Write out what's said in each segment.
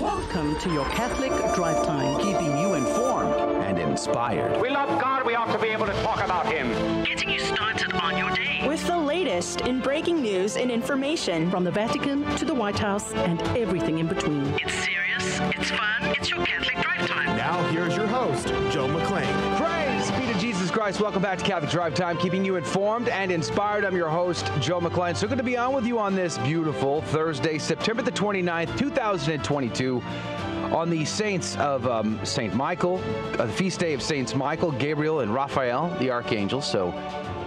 Welcome to your Catholic Drive Time. keeping you informed and inspired. We love God, we ought to be able to talk about Him. Getting you started on your day. With the latest in breaking news and information. From the Vatican to the White House and everything in between. It's serious, it's fun, it's your Catholic Christ. Welcome back to Catholic Drive Time, keeping you informed and inspired. I'm your host, Joe McClane. So good to be on with you on this beautiful Thursday, September the 29th, 2022. On the saints of um, Saint Michael, uh, the feast day of Saints Michael, Gabriel, and Raphael, the archangels. So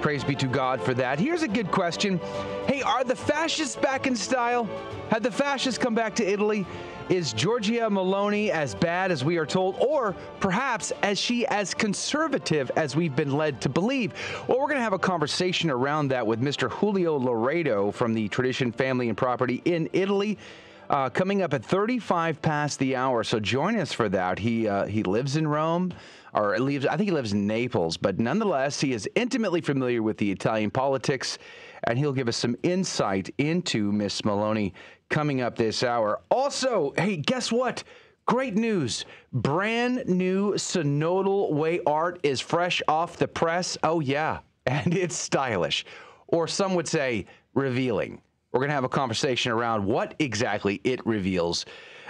praise be to God for that. Here's a good question. Hey, are the fascists back in style? Had the fascists come back to Italy? Is Giorgia Meloni as bad as we are told, or perhaps as she as conservative as we've been led to believe? Well, we're going to have a conversation around that with Mr. Julio Laredo from the Tradition Family and Property in Italy. Uh, coming up at 35 past the hour, so join us for that. He uh, he lives in Rome, or lives. I think he lives in Naples, but nonetheless, he is intimately familiar with the Italian politics, and he'll give us some insight into Miss Maloney coming up this hour. Also, hey, guess what? Great news. Brand new Synodal Way art is fresh off the press. Oh, yeah. And it's stylish. Or some would say revealing. We're going to have a conversation around what exactly it reveals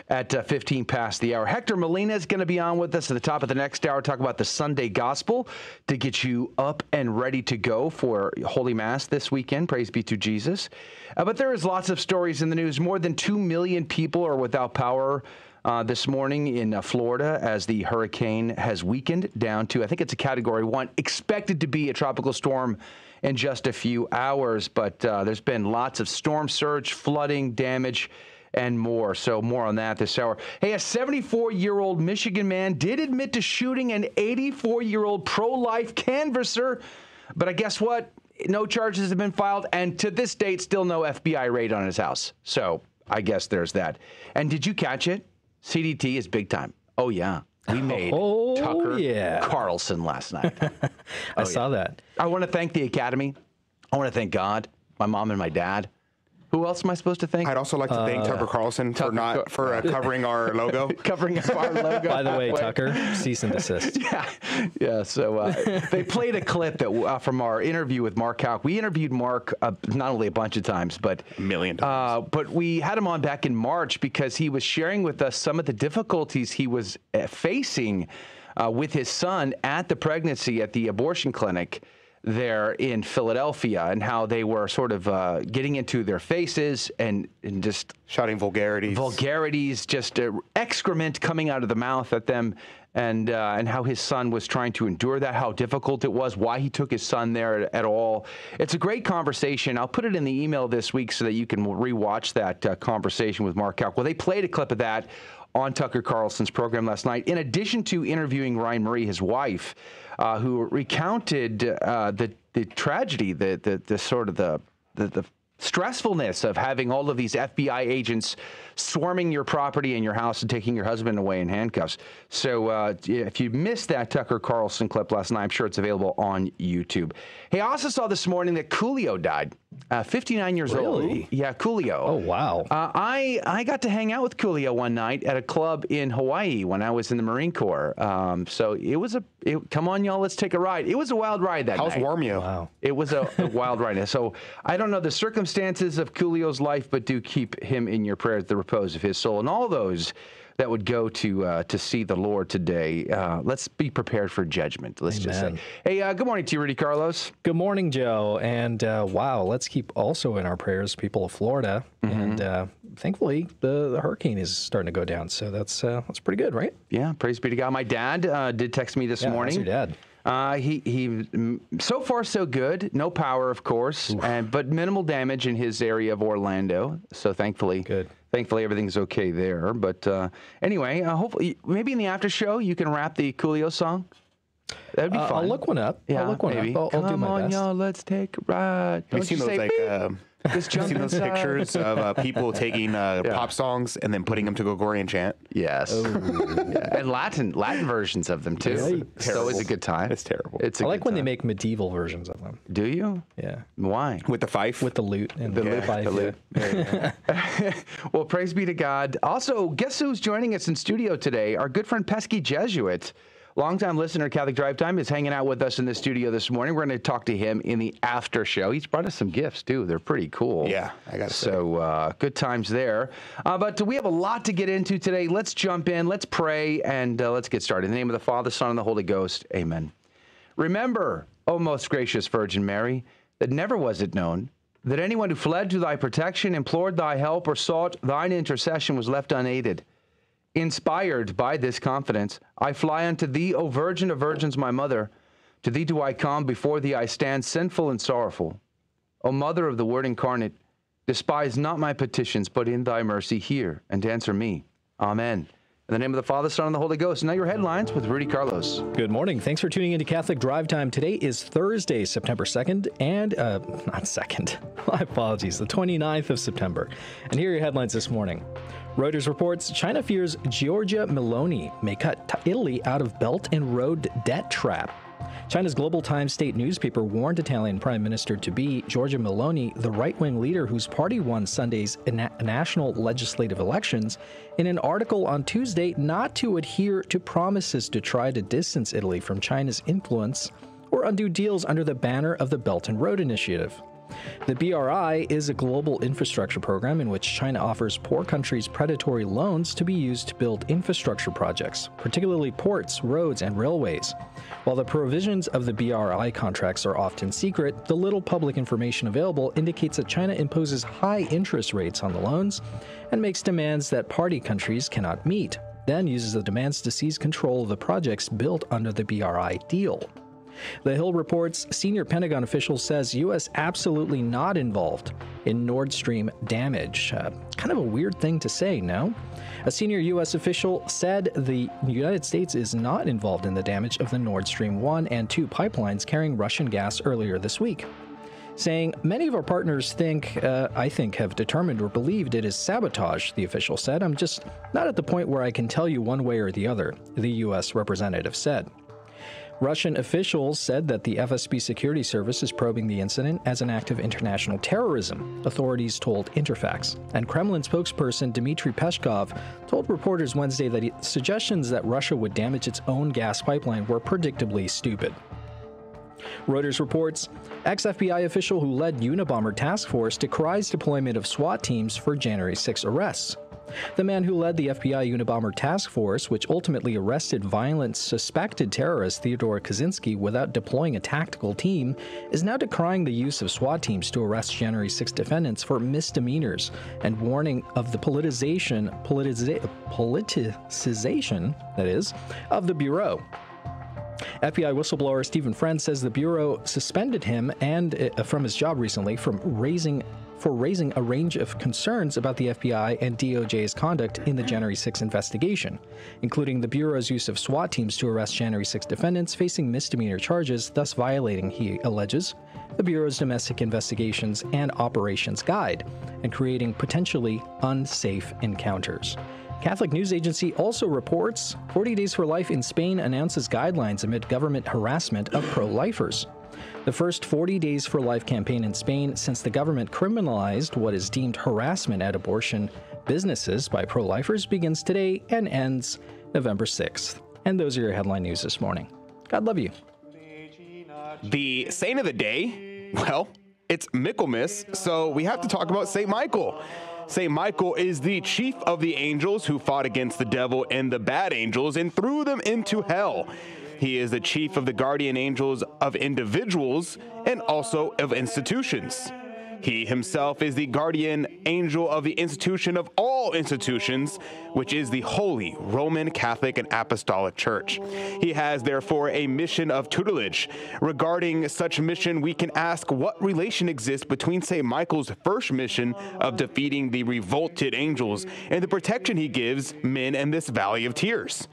at uh, 15 past the hour. Hector Molina is going to be on with us at the top of the next hour, talk about the Sunday gospel to get you up and ready to go for Holy Mass this weekend. Praise be to Jesus. Uh, but there is lots of stories in the news. More than 2 million people are without power. Uh, this morning in uh, Florida, as the hurricane has weakened down to, I think it's a category one, expected to be a tropical storm in just a few hours. But uh, there's been lots of storm surge, flooding, damage, and more. So, more on that this hour. Hey, a 74 year old Michigan man did admit to shooting an 84 year old pro life canvasser. But I guess what? No charges have been filed. And to this date, still no FBI raid on his house. So, I guess there's that. And did you catch it? CDT is big time. Oh, yeah. We oh, made Oh, Tucker yeah. Carlson last night. I oh, saw that. I want to thank the Academy. I want to thank God, my mom, and my dad. Who else am I supposed to thank? I'd also like to thank Tucker Carlson for Tucker not Car- for uh, covering our logo. Covering up our logo. By the way, Tucker, cease and desist. Yeah, yeah. So uh, they played a clip that uh, from our interview with Mark Houck. We interviewed Mark uh, not only a bunch of times, but A million Uh, but we had him on back in March because he was sharing with us some of the difficulties he was uh, facing uh, with his son at the pregnancy at the abortion clinic there in Philadelphia, and how they were sort of uh, getting into their faces and, and just Shouting vulgarities. vulgarities, just uh, excrement coming out of the mouth at them, and uh, and how his son was trying to endure that, how difficult it was, why he took his son there at, at all. It's a great conversation. I'll put it in the email this week so that you can rewatch that uh, conversation with Mark Houck. Well, they played a clip of that on Tucker Carlson's program last night. In addition to interviewing Ryan Marie, his wife, uh, who recounted uh, the the tragedy, the the, the sort of the the, the stressfulness of having all of these FBI agents swarming your property and your house and taking your husband away in handcuffs. So uh, if you missed that Tucker Carlson clip last night, I'm sure it's available on YouTube. Hey, I also saw this morning that Coolio died, uh, 59 years old. Yeah, Coolio. Oh, wow. Uh, I I got to hang out with Coolio one night at a club in Hawaii when I was in the Marine Corps. Um, so it was a it, come on y'all, let's take a ride. It was a wild ride that How's night. you! Wow. It was a, a wild ride. So I don't know the circumstances of Coolio's life, but do keep him in your prayers, the repose of his soul, and all those that would go to uh, to see the Lord today. Uh, let's be prepared for judgment. Let's just say, hey, uh, good morning to you, Rudy Carlos. Good morning, Joe. And uh, wow, let's keep also in our prayers people of Florida. Mm-hmm. And uh, thankfully, the, the hurricane is starting to go down. So that's uh, that's pretty good, right? Yeah, praise be to God. My dad uh, did text me this Yeah, morning. your dad? Uh, he he. So far, so good. No power, of course, and but minimal damage in his area of Orlando. So thankfully, Good. Thankfully, everything's okay there. But uh, anyway, uh, hopefully, maybe in the after show you can rap the Coolio song. That'd be Uh, fun. I'll look one up. Yeah, I'll look one maybe. up. I'll, I'll Come do my on, best. y'all, let's take a ride. Have you Don't seen you those say like beep? um, This jump Seen those is, pictures of uh, people taking uh, pop songs and then putting them to Gregorian chant? Yes. Yeah. And Latin Latin versions of them too. Yikes. It's always a good time. It's terrible. It's a I like good when they time. make medieval versions of them. Do you? Yeah. Why? With the fife? With the lute and the lute, fife, the yeah. lute. Well, praise be to God. Also, guess who's joining us in studio today? Our good friend Pesky Jesuit. Longtime listener, Catholic Drive Time, is hanging out with us in the studio this morning. We're going to talk to him in the after show. He's brought us some gifts, too. They're pretty cool. Yeah, I gotta. So, uh, good times there. Uh, but we have a lot to get into today. Let's jump in, let's pray, and uh, let's get started. In the name of the Father, Son, and the Holy Ghost, amen. Remember, O most gracious Virgin Mary, that never was it known that anyone who fled to thy protection, implored thy help, or sought thine intercession was left unaided. Inspired by this confidence, I fly unto thee, O Virgin of Virgins, my mother. To thee do I come, before thee I stand sinful and sorrowful. O Mother of the Word incarnate, despise not my petitions, but in thy mercy hear and answer me. Amen. In the name of the Father, Son, and the Holy Ghost. Now your headlines with Rudy Carlos. Good morning. Thanks for tuning into Catholic Drive Time. Today is Thursday, September 2nd, and, uh, not 2nd, my apologies, the 29th of September. And here are your headlines this morning. Reuters reports China fears Giorgia Meloni may cut Italy out of Belt and Road debt trap. China's Global Times state newspaper warned Italian Prime Minister to be Giorgia Meloni, the right wing leader whose party won Sunday's na- national legislative elections, in an article on Tuesday not to adhere to promises to try to distance Italy from China's influence or undo deals under the banner of the Belt and Road Initiative. The BRI is a global infrastructure program in which China offers poor countries predatory loans to be used to build infrastructure projects, particularly ports, roads, and railways. While the provisions of the BRI contracts are often secret, the little public information available indicates that China imposes high interest rates on the loans and makes demands that party countries cannot meet, then uses the demands to seize control of the projects built under the BRI deal. The Hill reports senior Pentagon official says U.S. absolutely not involved in Nord Stream damage. Uh, kind of a weird thing to say, no? A senior U.S. official said the United States is not involved in the damage of the Nord Stream 1 and 2 pipelines carrying Russian gas earlier this week. Saying, many of our partners think, uh, I think, have determined or believed it is sabotage, the official said. I'm just not at the point where I can tell you one way or the other, the U.S. representative said. Russian officials said that the FSB security service is probing the incident as an act of international terrorism, authorities told Interfax. And Kremlin spokesperson Dmitry Peskov told reporters Wednesday that suggestions that Russia would damage its own gas pipeline were predictably stupid. Reuters reports ex FBI official who led Unabomber task force decries deployment of SWAT teams for January 6 arrests. The man who led the FBI Unabomber task force, which ultimately arrested violent suspected terrorist Theodore Kaczynski without deploying a tactical team, is now decrying the use of SWAT teams to arrest January 6 defendants for misdemeanors and warning of the politicization, politiza- politicization, that is, of the Bureau. FBI whistleblower Stephen Friend says the bureau suspended him and uh, from his job recently from raising for raising a range of concerns about the FBI and DOJ's conduct in the January 6 investigation, including the bureau's use of SWAT teams to arrest January 6 defendants facing misdemeanor charges, thus violating, he alleges, the bureau's domestic investigations and operations guide and creating potentially unsafe encounters. Catholic News Agency also reports 40 Days for Life in Spain announces guidelines amid government harassment of pro lifers. The first 40 Days for Life campaign in Spain since the government criminalized what is deemed harassment at abortion businesses by pro lifers begins today and ends November 6th. And those are your headline news this morning. God love you. The saint of the day, well, it's Michaelmas, so we have to talk about St. Michael. St. Michael is the chief of the angels who fought against the devil and the bad angels and threw them into hell. He is the chief of the guardian angels of individuals and also of institutions. He himself is the guardian angel of the institution of all institutions, which is the Holy Roman Catholic and Apostolic Church. He has therefore a mission of tutelage. Regarding such mission, we can ask what relation exists between St. Michael's first mission of defeating the revolted angels and the protection he gives men in this valley of tears.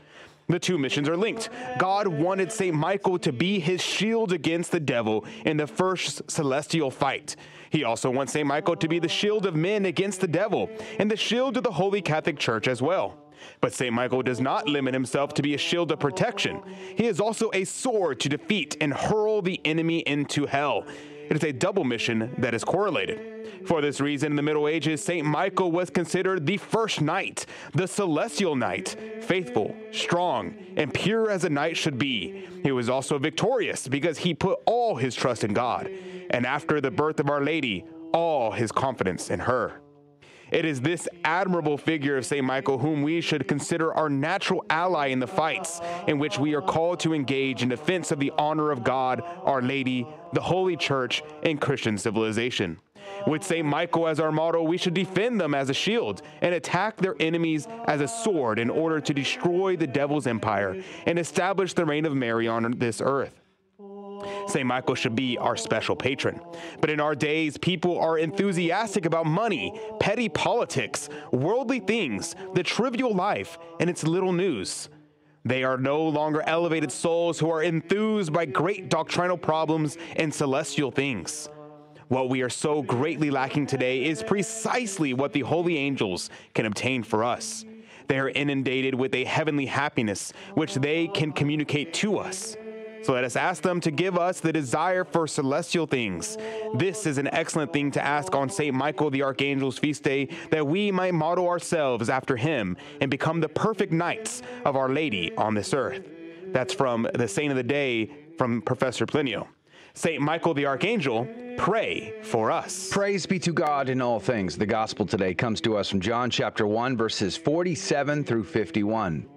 The two missions are linked. God wanted St. Michael to be his shield against the devil in the first celestial fight. He also wants St. Michael to be the shield of men against the devil and the shield of the Holy Catholic Church as well. But St. Michael does not limit himself to be a shield of protection. He is also a sword to defeat and hurl the enemy into hell. It is a double mission that is correlated. For this reason, in the Middle Ages, St. Michael was considered the first knight, the celestial knight, faithful, strong, and pure as a knight should be. He was also victorious because he put all his trust in God, and after the birth of Our Lady, all his confidence in her. It is this admirable figure of St. Michael whom we should consider our natural ally in the fights in which we are called to engage in defense of the honor of God, Our Lady, the Holy Church, and Christian civilization. With St. Michael as our motto, we should defend them as a shield and attack their enemies as a sword in order to destroy the devil's empire and establish the reign of Mary on this earth. St. Michael should be our special patron. But in our days, people are enthusiastic about money, petty politics, worldly things, the trivial life, and its little news. They are no longer elevated souls who are enthused by great doctrinal problems and celestial things. What we are so greatly lacking today is precisely what the holy angels can obtain for us. They are inundated with a heavenly happiness which they can communicate to us. So let us ask them to give us the desire for celestial things. This is an excellent thing to ask on St. Michael the Archangel's feast day, that we might model ourselves after him and become the perfect knights of Our Lady on this earth. That's from the Saint of the Day from Professor Plinio. St. Michael the Archangel, pray for us. Praise be to God in all things. The gospel today comes to us from John chapter 1, verses 47 through 51.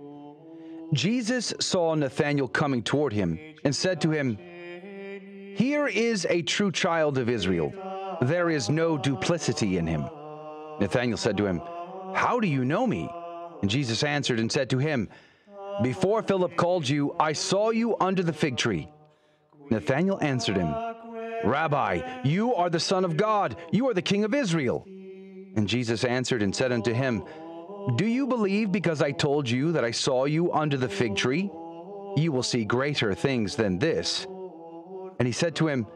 Jesus saw Nathanael coming toward him and said to him, Here is a true child of Israel. There is no duplicity in him. Nathanael said to him, How do you know me? And Jesus answered and said to him, Before Philip called you, I saw you under the fig tree. Nathanael answered him, Rabbi, you are the Son of God, you are the King of Israel. And Jesus answered and said unto him, do you believe because I told you that I saw you under the fig tree? You will see greater things than this. And he said to him,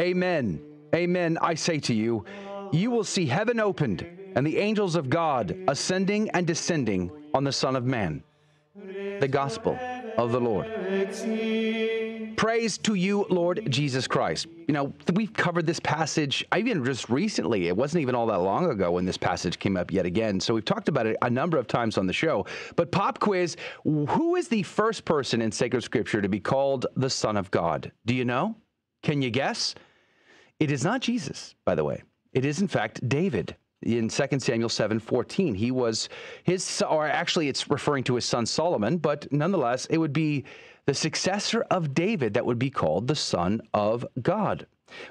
Amen, amen, I say to you, you will see heaven opened and the angels of God ascending and descending on the Son of Man. The Gospel of the Lord. Praise to you, Lord Jesus Christ. You know, we've covered this passage, even just recently. It wasn't even all that long ago when this passage came up yet again. So we've talked about it a number of times on the show. But, pop quiz who is the first person in sacred scripture to be called the Son of God? Do you know? Can you guess? It is not Jesus, by the way. It is, in fact, David in 2 Samuel 7:14. He was his or actually it's referring to his son Solomon, but nonetheless it would be the successor of David that would be called the Son of God.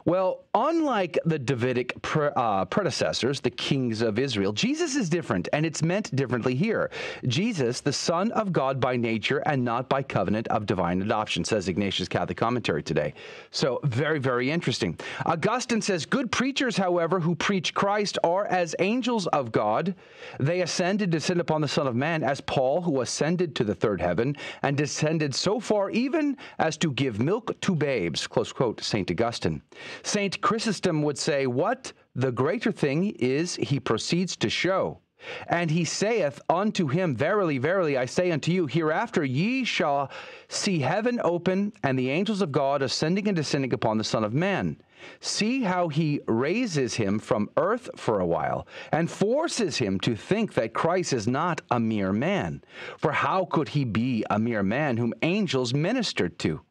Well, unlike the Davidic pre- uh, predecessors, the kings of Israel, Jesus is different, and it's meant differently here. Jesus, the Son of God by nature and not by covenant of divine adoption, says Ignatius Catholic Commentary today. So, very, very interesting. Augustine says, Good preachers, however, who preach Christ are as angels of God. They ascend and descend upon the Son of Man, as Paul, who ascended to the third heaven and descended so far even as to give milk to babes. Close quote, St. Augustine. St. Chrysostom would say, What the greater thing is, he proceeds to show. And he saith unto him, Verily, verily, I say unto you, hereafter ye shall see heaven open, and the angels of God ascending and descending upon the Son of Man. See how he raises him from earth for a while, and forces him to think that Christ is not a mere man. For how could he be a mere man whom angels ministered to?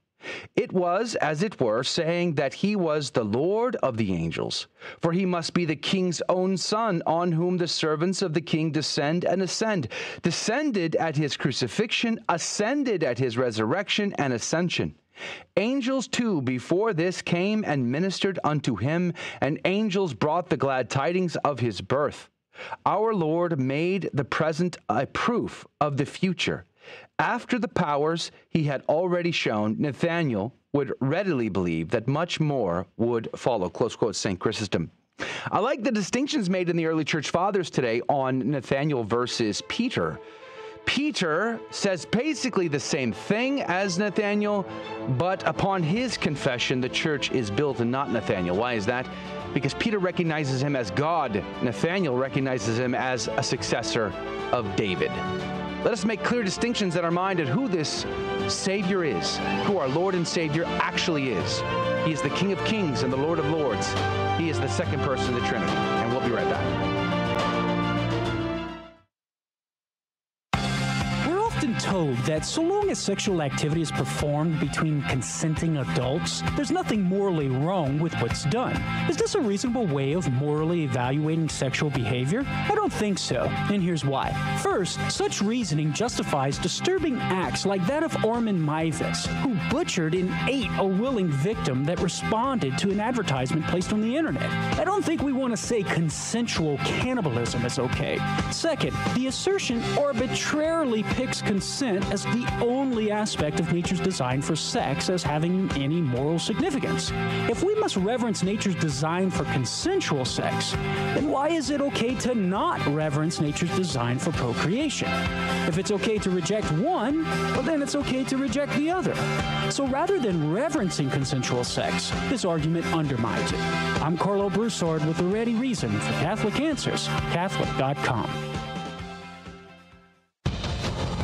It was, as it were, saying that he was the Lord of the angels, for he must be the king's own son, on whom the servants of the king descend and ascend, descended at his crucifixion, ascended at his resurrection and ascension. Angels too before this came and ministered unto him, and angels brought the glad tidings of his birth. Our Lord made the present a proof of the future after the powers he had already shown, Nathanael would readily believe that much more would follow. Close quote, St. Chrysostom. I like the distinctions made in the early church fathers today on Nathanael versus Peter. Peter says basically the same thing as Nathaniel, but upon his confession, the church is built and not Nathaniel. Why is that? Because Peter recognizes him as God, Nathaniel recognizes him as a successor of David. Let us make clear distinctions in our mind at who this Savior is, who our Lord and Savior actually is. He is the King of Kings and the Lord of Lords. He is the second person of the Trinity. And we'll be right back. We're often told that so long sexual activity is performed between consenting adults, there's nothing morally wrong with what's done. Is this a reasonable way of morally evaluating sexual behavior? I don't think so, and here's why. First, such reasoning justifies disturbing acts like that of Armin Meiwes, who butchered and ate a willing victim that responded to an advertisement placed on the internet. I don't think we want to say consensual cannibalism is okay. Second, the assertion arbitrarily picks consent as the only aspect of nature's design for sex as having any moral significance. If we must reverence nature's design for consensual sex, then why is it okay to not reverence nature's design for procreation? If it's okay to reject one, well, then it's okay to reject the other. So rather than reverencing consensual sex, this argument undermines it. I'm Karlo Broussard with the ready reason for Catholic Answers, Catholic.com.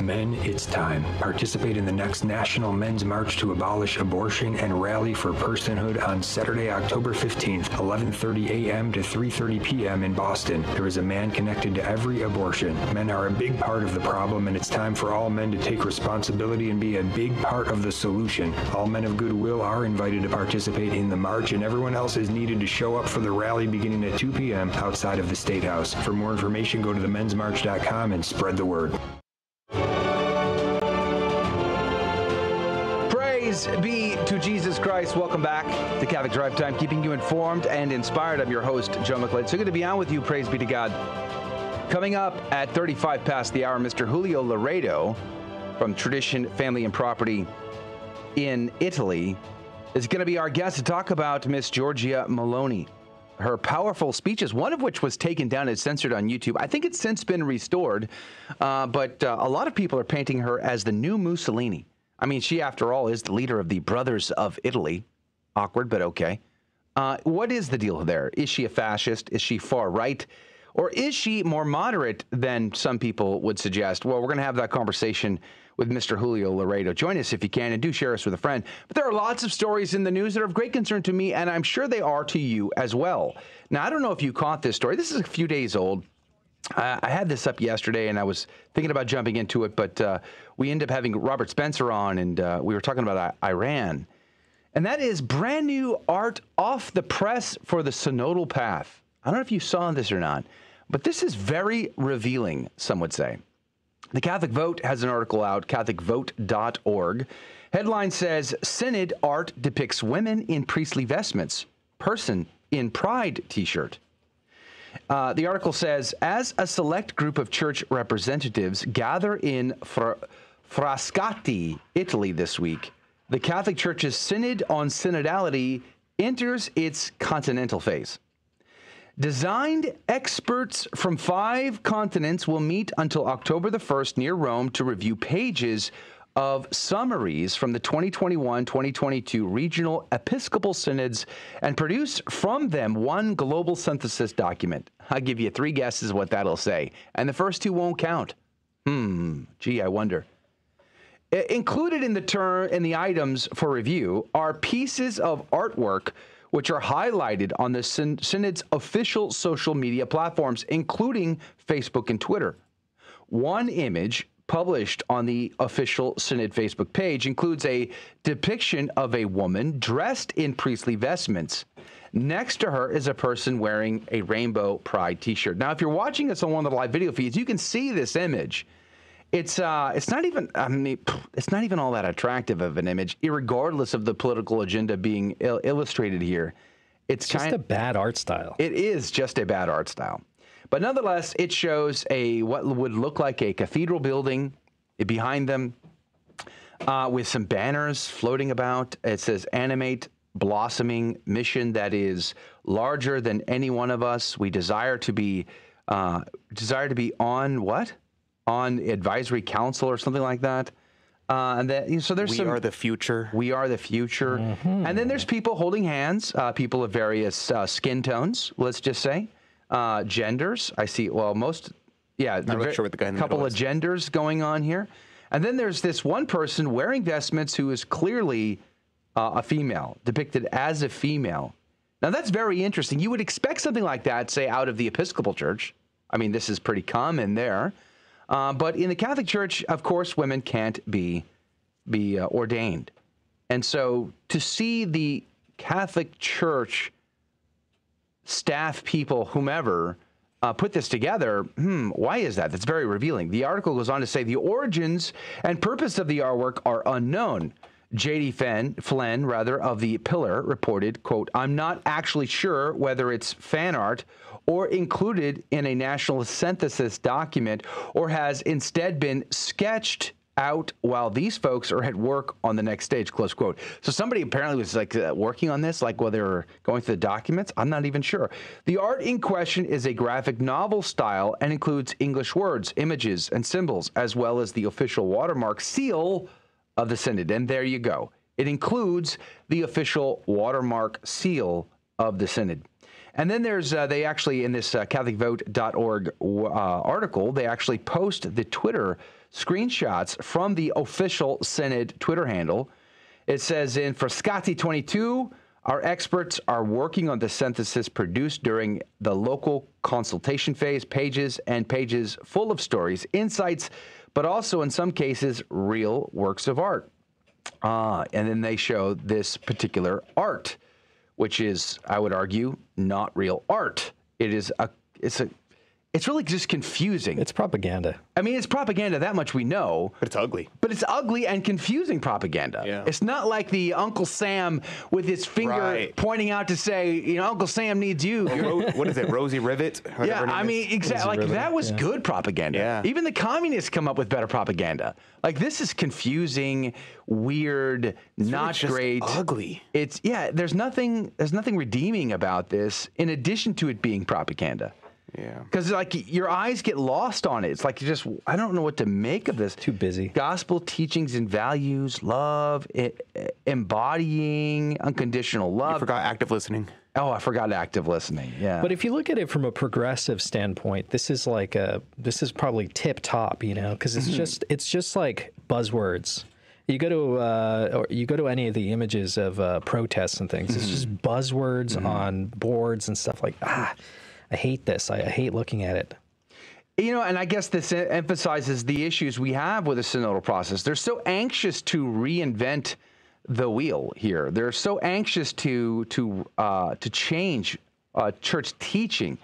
Men, it's time. Participate in the next National Men's March to abolish abortion and rally for personhood on Saturday, October 15th, 11:30 a.m. to 3:30 p.m. in Boston. There is a man connected to every abortion. Men are a big part of the problem and it's time for all men to take responsibility and be a big part of the solution. All men of goodwill are invited to participate in the march and everyone else is needed to show up for the rally beginning at 2 p.m. outside of the State House. For more information, go to themensmarch.com and spread the word. Praise be to Jesus Christ. Welcome back to Catholic Drive Time, keeping you informed and inspired. I'm your host, Joe McClane. So good to be on with you. Praise be to God. Coming up at 35 past the hour, Mr. Julio Laredo from Tradition, Family, and Property in Italy is going to be our guest to talk about Miss Giorgia Meloni. Her powerful speeches, one of which was taken down and censored on YouTube. I think it's since been restored, uh, but uh, a lot of people are painting her as the new Mussolini. I mean, she, after all, is the leader of the Brothers of Italy. Awkward, but okay. Uh, what is the deal there? Is she a fascist? Is she far right? Or is she more moderate than some people would suggest? Well, we're going to have that conversation with Mr. Julio Laredo. Join us if you can and do share us with a friend. But there are lots of stories in the news that are of great concern to me, and I'm sure they are to you as well. Now, I don't know if you caught this story. This is a few days old. I had this up yesterday, and I was thinking about jumping into it, but uh, we ended up having Robert Spencer on, and uh, we were talking about Iran. And that is brand new art off the press for the Synodal Path. I don't know if you saw this or not, but this is very revealing, some would say. The Catholic Vote has an article out, CatholicVote.org. Headline says Synod art depicts women in priestly vestments, person in pride t shirt. Uh, the article says as a select group of church representatives gather in Fra- Frascati, Italy this week, the Catholic Church's Synod on Synodality enters its continental phase. Designed experts from five continents will meet until October the 1st near Rome to review pages of summaries from the 2021 2022 regional episcopal synods and produce from them one global synthesis document. I'll give you three guesses what that'll say, and the first two won't count. Hmm, gee, I wonder. Included in the term in the items for review are pieces of artwork which are highlighted on the synod's official social media platforms, including Facebook and Twitter. One image published on the official Synod Facebook page includes a depiction of a woman dressed in priestly vestments. Next to her is a person wearing a rainbow pride t-shirt. Now, if you're watching us on one of the live video feeds, you can see this image. It's uh, it's not even I mean, it's not even all that attractive of an image, regardless of the political agenda being il- illustrated here. It's, it's just kind, a bad art style. It is just a bad art style. But nonetheless, it shows a what would look like a cathedral building behind them uh, with some banners floating about. It says animate blossoming mission that is larger than any one of us. We desire to be uh, desire to be on what? on advisory council or something like that. Uh, and that, you know, so there's We some. are the future. We are the future. And then there's people holding hands, uh, people of various uh, skin tones, let's just say, uh, genders. I see, well, most, yeah, really ver- sure what the guy in the couple of genders going on here. And then there's this one person wearing vestments who is clearly uh, a female, depicted as a female. Now, that's very interesting. You would expect something like that, say, out of the Episcopal Church. I mean, this is pretty common there. Uh, but in the Catholic Church, of course, women can't be be uh, ordained, and so to see the Catholic Church staff people, whomever, uh, put this together, hmm, why is that? That's very revealing. The article goes on to say the origins and purpose of the artwork are unknown. J.D. Fenn, Flynn, rather, of the Pillar reported, quote, I'm not actually sure whether it's fan art or included in a national synthesis document or has instead been sketched out while these folks are at work on the next stage close quote. So somebody apparently was like uh, working on this like while they were going through the documents? I'm not even sure. The art in question is a graphic novel style and includes english words images and symbols as well as the official watermark seal of the synod. And there you go. It includes the official watermark seal of the synod. And then there's, uh, they actually, in this uh, CatholicVote.org uh, article, they actually post the Twitter screenshots from the official Synod Twitter handle. It says in Frascati 22, our experts are working on the synthesis produced during the local consultation phase, pages and pages full of stories, insights, but also in some cases, real works of art. Uh, and then they show this particular art which is, I would argue, not real art. It is a, it's a, it's really just confusing. It's propaganda. I mean, it's propaganda. That much we know. But it's ugly. But it's ugly and confusing propaganda. Yeah. It's not like the Uncle Sam with his finger Right. pointing out to say, you know, Uncle Sam needs you. Ro- what is it? Rosie Rivet? Yeah, I mean, exactly. Like Ribbon, that was yeah. good propaganda. Yeah. Even the communists come up with better propaganda. Like this is confusing, weird, not just great, ugly. It's yeah. There's nothing. There's nothing redeeming about this. In addition to it being propaganda. Yeah. Because like your eyes get lost on it. It's like you just I don't know what to make of this. Too busy. Gospel teachings and values, love, e- embodying unconditional love. I forgot active listening. Oh, I forgot active listening. Yeah. But if you look at it from a progressive standpoint, this is like a this is probably tip top, you know, because it's just it's just like buzzwords. You go to uh, or you go to any of the images of uh, protests and things. It's just buzzwords on boards and stuff like ah. I hate this. I, I hate looking at it. You know, and I guess this emphasizes the issues we have with the synodal process. They're so anxious to reinvent the wheel here. They're so anxious to to uh, to change uh, church teaching,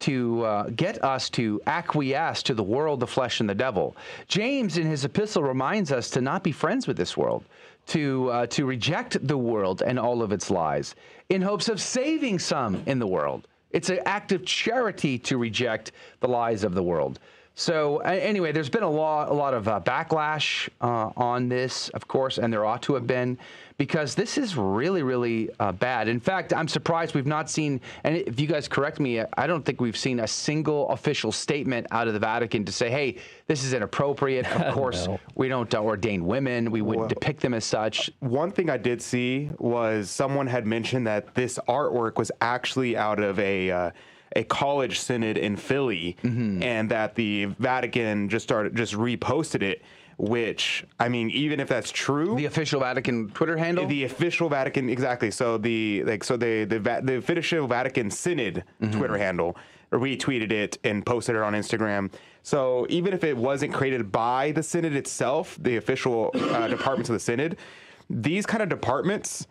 to uh, get us to acquiesce to the world, the flesh, and the devil. James, in his epistle, reminds us to not be friends with this world, to uh, to reject the world and all of its lies, in hopes of saving some in the world. It's an act of charity to reject the lies of the world. So anyway, there's been a lot, a lot of uh, backlash uh, on this, of course, and there ought to have been, because this is really, really uh, bad. In fact, I'm surprised we've not seen, and if you guys correct me, I don't think we've seen a single official statement out of the Vatican to say, "Hey, this is inappropriate." Of course, No. we don't uh, ordain women; we wouldn't depict them as such. One thing I did see was someone had mentioned that this artwork was actually out of a uh, a college synod in Philly, Mm-hmm. and that the Vatican just started just reposted it. Which I mean, even if that's true, The official Vatican Twitter handle. the official Vatican exactly. So the like so the the the official Vatican Synod Mm-hmm. Twitter handle retweeted it and posted it on Instagram. So even if it wasn't created by the Synod itself, the official uh, departments of the Synod, these kind of departments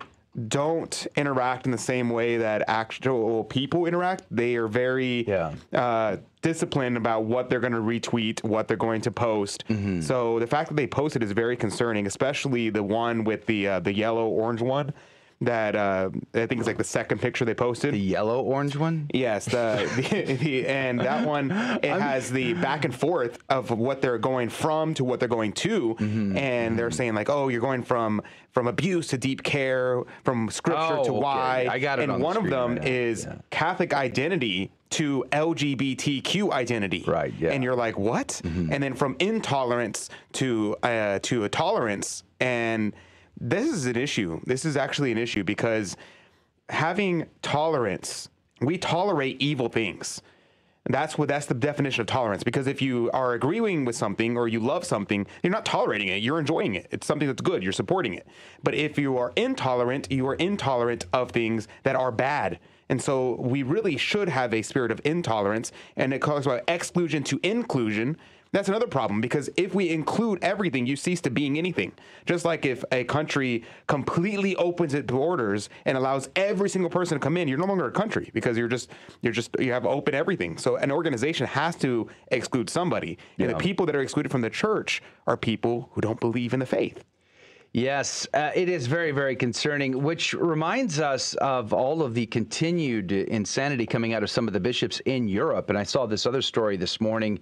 don't interact in the same way that actual people interact. They are very Yeah. uh, disciplined about what they're going to retweet, what they're going to post. So the fact that they posted is very concerning, especially the one with the uh, the yellow orange one. That uh, I think it's like the second picture they posted. The yellow orange one? Yes, the, the, the and that one it has the back and forth of what they're going from to what they're going to, Mm-hmm. and they're saying like, oh, you're going from from abuse to deep care, from scripture Oh, to okay. why. I got it And on the one of them right is Catholic identity to LGBTQ identity. Right, yeah. Mm-hmm. And you're like, what? And then from intolerance to uh, to a tolerance, and this is an issue. This is actually an issue because having tolerance, we tolerate evil things. That's what that's the definition of tolerance. Because if you are agreeing with something or you love something, you're not tolerating it. You're enjoying it. It's something that's good. You're supporting it. But if you are intolerant, you are intolerant of things that are bad. And so we really should have a spirit of intolerance. And it calls about exclusion to inclusion. That's another problem because if we include everything, you cease to being anything. Just like if a country completely opens its borders and allows every single person to come in, you're no longer a country because you're just you're just you have open everything. So an organization has to exclude somebody, and the people that are excluded from the church are people who don't believe in the faith. Yes, uh, it is very, very concerning, which reminds us of all of the continued insanity coming out of some of the bishops in Europe. And I saw this other story this morning.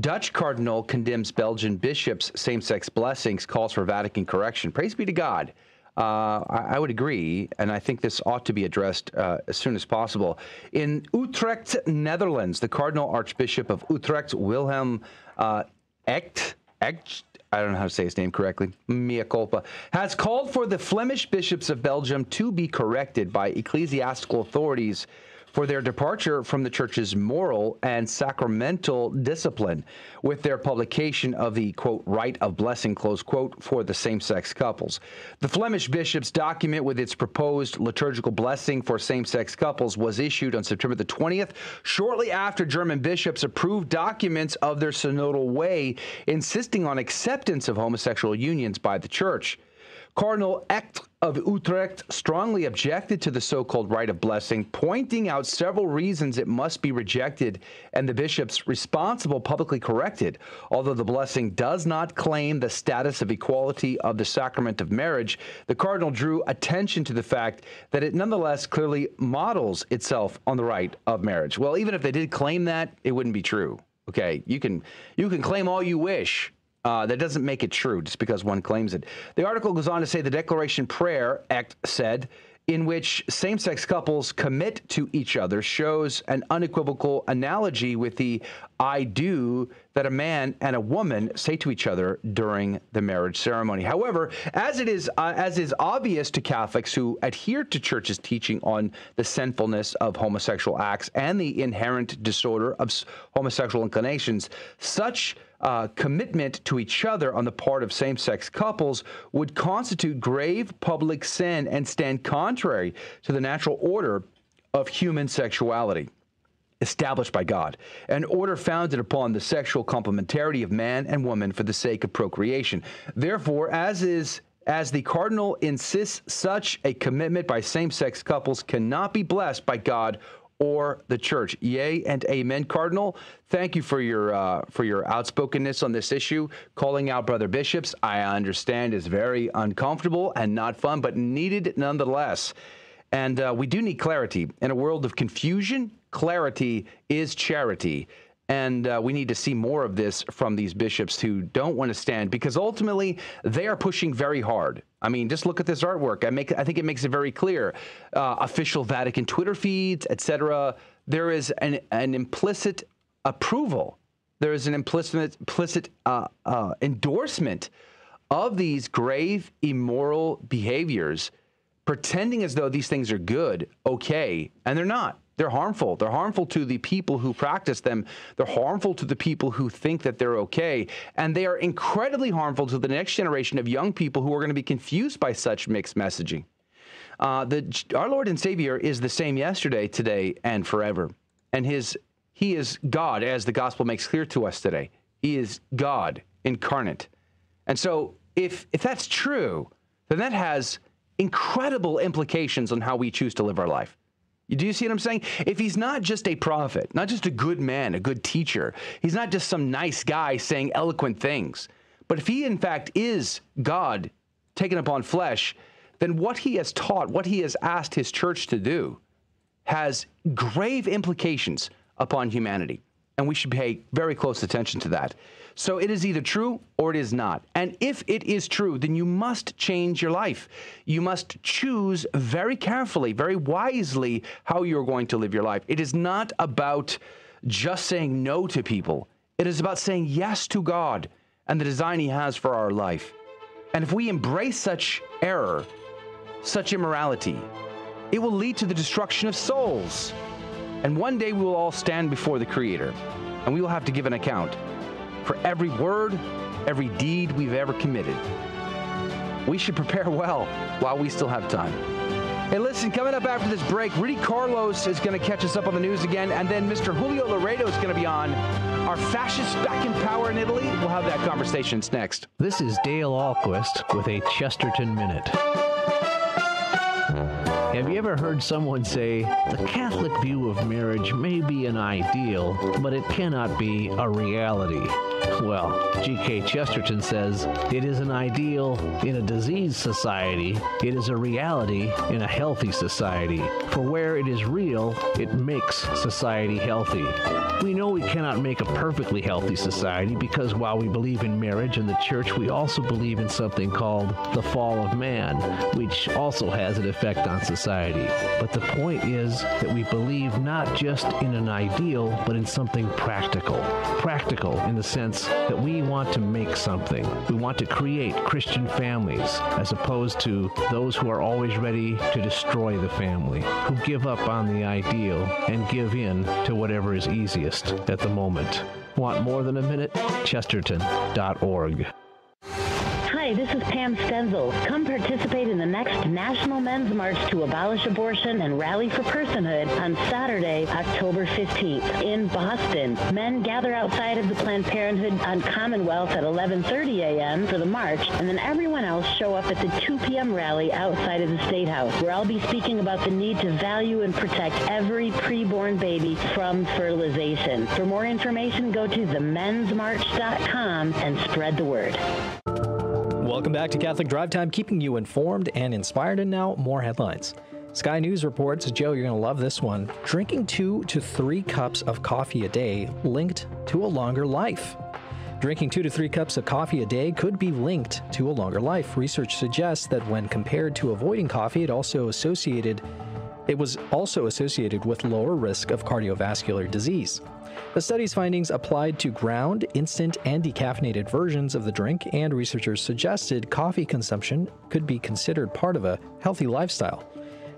Dutch cardinal condemns Belgian bishops' same sex blessings, calls for Vatican correction. Praise be to God. Uh, I, I would agree, and I think this ought to be addressed uh, as soon as possible. In Utrecht, Netherlands, the Cardinal Archbishop of Utrecht, Wilhelm uh, Echt, Echt, I don't know how to say his name correctly, mea culpa, has called for the Flemish bishops of Belgium to be corrected by ecclesiastical authorities for their departure from the church's moral and sacramental discipline with their publication of the quote rite of blessing close quote for the same-sex couples. The Flemish bishops document with its proposed liturgical blessing for same-sex couples was issued on September the 20th shortly after German bishops approved documents of their synodal way insisting on acceptance of homosexual unions by the church. Cardinal Echt of Utrecht strongly objected to the so called rite of blessing, pointing out several reasons it must be rejected and the bishops responsible publicly corrected. Although the blessing does not claim the status of equality of the sacrament of marriage, the cardinal drew attention to the fact that it nonetheless clearly models itself on the rite of marriage. Well, even if they did claim that, it wouldn't be true. Okay, you can you can claim all you wish. Uh, that doesn't make it true just because one claims it. The article goes on to say the Declaration Prayer Act said, in which same sex couples commit to each other, shows an unequivocal analogy with the I do that a man and a woman say to each other during the marriage ceremony. However, as it is uh, as is obvious to Catholics who adhere to church's teaching on the sinfulness of homosexual acts and the inherent disorder of homosexual inclinations, such uh, commitment to each other on the part of same sex couples would constitute grave public sin and stand contrary to the natural order of human sexuality established by God, an order founded upon the sexual complementarity of man and woman for the sake of procreation. Therefore, as is as the cardinal insists, such a commitment by same-sex couples cannot be blessed by God or the church. Yea and amen, Cardinal. Thank you for your uh, for your outspokenness on this issue. Calling out brother bishops, I understand, is very uncomfortable and not fun, but needed nonetheless. And uh, we do need clarity in a world of confusion. Clarity is charity. And uh, we need to see more of this from these bishops who don't want to stand because ultimately they are pushing very hard. I mean, just look at this artwork. I make, I think it makes it very clear. Uh, official Vatican Twitter feeds, etc. There is an, an implicit approval. There is an implicit, implicit uh, uh, endorsement of these grave immoral behaviors, pretending as though these things are good, okay, and they're not. They're harmful. They're harmful to the people who practice them. They're harmful to the people who think that they're okay. And they are incredibly harmful to the next generation of young people who are going to be confused by such mixed messaging. Uh, the, our Lord and Savior is the same yesterday, today, and forever. And his, he is God, as the gospel makes clear to us today. He is God incarnate. And so, if, if that's true, then that has incredible implications on how we choose to live our life. Do you see what I'm saying? If he's not just a prophet, not just a good man, a good teacher, he's not just some nice guy saying eloquent things, but if he in fact is God taken upon flesh, then what he has taught, what he has asked his church to do, has grave implications upon humanity. And we should pay very close attention to that. So it is either true or it is not. And if it is true, then you must change your life. You must choose very carefully, very wisely how you're going to live your life. It is not about just saying no to people, it is about saying yes to God and the design He has for our life. And if we embrace such error, such immorality, it will lead to the destruction of souls. And one day we will all stand before the Creator, and we will have to give an account for every word, every deed we've ever committed. We should prepare well while we still have time. Hey, listen, coming up after this break, Rudy Carlos is going to catch us up on the news again, and then Mr. Julio Laredo is going to be on. Are fascists back in power in Italy? We'll have that conversation next. This is Dale Ahlquist with a Chesterton Minute. Have you ever heard someone say, the Catholic view of marriage may be an ideal, but it cannot be a reality? Well, G.K. Chesterton says, it is an ideal in a diseased society, it is a reality in a healthy society. For where it is real, it makes society healthy. We know we cannot make a perfectly healthy society because while we believe in marriage and the church, we also believe in something called the fall of man, which also has an effect on society. But the point is that we believe not just in an ideal, but in something practical. Practical in the sense that we want to make something. We want to create Christian families as opposed to those who are always ready to destroy the family, who give up on the ideal and give in to whatever is easiest at the moment. Want more than a minute? Chesterton.org. Hi, this is Pam Stenzel. Come participate in the next National Men's March to abolish abortion and rally for personhood on Saturday, October 15th in Boston. Men gather outside of the Planned Parenthood on Commonwealth at 11:30 a.m. for the march, and then everyone else show up at the 2 p.m. rally outside of the State House, where I'll be speaking about the need to value and protect every preborn baby from fertilization. For more information, go to themensmarch.com and spread the word. Welcome back to Catholic Drive Time, keeping you informed and inspired. And now, more headlines. Sky News reports, Joe, you're going to love this one. Drinking two to three cups of coffee a day linked to a longer life. Drinking two to three cups of coffee a day could be linked to a longer life. Research suggests that when compared to avoiding coffee, it also associated it was also associated with lower risk of cardiovascular disease. The study's findings applied to ground, instant, and decaffeinated versions of the drink, and researchers suggested coffee consumption could be considered part of a healthy lifestyle.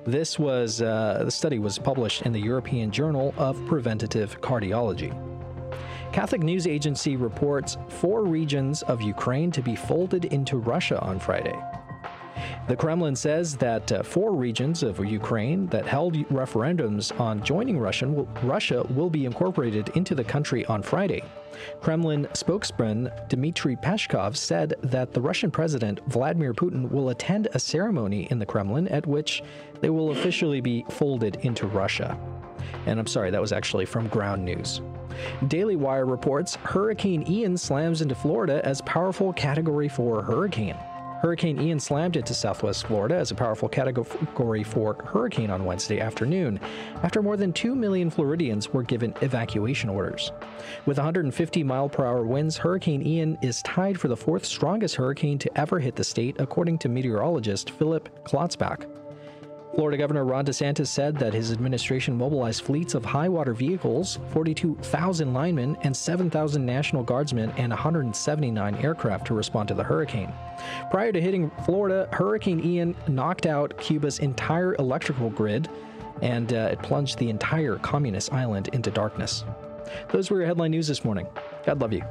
This was uh, the study was published in the European Journal of Preventative Cardiology. Catholic News Agency reports four regions of Ukraine to be folded into Russia on Friday. The Kremlin says that uh, four regions of Ukraine that held referendums on joining Russian Russia will be incorporated into the country on Friday. Kremlin spokesman Dmitry Peskov said that the Russian President Vladimir Putin will attend a ceremony in the Kremlin at which they will officially be folded into Russia. And I'm sorry, that was actually from Ground News. Daily Wire reports Hurricane Ian slams into Florida as powerful Category 4 hurricane. Hurricane Ian slammed into southwest Florida as a powerful Category 4 hurricane on Wednesday afternoon, after more than 2 million Floridians were given evacuation orders. With 150 mile per hour winds, Hurricane Ian is tied for the fourth strongest hurricane to ever hit the state, according to meteorologist Philip Klotzbach. Florida Governor Ron DeSantis said that his administration mobilized fleets of high water vehicles, 42,000 linemen, and 7,000 National Guardsmen and 179 aircraft to respond to the hurricane. Prior to hitting Florida, Hurricane Ian knocked out Cuba's entire electrical grid and uh, it plunged the entire communist island into darkness. Those were your headline news this morning. God love you.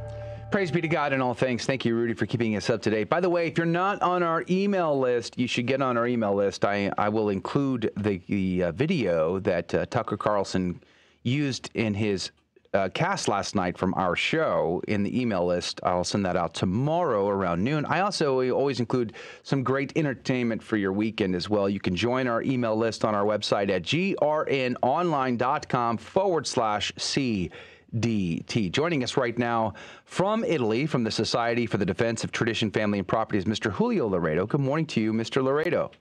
Praise be to God in all things. Thank you, Rudy, for keeping us up to date. By the way, if you're not on our email list, you should get on our email list. I, I will include the, the uh, video that uh, Tucker Carlson used in his uh, cast last night from our show in the email list. I'll send that out tomorrow around noon. I also always include some great entertainment for your weekend as well. You can join our email list on our website at grnonline.com forward slash C. DT. Joining us right now from Italy, from the Society for the Defense of Tradition, Family, and Property, is Mr. Julio Laredo. Good morning to you, Mr. Laredo.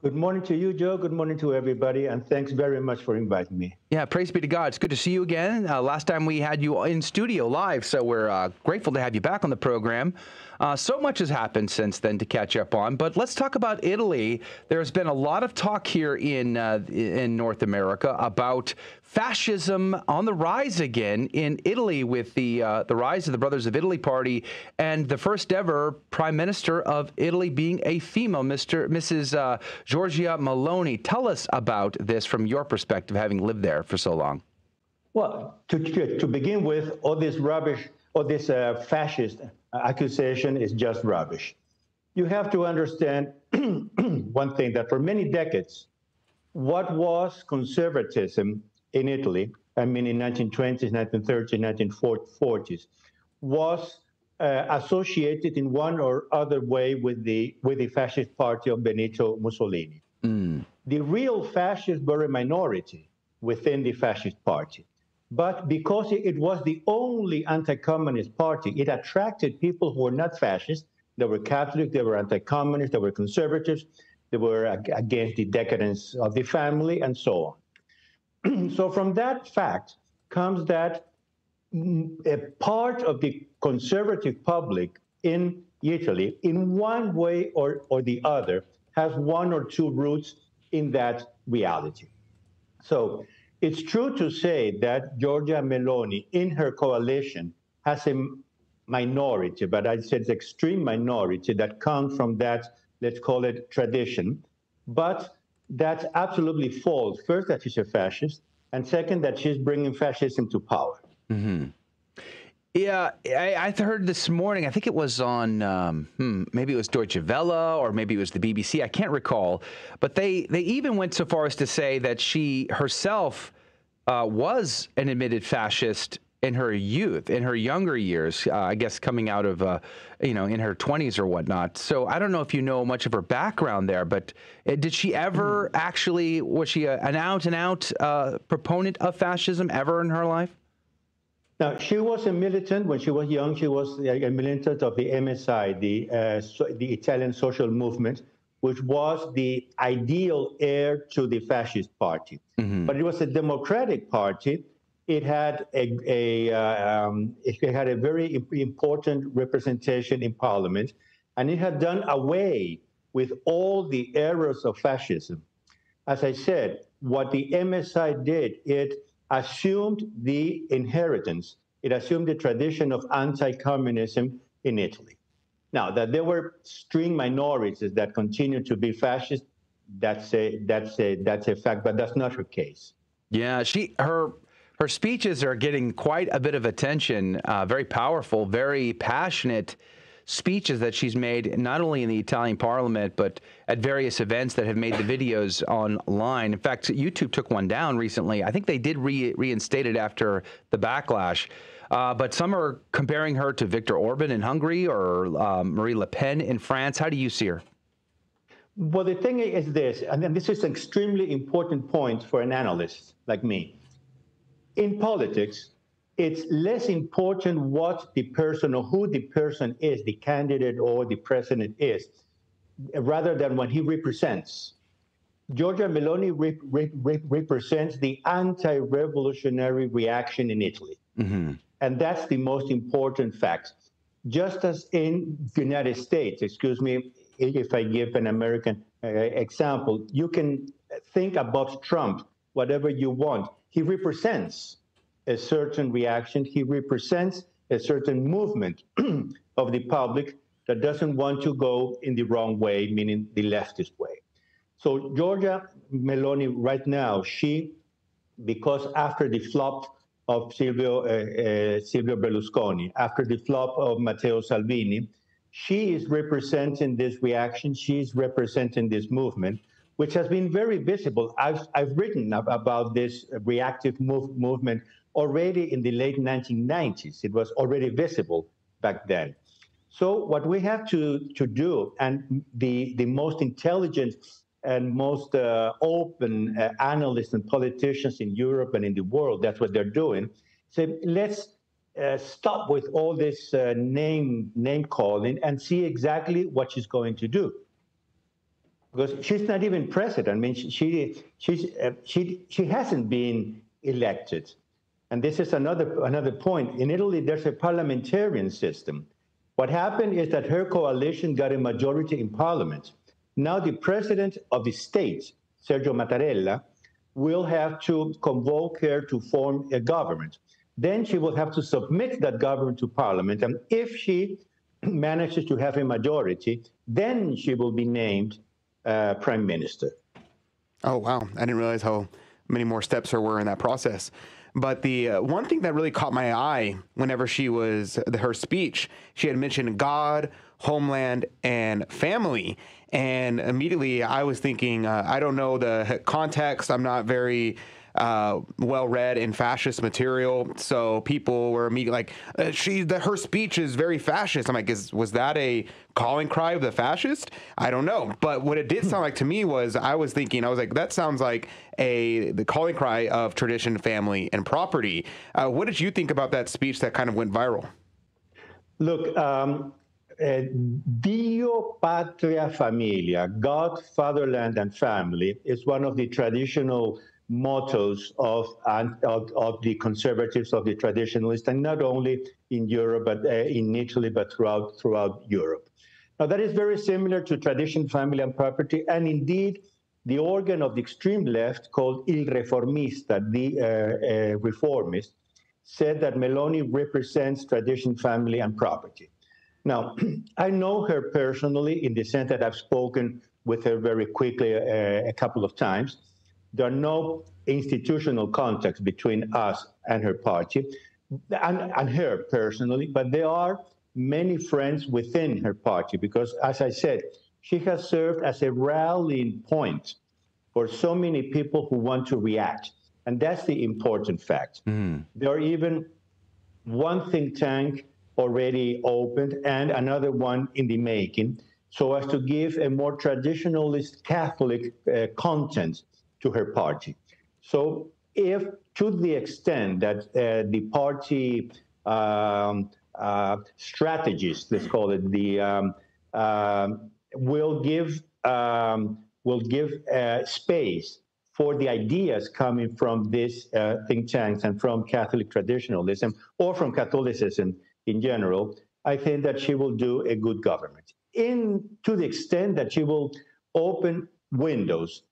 Good morning to you, Joe. Good morning to everybody, and thanks very much for inviting me. Yeah, praise be to God. It's good to see you again. Uh, last time we had you in studio live, so we're uh, grateful to have you back on the program. Uh, so much has happened since then to catch up on, but let's talk about Italy. There's been a lot of talk here in uh, in North America about fascism on the rise again in Italy with the uh, the rise of the Brothers of Italy party and the first ever prime minister of Italy being a female, Mr. Mrs. Uh, Giorgia Meloni. Tell us about this from your perspective, having lived there for so long. Well, to, to begin with, all this rubbish, all this uh, fascist accusation is just rubbish. You have to understand one thing that for many decades, what was conservatism in Italy, I mean in 1920s, 1930s, 1940s, was uh, associated in one or other way with the with the fascist party of Benito Mussolini. Mm. The real fascists were a minority within the fascist party. But because it was the only anti communist party, it attracted people who were not fascist. They were Catholic, they were anti communist, they were conservatives, they were against the decadence of the family, and so on. so, from that fact comes that mm, a part of the conservative public in Italy, in one way or, or the other, has one or two roots in that reality. So, it's true to say that Giorgia Meloni, in her coalition, has a minority, but I'd say it's extreme minority that comes from that, let's call it tradition. But that's absolutely false. First, that she's a fascist, and second, that she's bringing fascism to power. Mm-hmm. Yeah, I, I, heard this morning. I think it was on um, hmm, maybe it was Deutsche Welle or maybe it was the BBC. I can't recall, but they they even went so far as to say that she herself uh, was an admitted fascist in her youth, in her younger years. Uh, I guess coming out of uh, you know in her twenties or whatnot. So I don't know if you know much of her background there, but uh, did she ever actually was she a, an out and out uh, proponent of fascism ever in her life? Now, she was a militant when she was young. She was a militant of the MSI, the, uh, so, the Italian social movement, which was the ideal heir to the fascist party. Mm-hmm. But it was a democratic party. It had a, a uh, um, it had a very important representation in parliament, and it had done away with all the errors of fascism. As I said, what the MSI did, it assumed the inheritance, it assumed the tradition of anti communism in Italy. Now, that there were string minorities that continued to be fascist, that's a, that's, a, that's a fact, but that's not her case. Yeah, she her her speeches are getting quite a bit of attention. Uh, very powerful, very passionate speeches that she's made, not only in the Italian Parliament but at various events that have made the videos online. In fact, YouTube took one down recently. I think they did re- reinstate it after the backlash. Uh, but some are comparing her to Viktor Orban in Hungary or uh, Marie Le Pen in France. How do you see her? Well, the thing is this, and this is an extremely important point for an analyst like me. In politics, it's less important what the person or who the person is, the candidate or the president is, rather than what he represents. Giorgia Meloni re- re- re- represents the anti revolutionary reaction in Italy. Mm-hmm. And that's the most important fact. Just as in the United States, excuse me, if I give an American uh, example, you can think about Trump, whatever you want. He represents a certain reaction, he represents a certain movement of the public that doesn't want to go in the wrong way, meaning the leftist way. So, Giorgia Meloni, right now, she, because after the flop of Silvio, uh, uh, Silvio Berlusconi, after the flop of Matteo Salvini, she is representing this reaction. She's representing this movement, which has been very visible. I've, I've written about this reactive move, movement already in the late 1990s. It was already visible back then. So what we have to, to do, and the, the most intelligent and most uh, open uh, analysts and politicians in Europe and in the world, that's what they're doing. So let's uh, stop with all this uh, name name calling and see exactly what she's going to do. because she's not even president. I mean, she she uh, she she hasn't been elected, and this is another another point. In Italy, there's a parliamentarian system. What happened is that her coalition got a majority in parliament. Now the president of the state, Sergio Mattarella, will have to convoke her to form a government. Then she will have to submit that government to parliament, and if she manages to have a majority, then she will be named uh, prime minister. Oh, wow. I didn't realize how many more steps there were in that process. But the uh, one thing that really caught my eye whenever she was her speech, she had mentioned God, homeland, and family. And immediately I was thinking, uh, I don't know the context. I'm not very uh, well read in fascist material. So people were immediately like, uh, "She, the, her speech is very fascist." I'm like, is, "Was that a calling cry of the fascist?" I don't know, but what it did sound like to me was I was thinking, I was like, "That sounds like a the calling cry of tradition, family, and property." Uh, what did you think about that speech that kind of went viral? Look, um, uh, Dio, Patria, Familia, God, Fatherland, and Family is one of the traditional mottos of, of, of, the conservatives, of the traditionalists, and not only in Europe, but uh, in Italy, but throughout, throughout Europe. Now, that is very similar to tradition, family, and property, and indeed, the organ of the extreme left called Il Riformista, the uh, uh, reformist, said that Meloni represents tradition, family, and property. Now, I know her personally in the sense that I've spoken with her very quickly uh, a couple of times. There are no institutional contacts between us and her party, and, and her personally, but there are many friends within her party because, as I said, she has served as a rallying point for so many people who want to react. And that's the important fact. Mm. There are even one think tank already opened and another one in the making so as to give a more traditionalist Catholic uh, content to her party. So, if to the extent that uh, the party um, uh, strategists, let's call it, the um, uh, will give um, will give uh, space for the ideas coming from these uh, think tanks and from Catholic traditionalism or from Catholicism in general, I think that she will do a good government. In to the extent that she will open windows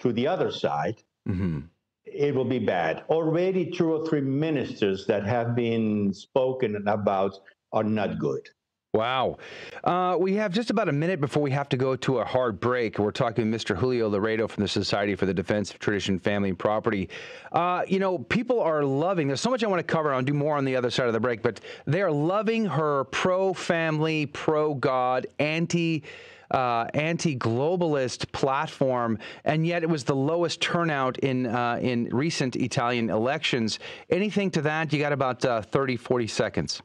to the other side, mm-hmm. it will be bad. Already, two or three ministers that have been spoken about are not good. Wow. Uh, we have just about a minute before we have to go to a hard break. We're talking with Mr. Julio Laredo from the Society for the Defense of Tradition, Family, and Property. Uh, you know, people are loving, there's so much I want to cover. I'll do more on the other side of the break, but they are loving her pro family, pro God, anti uh, anti-globalist platform, and yet it was the lowest turnout in uh, in recent Italian elections. Anything to that? You got about uh, 30, 40 seconds.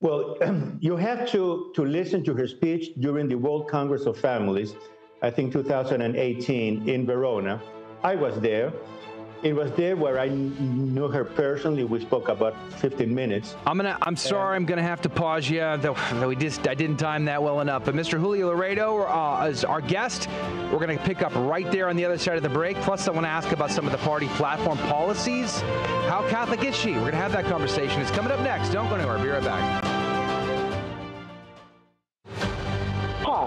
Well, you have to, to listen to her speech during the World Congress of Families, I think 2018 in Verona. I was there. It was there where I knew her personally. We spoke about 15 minutes. I'm gonna. I'm sorry. I'm gonna have to pause you. Though, though we just I didn't time that well enough. But Mr. Julio Laredo uh, is our guest. We're gonna pick up right there on the other side of the break. Plus, I want to ask about some of the party platform policies. How Catholic is she? We're gonna have that conversation. It's coming up next. Don't go anywhere. Be right back.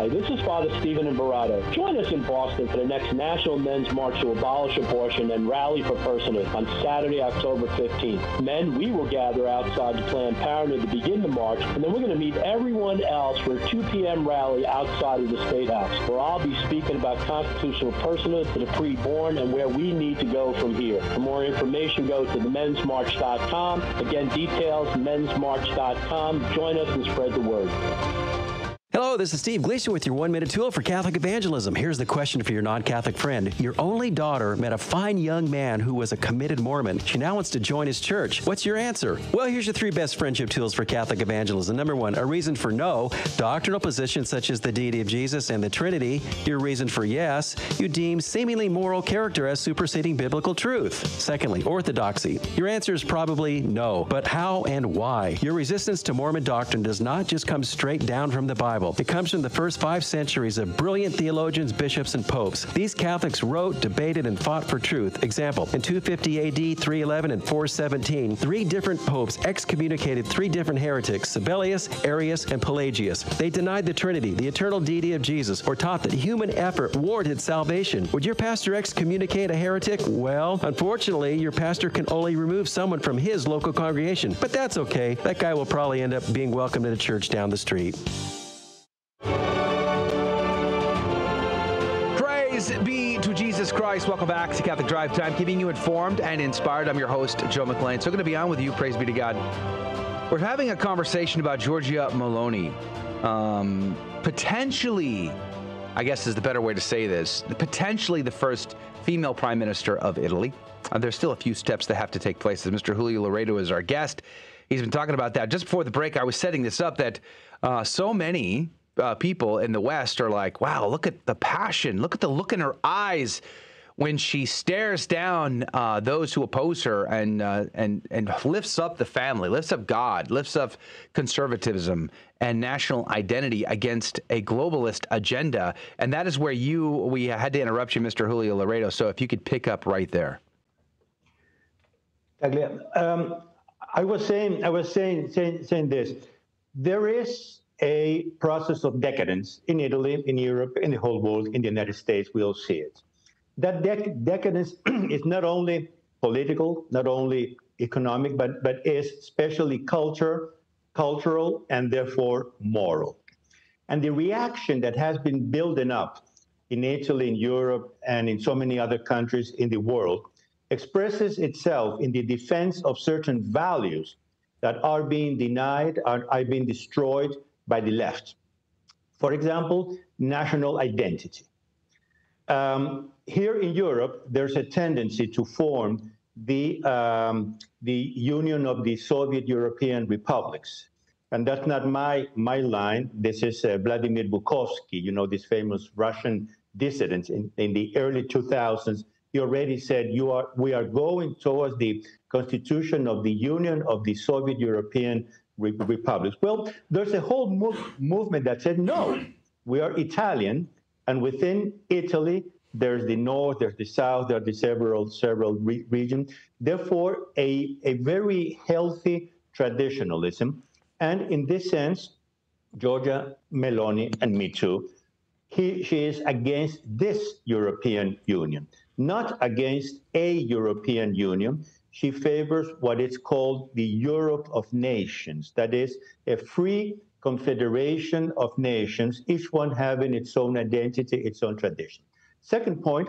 Hi, this is Father Stephen Imparato. Join us in Boston for the next National Men's March to abolish abortion and rally for personhood on Saturday, October 15th. Men, we will gather outside the Planned Parenthood to begin the march, and then we're going to meet everyone else for a 2 p.m. rally outside of the State House, where I'll be speaking about constitutional personhood for the preborn and where we need to go from here. For more information, go to themensmarch.com. Again, details, mensmarch.com. Join us and spread the word. Hello, this is Steve Gleason with your one minute tool for Catholic evangelism. Here's the question for your non Catholic friend. Your only daughter met a fine young man who was a committed Mormon. She now wants to join his church. What's your answer? Well, here's your three best friendship tools for Catholic evangelism. Number one, a reason for no, doctrinal positions such as the deity of Jesus and the Trinity. Your reason for yes, you deem seemingly moral character as superseding biblical truth. Secondly, orthodoxy. Your answer is probably no, but how and why? Your resistance to Mormon doctrine does not just come straight down from the Bible. Bible. It comes from the first five centuries of brilliant theologians, bishops, and popes. These Catholics wrote, debated, and fought for truth. Example, in 250 AD, 311, and 417, three different popes excommunicated three different heretics, Sabellius, Arius, and Pelagius. They denied the Trinity, the eternal deity of Jesus, or taught that human effort warranted salvation. Would your pastor excommunicate a heretic? Well, unfortunately, your pastor can only remove someone from his local congregation, but that's okay. That guy will probably end up being welcomed to a church down the street. Praise be to Jesus Christ. Welcome back to Catholic Drive Time, keeping you informed and inspired. I'm your host, Joe McClane. So, going to be on with you. Praise be to God. We're having a conversation about Giorgia Meloni. Um, potentially, I guess is the better way to say this, potentially the first female prime minister of Italy. Uh, there's still a few steps that have to take place. As Mr. Julio Loredo is our guest, he's been talking about that. Just before the break, I was setting this up that uh, so many uh, people in the West are like, wow, look at the passion, look at the look in her eyes when she stares down uh, those who oppose her and uh, and and lifts up the family, lifts up God, lifts up conservatism and national identity against a globalist agenda, and that is where you we had to interrupt you, Mr. Julio Laredo. So if you could pick up right there. Um, I was saying, I was saying, saying, saying this. There is a process of decadence in Italy, in Europe, in the whole world, in the United States. We all see it. That dec- decadence is not only political, not only economic, but but is especially culture, cultural, and therefore moral. And the reaction that has been building up in Italy, in Europe, and in so many other countries in the world expresses itself in the defense of certain values that are being denied, are, are being destroyed by the left. For example, national identity. Um, here in Europe, there's a tendency to form the, um, the Union of the Soviet European Republics. And that's not my, my line. This is uh, Vladimir Bukovsky, you know, this famous Russian dissident in, in the early 2000s. He already said you are, we are going towards the constitution of the Union of the Soviet European Re- Republics. Well, there's a whole move, movement that said, no, we are Italian, and within Italy, there's the north, there's the south, there are the several several re- regions. Therefore, a, a very healthy traditionalism. And in this sense, Giorgia Meloni and me too, he, she is against this European Union, not against a European Union. She favors what is called the Europe of nations, that is, a free confederation of nations, each one having its own identity, its own tradition. Second point,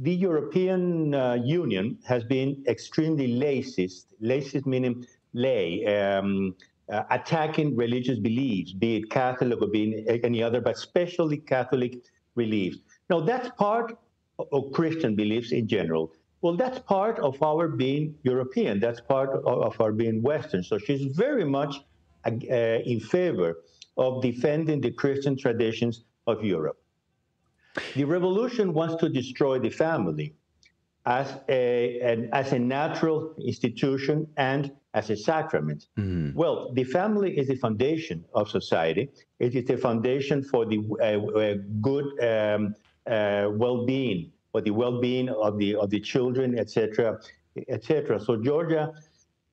the European uh, Union has been extremely laxist, laxist meaning lay, um, uh, attacking religious beliefs, be it Catholic or be it any other, but especially Catholic beliefs. Now, that's part of Christian beliefs in general. Well, that's part of our being European. That's part of, our being Western. So she's very much uh, in favor of defending the Christian traditions of Europe. The revolution wants to destroy the family as a, an, as a natural institution and as a sacrament. Mm-hmm. Well, the family is the foundation of society. It is the foundation for the uh, uh, good um, uh, well-being, for the well-being of the of the children, etc., etc. So Giorgia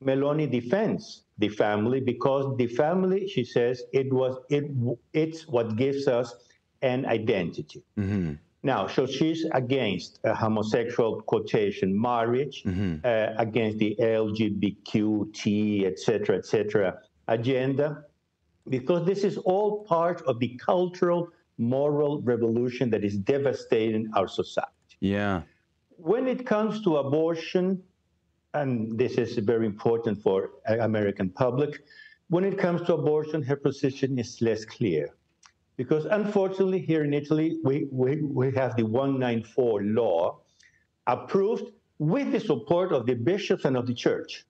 Meloni defends the family because the family, she says, it was it it's what gives us an identity. Mm-hmm. Now, so she's against a homosexual quotation marriage, mm-hmm. uh, against the LGBTQ, et cetera, et cetera agenda, because this is all part of the cultural, moral revolution that is devastating our society. Yeah. When it comes to abortion, and this is very important for American public, when it comes to abortion, her position is less clear. Because unfortunately, here in Italy, we, we, we have the 194 law approved with the support of the bishops and of the church,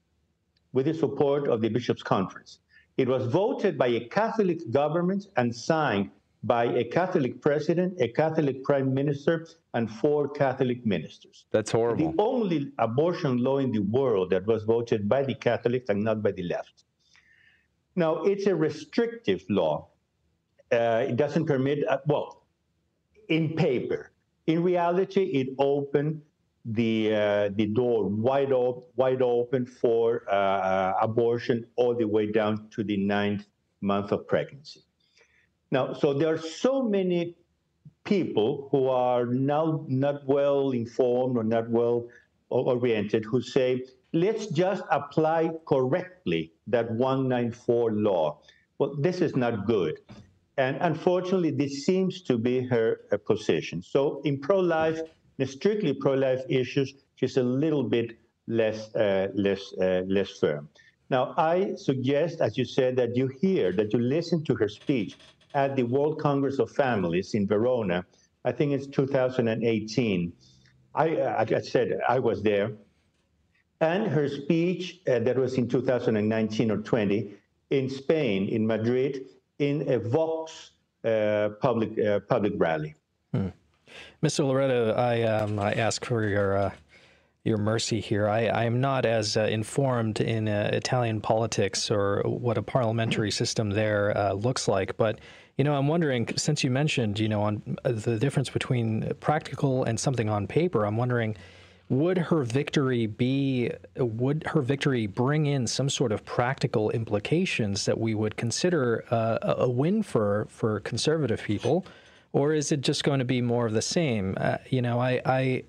with the support of the bishops' conference. It was voted by a Catholic government and signed by a Catholic president, a Catholic prime minister, and four Catholic ministers. That's horrible. The only abortion law in the world that was voted by the Catholics and not by the left. Now, it's a restrictive law uh, it doesn't permit, uh, well, in paper. In reality, it opened the uh, the door wide open, wide open for uh, abortion all the way down to the ninth month of pregnancy. Now, so there are so many people who are now not well informed or not well oriented who say, let's just apply correctly that 194 law. Well, this is not good. And unfortunately, this seems to be her position. So in pro-life, the strictly pro-life issues, she's a little bit less, uh, less, uh, less firm. Now, I suggest, as you said, that you hear, that you listen to her speech at the World Congress of Families in Verona. I think it's 2018. I, uh, I said I was there. And her speech uh, that was in 2019 or 20 in Spain, in Madrid, in a Vox uh, public uh, public rally. Hmm. Mr. Loreto, I um, I ask for your uh, your mercy here. I, I am not as uh, informed in uh, Italian politics or what a parliamentary system there uh, looks like, but you know, I'm wondering since you mentioned you know on the difference between practical and something on paper. I'm wondering would her victory be would her victory bring in some sort of practical implications that we would consider uh, a win for for conservative people or is it just going to be more of the same uh, you know I, I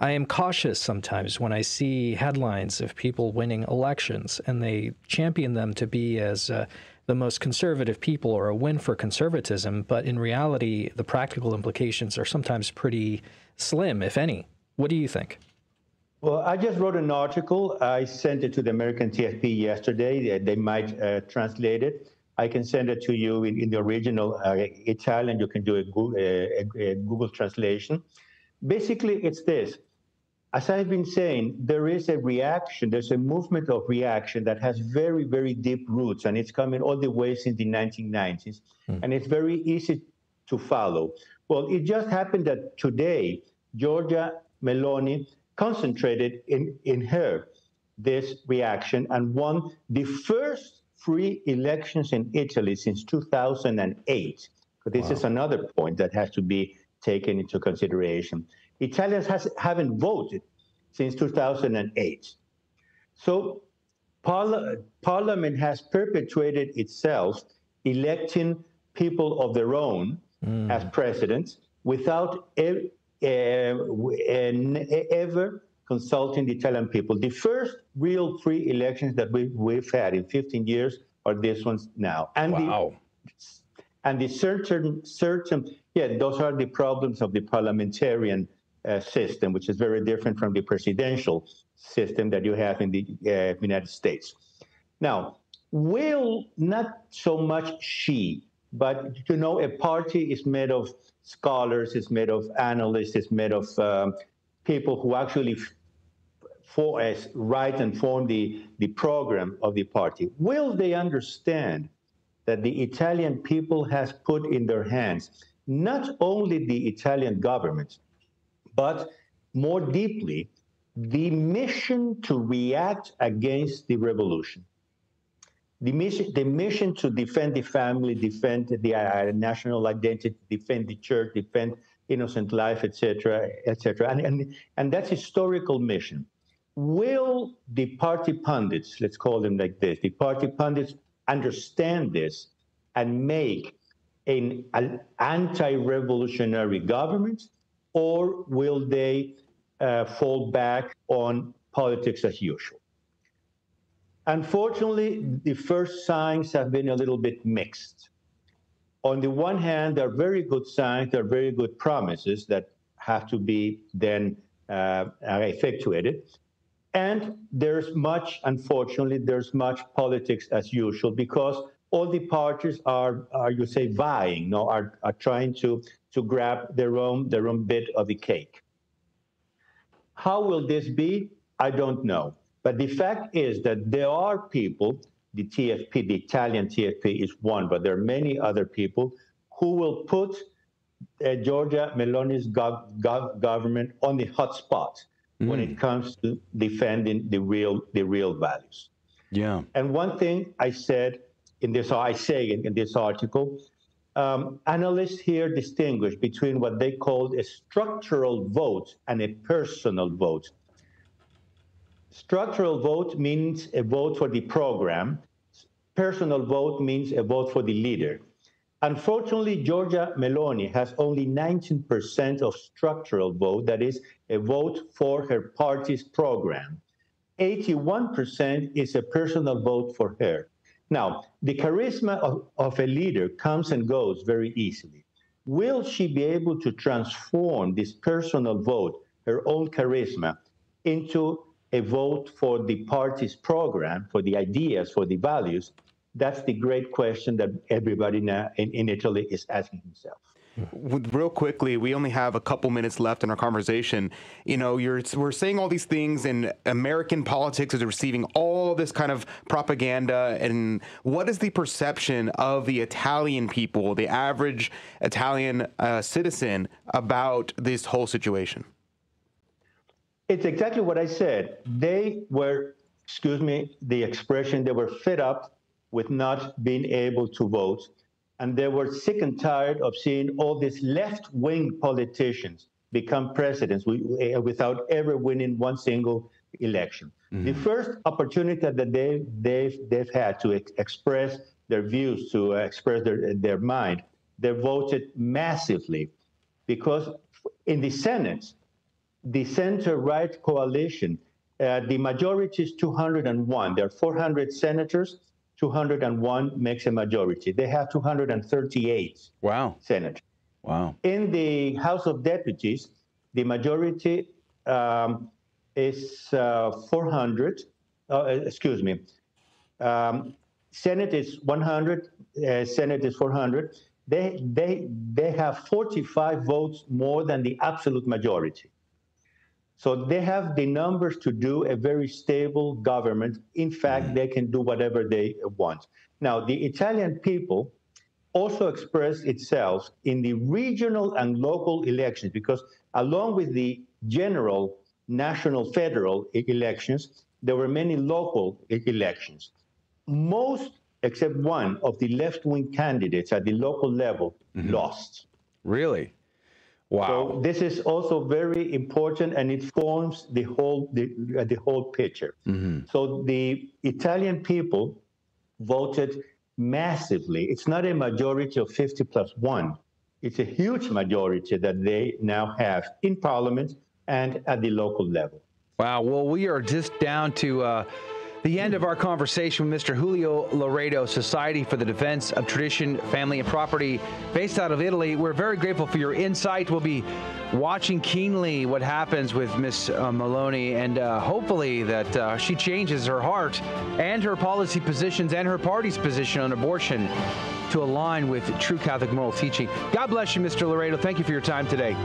I am cautious sometimes when I see headlines of people winning elections and they champion them to be as uh, the most conservative people or a win for conservatism, but in reality, the practical implications are sometimes pretty slim, if any. What do you think? Well, I just wrote an article. I sent it to the American TFP yesterday. They might uh, translate it. I can send it to you in, in the original uh, Italian. You can do a Google, a, a Google translation. Basically, it's this. As I've been saying, there is a reaction, there's a movement of reaction that has very, very deep roots, and it's coming all the way since the 1990s, mm. and it's very easy to follow. Well, it just happened that today, Giorgia Meloni concentrated in, in her this reaction and won the first free elections in Italy since 2008. But this wow. is another point that has to be taken into consideration. Italians has, haven't voted since 2008. So parla- Parliament has perpetuated itself electing people of their own mm. as presidents without e- ever consulting the Italian people. The first real free elections that we, we've had in 15 years are these ones now. And wow. The, and the certain, certain, yeah, those are the problems of the parliamentarian uh, system, which is very different from the presidential system that you have in the uh, United States. Now, will not so much she, but you know, a party is made of scholars, it's made of analysts, it's made of um, people who actually for us write and form the, the program of the party. Will they understand that the Italian people has put in their hands not only the Italian government, but more deeply, the mission to react against the revolution. The mission, the mission to defend the family, defend the uh, national identity, defend the church, defend innocent life, etc., etc., and, and and that's historical mission. Will the party pundits, let's call them like this, the party pundits understand this and make an, an anti-revolutionary government or will they uh, fall back on politics as usual? Unfortunately, the first signs have been a little bit mixed. On the one hand, there are very good signs, there are very good promises that have to be then uh, effectuated. And there's much, unfortunately, there's much politics as usual because all the parties are, are you say, vying, no, are, are trying to, to grab their own, their own bit of the cake. How will this be? I don't know. But the fact is that there are people, the TFP, the Italian TFP is one, but there are many other people who will put uh, Giorgia Meloni's gov- gov- government on the hot spot mm. when it comes to defending the real, the real values. Yeah. And one thing I said in this, I say in, in this article, um, analysts here distinguish between what they call a structural vote and a personal vote. Structural vote means a vote for the program. Personal vote means a vote for the leader. Unfortunately, Giorgia Meloni has only 19% of structural vote, that is, a vote for her party's program. 81% is a personal vote for her. Now, the charisma of, of a leader comes and goes very easily. Will she be able to transform this personal vote, her own charisma, into a vote for the party's program, for the ideas, for the values? That's the great question that everybody now in, in Italy is asking himself. Real quickly, we only have a couple minutes left in our conversation. You know, you're we're saying all these things, and American politics is receiving all this kind of propaganda. And what is the perception of the Italian people, the average Italian uh, citizen, about this whole situation? It's exactly what I said. They were, excuse me, the expression, they were fed up with not being able to vote. And they were sick and tired of seeing all these left wing politicians become presidents without ever winning one single election. Mm-hmm. The first opportunity that they, they've, they've had to ex- express their views, to uh, express their, their mind, they voted massively because in the Senate, the center right coalition, uh, the majority is 201. There are 400 senators 201 makes a majority. They have 238 wow. senators. Wow. In the House of Deputies, the majority um, is uh, 400. Uh, excuse me. Um, Senate is 100. Uh, Senate is 400. They they they have 45 votes more than the absolute majority. So they have the numbers to do a very stable government. In fact, mm-hmm. they can do whatever they want. Now, the Italian people also expressed itself in the regional and local elections because, along with the general, national, federal elections, there were many local elections. Most, except one, of the left wing candidates at the local level mm-hmm. lost. Really? Wow. So this is also very important, and it forms the whole the, uh, the whole picture. Mm-hmm. So the Italian people voted massively. It's not a majority of 50 plus one. It's a huge majority that they now have in parliament and at the local level. Wow. Well, we are just down to. Uh the end of our conversation with Mr. Julio Laredo, Society for the Defense of Tradition, Family, and Property, based out of Italy. We're very grateful for your insight. We'll be watching keenly what happens with Miss uh, Meloni, and uh, hopefully that uh, she changes her heart and her policy positions and her party's position on abortion to align with true Catholic moral teaching. God bless you, Mr. Laredo. Thank you for your time today.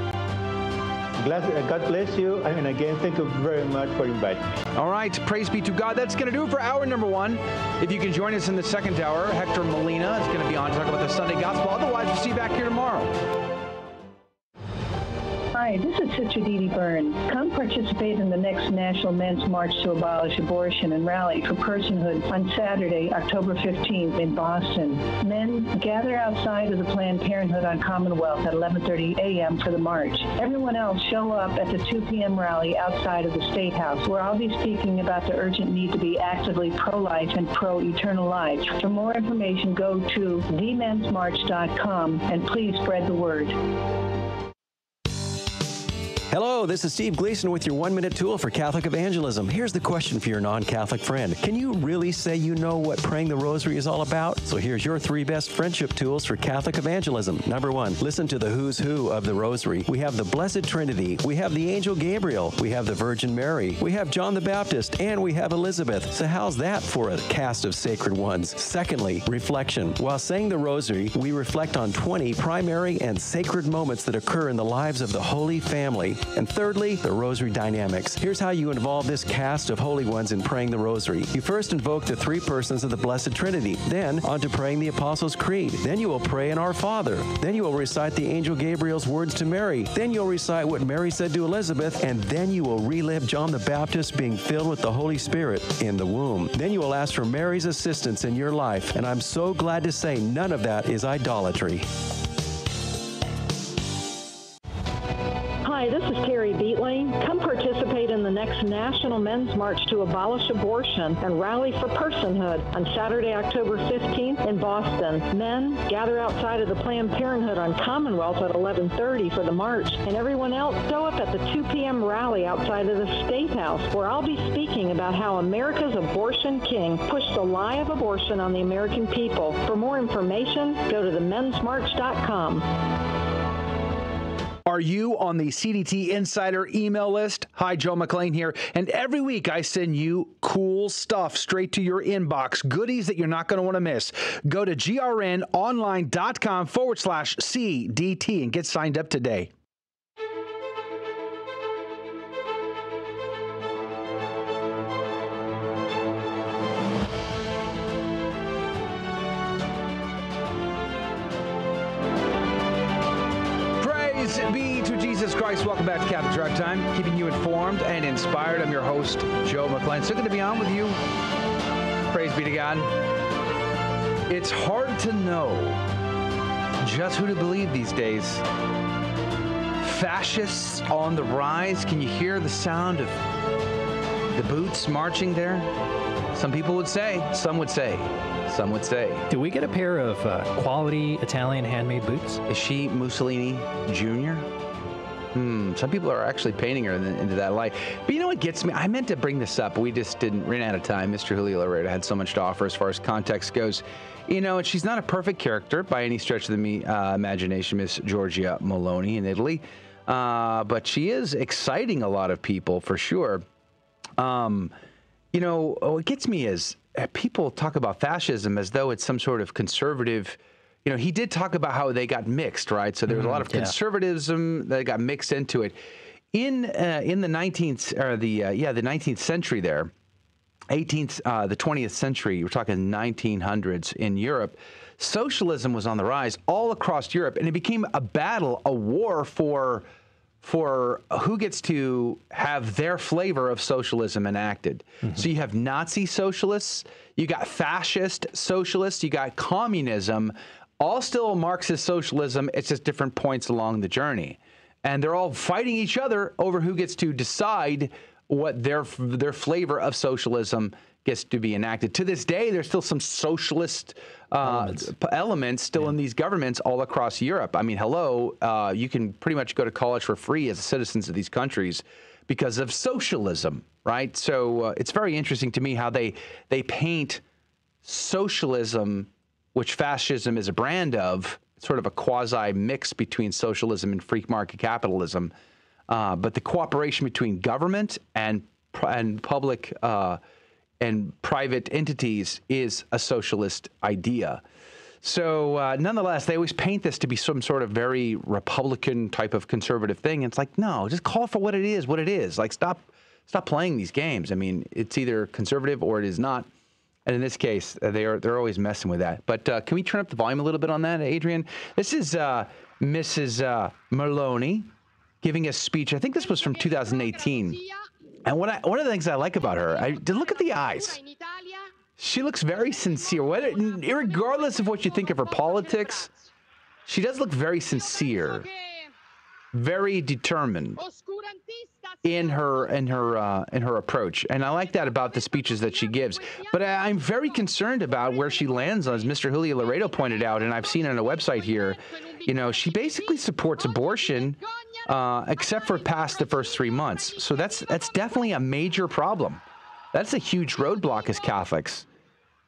Uh, God bless you. And again, thank you very much for inviting me. All right. Praise be to God. That's going to do it for hour number one. If you can join us in the second hour, Hector Molina is going to be on to talk about the Sunday Gospel. Otherwise, we'll see you back here tomorrow. Hi, this is Sister Dee Dee Byrne. Come participate in the next National Men's March to Abolish Abortion and Rally for Personhood on Saturday, October 15th in Boston. Men, gather outside of the Planned Parenthood on Commonwealth at 11.30 a.m. for the march. Everyone else show up at the 2 p.m. rally outside of the State House, where I'll be speaking about the urgent need to be actively pro-life and pro-eternal life. For more information, go to themensmarch.com and please spread the word. Hello, this is Steve Gleason with your one minute tool for Catholic evangelism. Here's the question for your non Catholic friend Can you really say you know what praying the rosary is all about? So here's your three best friendship tools for Catholic evangelism. Number one, listen to the who's who of the rosary. We have the Blessed Trinity, we have the Angel Gabriel, we have the Virgin Mary, we have John the Baptist, and we have Elizabeth. So, how's that for a cast of sacred ones? Secondly, reflection. While saying the rosary, we reflect on 20 primary and sacred moments that occur in the lives of the Holy Family And thirdly, the rosary dynamics. Here's how you involve this cast of holy ones in praying the rosary. You first invoke the three persons of the Blessed Trinity, then on to praying the Apostles' Creed. Then you will pray in Our Father. Then you will recite the angel Gabriel's words to Mary. Then you'll recite what Mary said to Elizabeth, and then you will relive John the Baptist being filled with the Holy Spirit in the womb. Then you will ask for Mary's assistance in your life, and I'm so glad to say none of that is idolatry. Hi, this is Terry Beatley. Come participate in the next National Men's March to Abolish Abortion and Rally for Personhood on Saturday, October 15th in Boston. Men, gather outside of the Planned Parenthood on Commonwealth at 1130 for the march, and everyone else show up at the 2 p.m. rally outside of the State House, where I'll be speaking about how America's abortion king pushed the lie of abortion on the American people. For more information, go to themensmarch.com. Are you on the CDT Insider email list? Hi, Joe McClane here. And every week I send you cool stuff straight to your inbox, goodies that you're not going to want to miss. Go to grnonline.com forward slash CDT and get signed up today. Welcome back to Catholic Drive Time, keeping you informed and inspired. I'm your host, Joe McClane. So good to be on with you. Praise be to God. It's hard to know just who to believe these days. Fascists on the rise. Can you hear the sound of the boots marching there? Some people would say, some would say, some would say. Do we get a pair of uh, quality Italian handmade boots? Is she Mussolini Jr.? Hmm. Some people are actually painting her in- into that light. But you know what gets me? I meant to bring this up. We just didn't ran out of time. Mr. Julio Laredo had so much to offer as far as context goes. You know, and she's not a perfect character by any stretch of the uh, imagination, Miss Giorgia Meloni in Italy. Uh, but she is exciting a lot of people for sure. Um, you know, what gets me is uh, people talk about fascism as though it's some sort of conservative. You know, he did talk about how they got mixed, right? So there was a lot of Mhm, yeah. conservatism that got mixed into it. In uh, in the 19th or the uh, yeah the 19th century there, 18th uh, the 20th century, we're talking 1900s in Europe. Socialism was on the rise all across Europe, and it became a battle, a war for for who gets to have their flavor of socialism enacted. So you have Nazi socialists, you got fascist socialists, you got communism, all still Marxist socialism. It's just different points along the journey. And they're all fighting each other over who gets to decide what their their flavor of socialism gets to be enacted. To this day, there's still some socialist uh, p- elements still in these governments all across Europe. I mean, hello, uh, you can pretty much go to college for free as citizens of these countries because of socialism, right? So uh, it's very interesting to me how they they paint socialism, which fascism is a brand of, sort of a quasi mix between socialism and free market capitalism. Uh, but the cooperation between government and and public uh, and private entities is a socialist idea. So, uh, nonetheless, they always paint this to be some sort of very Republican type of conservative thing. And it's like, no, just call for what it is, what it is. Like, stop, stop playing these games. I mean, it's either conservative or it is not. And in this case, uh, they are they're always messing with that. But uh, can we turn up the volume a little bit on that, Adrian? This is uh, Mrs. Uh, Meloni giving a speech. I think this was from 2018. And what I, one of the things I like about her, I did look at the eyes. She looks very sincere. Regardless of what you think of her politics, she does look very sincere, very determined in her in her uh, in her approach, and I like that about the speeches that she gives. But I, I'm very concerned about where she lands, as Mr. Julio Laredo pointed out, and I've seen on a website here. You know, she basically supports abortion, uh, except for past the first three months. So that's that's definitely a major problem. That's a huge roadblock as Catholics.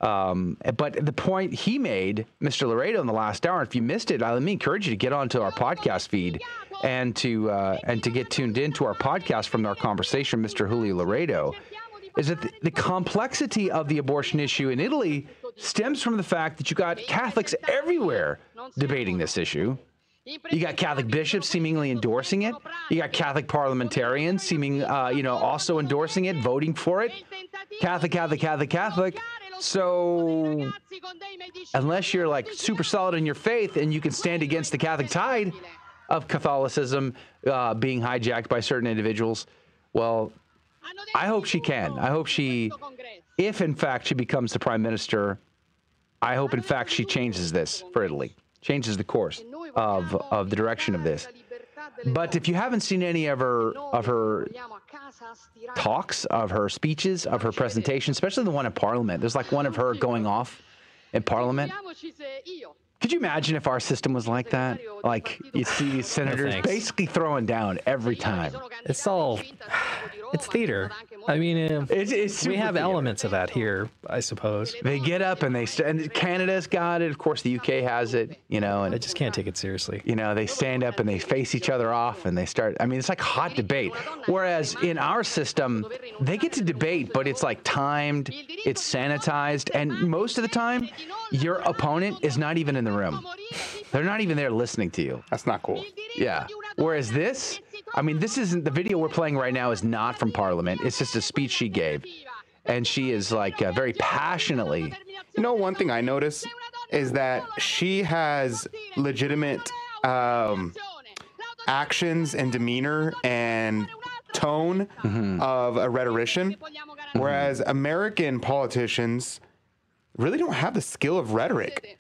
Um, but the point he made, Mr. Laredo, in the last hour, if you missed it, let me encourage you to get onto our podcast feed and to uh, and to get tuned into our podcast from our conversation, Mr. Julio Laredo, is that the, the complexity of the abortion issue in Italy stems from the fact that you got Catholics everywhere debating this issue. You got Catholic bishops seemingly endorsing it. You got Catholic parliamentarians seeming, uh, you know, also endorsing it, voting for it. Catholic, Catholic, Catholic, Catholic. So, unless you're like super solid in your faith and you can stand against the Catholic tide of Catholicism uh, being hijacked by certain individuals, well, I hope she can. I hope she, if in fact she becomes the prime minister, I hope in fact she changes this for Italy, changes the course of of the direction of this. But if you haven't seen any of her of her talks, of her speeches, of her presentation, especially the one in Parliament, there's like one of her going off in Parliament. Could you imagine if our system was like that? Like you see these senators thanks. basically throwing down every time. It's all, it's theater. I mean, uh, It's, it's we have theater. elements of that here, I suppose. They get up and they st- and Canada's got it. Of course, the UK has it. You know, and I just can't take it seriously. you know they stand up and they face each other off and they start. I mean, it's like hot debate. Whereas in our system, they get to debate, but it's like timed, it's sanitized, and most of the time, your opponent is not even in the room. They're not even there listening to you. That's not cool. Yeah. Whereas this, I mean, this isn't the video we're playing right now is not from Parliament. It's just a speech she gave, and she is like uh, very passionately. You know, one thing I noticed is that she has legitimate um, actions and demeanor and tone of a rhetorician, whereas American politicians really don't have the skill of rhetoric.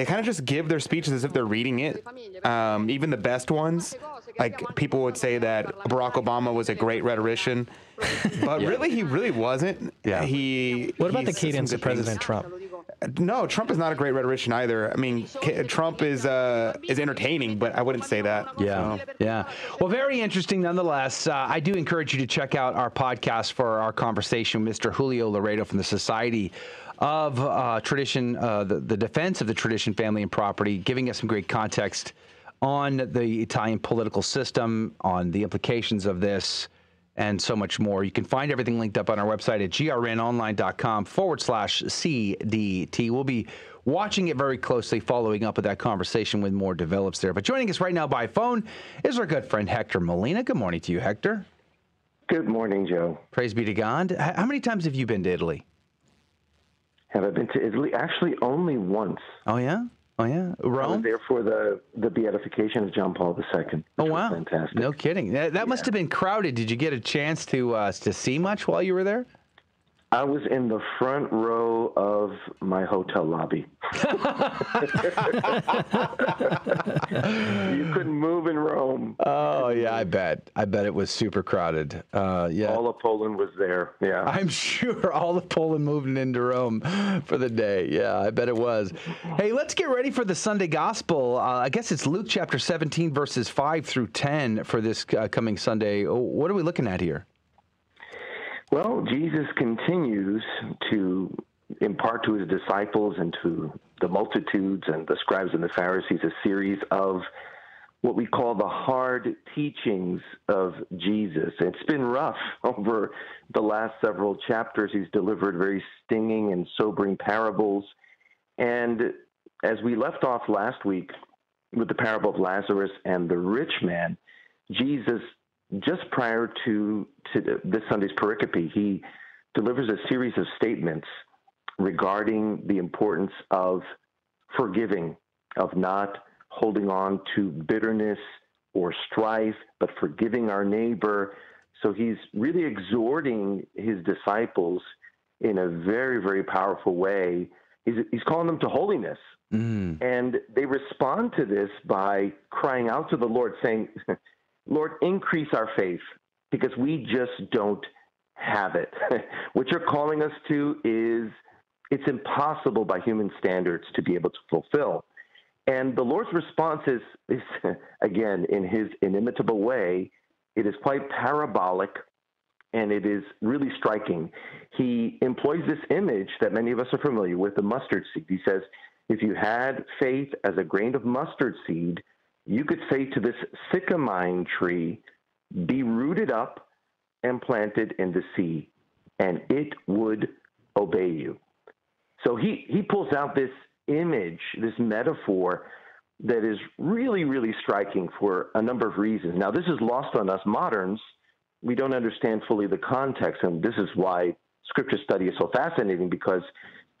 They kind of just give their speeches as if they're reading it. Um, even the best ones, like people would say that Barack Obama was a great rhetorician, but really he really wasn't. Yeah. He. What about he the cadence of good things. President Trump? No, Trump is not a great rhetorician either. I mean, K- Trump is uh, is entertaining, but I wouldn't say that. Yeah, So- yeah. Well, very interesting nonetheless. Uh, I do encourage you to check out our podcast for our conversation with Mr. Julio Laredo from the Society of uh, Tradition, uh, the, the Defense of the Tradition, Family, and Property, giving us some great context on the Italian political system, on the implications of this, and so much more. You can find everything linked up on our website at grnonline.com forward slash CDT. We'll be watching it very closely, following up with that conversation when more develops there. But joining us right now by phone is our good friend Hector Molina. Good morning to you, Hector. Good morning, Joe. Praise be to God. How many times have you been to Italy? Have I been to Italy? Actually, only once. Oh, yeah? Oh, yeah? I was Rome? there for the, the beatification of John Paul II. Oh, wow. Fantastic. No kidding. That, that must have been crowded. Did you get a chance to uh, to see much while you were there? I was in the front row of my hotel lobby. you couldn't move in Rome. Oh, yeah, I bet. I bet it was super crowded. Uh, yeah. All of Poland was there. Yeah. I'm sure all of Poland moving into Rome for the day. Yeah, I bet it was. Hey, let's get ready for the Sunday Gospel. Uh, I guess it's Luke chapter 17, verses 5 through 10 for this uh, coming Sunday. What are we looking at here? Well, Jesus continues to impart to his disciples and to the multitudes and the scribes and the Pharisees a series of what we call the hard teachings of Jesus. It's been rough over the last several chapters. He's delivered very stinging and sobering parables. And as we left off last week with the parable of Lazarus and the rich man, Jesus just prior to, to this Sunday's pericope, he delivers a series of statements regarding the importance of forgiving, of not holding on to bitterness or strife, but forgiving our neighbor. So he's really exhorting his disciples in a very, very powerful way. He's, he's calling them to holiness. Mm. And they respond to this by crying out to the Lord, saying, Lord, increase our faith because we just don't have it. what you're calling us to is it's impossible by human standards to be able to fulfill. And the Lord's response is, is again, in his inimitable way, it is quite parabolic and it is really striking. He employs this image that many of us are familiar with the mustard seed. He says, if you had faith as a grain of mustard seed, you could say to this sycamine tree, be rooted up and planted in the sea, and it would obey you. So he, he pulls out this image, this metaphor that is really, really striking for a number of reasons. Now, this is lost on us moderns. We don't understand fully the context, and this is why scripture study is so fascinating because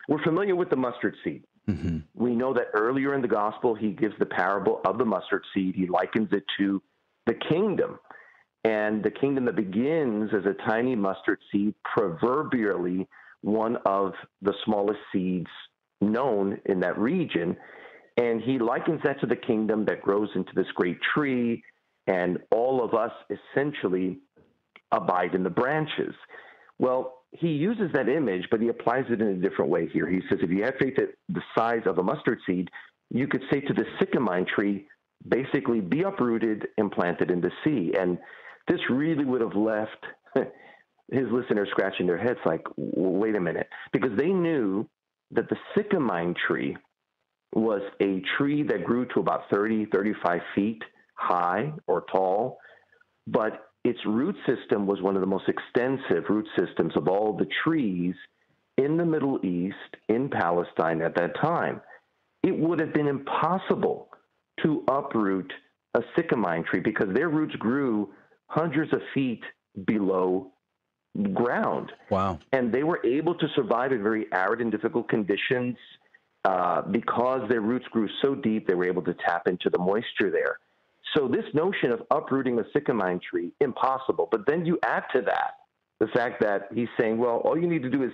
we're familiar with the mustard seed. Mm-hmm. We know that earlier in the gospel, he gives the parable of the mustard seed. He likens it to the kingdom. And the kingdom that begins as a tiny mustard seed, proverbially one of the smallest seeds known in that region. And he likens that to the kingdom that grows into this great tree, and all of us essentially abide in the branches. Well, he uses that image, but he applies it in a different way here. He says, if you have faith at the size of a mustard seed, you could say to the sycamine tree, basically be uprooted and planted in the sea. And this really would have left his listeners scratching their heads like, wait a minute, because they knew that the sycamine tree was a tree that grew to about 30, 35 feet high or tall, but its root system was one of the most extensive root systems of all the trees in the Middle East, in Palestine at that time. It would have been impossible to uproot a sycamine tree because their roots grew hundreds of feet below ground. Wow. And they were able to survive in very arid and difficult conditions uh, because their roots grew so deep, they were able to tap into the moisture there. So, this notion of uprooting a sycamine tree, impossible. But then you add to that the fact that he's saying, well, all you need to do is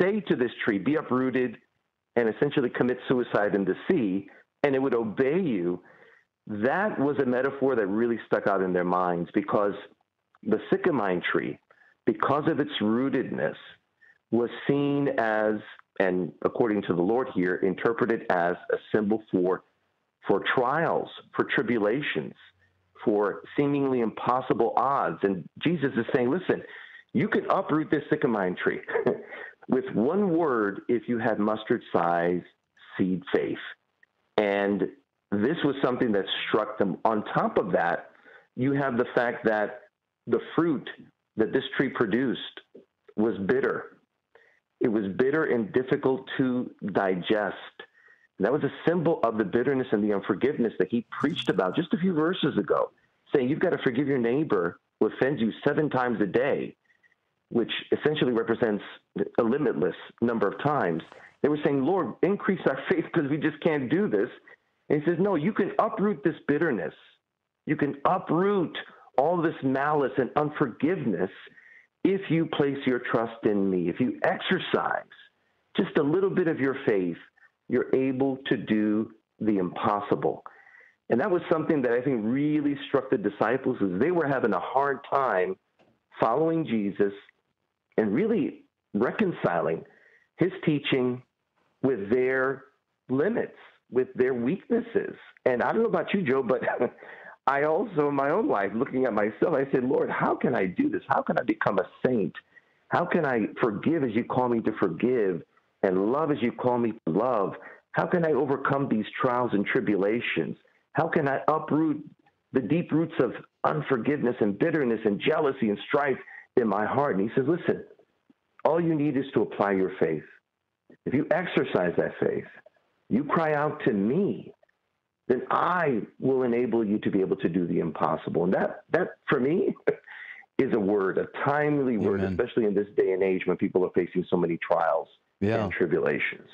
say to this tree, be uprooted and essentially commit suicide in the sea, and it would obey you. That was a metaphor that really stuck out in their minds because the sycamine tree, because of its rootedness, was seen as, and according to the Lord here, interpreted as a symbol for for trials, for tribulations, for seemingly impossible odds. And Jesus is saying, listen, you can uproot this sycamine tree with one word if you had mustard size seed faith. And this was something that struck them. On top of that, you have the fact that the fruit that this tree produced was bitter. It was bitter and difficult to digest. And that was a symbol of the bitterness and the unforgiveness that he preached about just a few verses ago, saying you've got to forgive your neighbor who offends you seven times a day, which essentially represents a limitless number of times. They were saying, Lord, increase our faith because we just can't do this. And he says, No, you can uproot this bitterness. You can uproot all this malice and unforgiveness if you place your trust in me. If you exercise just a little bit of your faith you're able to do the impossible. And that was something that I think really struck the disciples as they were having a hard time following Jesus and really reconciling his teaching with their limits, with their weaknesses. And I don't know about you, Joe, but I also, in my own life, looking at myself, I said, Lord, how can I do this? How can I become a saint? How can I forgive as you call me to forgive? And love as you call me to love, how can I overcome these trials and tribulations? How can I uproot the deep roots of unforgiveness and bitterness and jealousy and strife in my heart? And he says, listen, all you need is to apply your faith. If you exercise that faith, you cry out to me, then I will enable you to be able to do the impossible. And that, that for me, is a word, a timely word, Amen. especially in this day and age when people are facing so many trials yeah. and tribulations.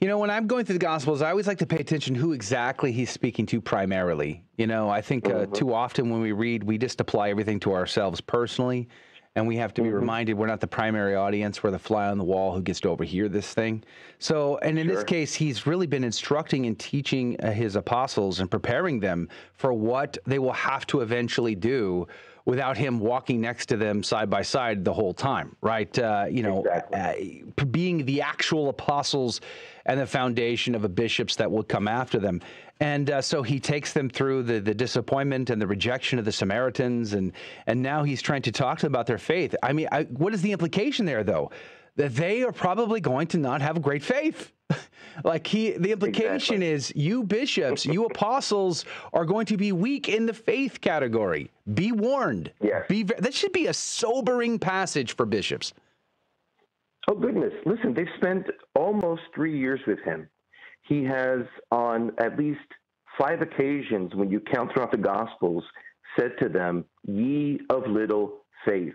You know, when I'm going through the Gospels, I always like to pay attention who exactly he's speaking to primarily. You know, I think uh, mm-hmm. too often when we read, we just apply everything to ourselves personally. And we have to be mm-hmm. reminded we're not the primary audience. We're the fly on the wall who gets to overhear this thing. So, and in sure. this case, he's really been instructing and teaching uh, his apostles and preparing them for what they will have to eventually do without him walking next to them side by side the whole time, right? Uh, you know, exactly. uh, being the actual apostles and the foundation of the bishops that will come after them. And uh, so he takes them through the, the disappointment and the rejection of the Samaritans, and and now he's trying to talk to them about their faith. I mean, I, what is the implication there, though? That they are probably going to not have great faith. like he the implication exactly. is you bishops you apostles are going to be weak in the faith category be warned yes. be that should be a sobering passage for bishops oh goodness listen they've spent almost three years with him he has on at least five occasions when you count throughout the Gospels said to them, Ye of little faith.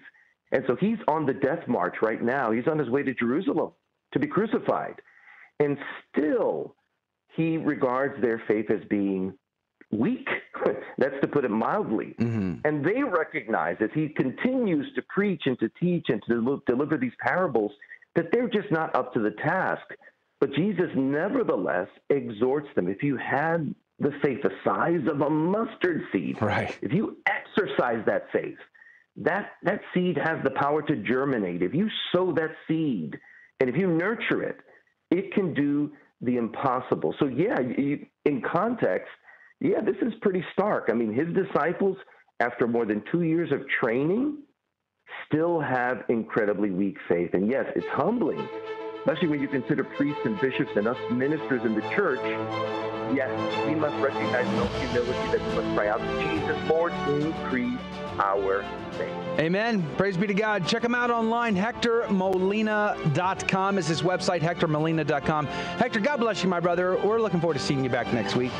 And so he's on the death march right now. He's on his way to Jerusalem to be crucified. And still, he regards their faith as being weak. That's to put it mildly. Mm-hmm. And they recognize as he continues to preach and to teach and to deliver these parables that they're just not up to the task. But Jesus nevertheless exhorts them. If you had the faith the size of a mustard seed, right. if you exercise that faith, that, that seed has the power to germinate. If you sow that seed and if you nurture it, it can do the impossible. So, yeah, you, in context, yeah, this is pretty stark. I mean, his disciples, after more than two years of training, still have incredibly weak faith. And yes, it's humbling, especially when you consider priests and bishops and us ministers in the church. Yes, we must recognize in all humility that we must cry out to Jesus, Lord, increase our faith. Amen. Praise be to God. Check him out online. HectorMolina.com is his website, HectorMolina.com. Hector, God bless you, my brother. We're looking forward to seeing you back next week.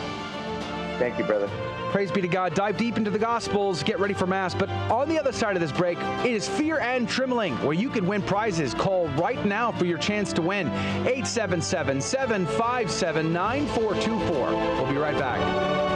Thank you, brother. Praise be to God. Dive deep into the Gospels. Get ready for Mass. But on the other side of this break, it is Fear and Trembling, where you can win prizes. Call right now for your chance to win. 877 757 9424. We'll be right back.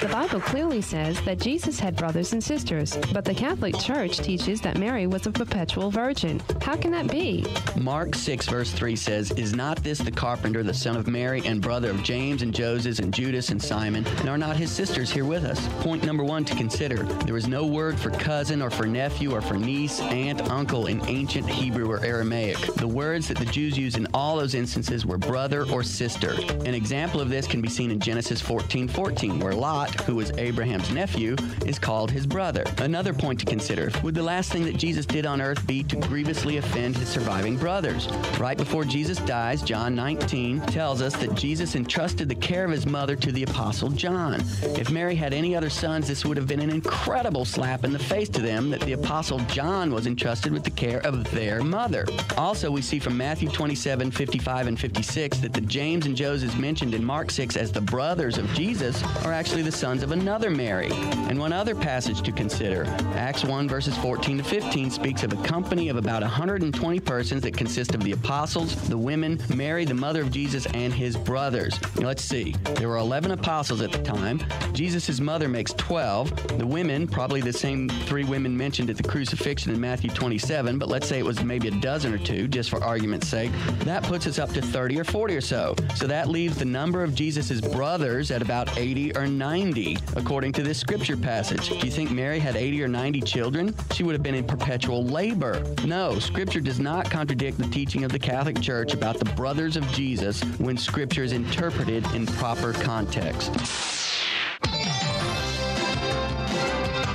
The Bible clearly says that Jesus had brothers and sisters, but the Catholic Church teaches that Mary was a perpetual virgin. How can that be? Mark 6, verse 3 says, Is not this the carpenter, the son of Mary, and brother of James and Joses and Judas and Simon? And are not his sisters here with us? Point number one to consider there is no word for cousin or for nephew or for niece, aunt, uncle in ancient Hebrew or Aramaic. The words that the Jews used in all those instances were brother or sister. An example of this can be seen in Genesis 14 14, where Lot, who was Abraham's nephew, is called his brother. Another point to consider would the last thing that Jesus did on earth be to grievously offend his surviving brothers? Right before Jesus dies, John 19 tells us that Jesus entrusted the care of his mother to the Apostle John. If Mary had any other sons, this would have been an incredible slap in the face to them that the Apostle John was entrusted with the care of their mother. Also, we see from Matthew 27 55 and 56 that the James and Joses mentioned in Mark 6 as the brothers of Jesus are actually the sons of another Mary. And one other passage to consider Acts 1, verses 14 to 15 speaks of a company of about 120 persons that consist of the apostles, the women, Mary, the mother of Jesus, and his brothers. Let's see. There were 11 apostles at the time. Jesus' mother makes 12. The women, probably the same three women mentioned at the crucifixion in Matthew 27, but let's say it was maybe a dozen or two, just for argument's sake. That puts us up to 30 or 40 or so. So that leaves the number of Jesus' brothers at about 80 or 90, according to this scripture passage. Do you think Mary had 80 or 90 children? She would have been in perpetual labor. No, scripture does not contradict the teaching of the Catholic Church about the brothers of Jesus when scripture is interpreted in proper context.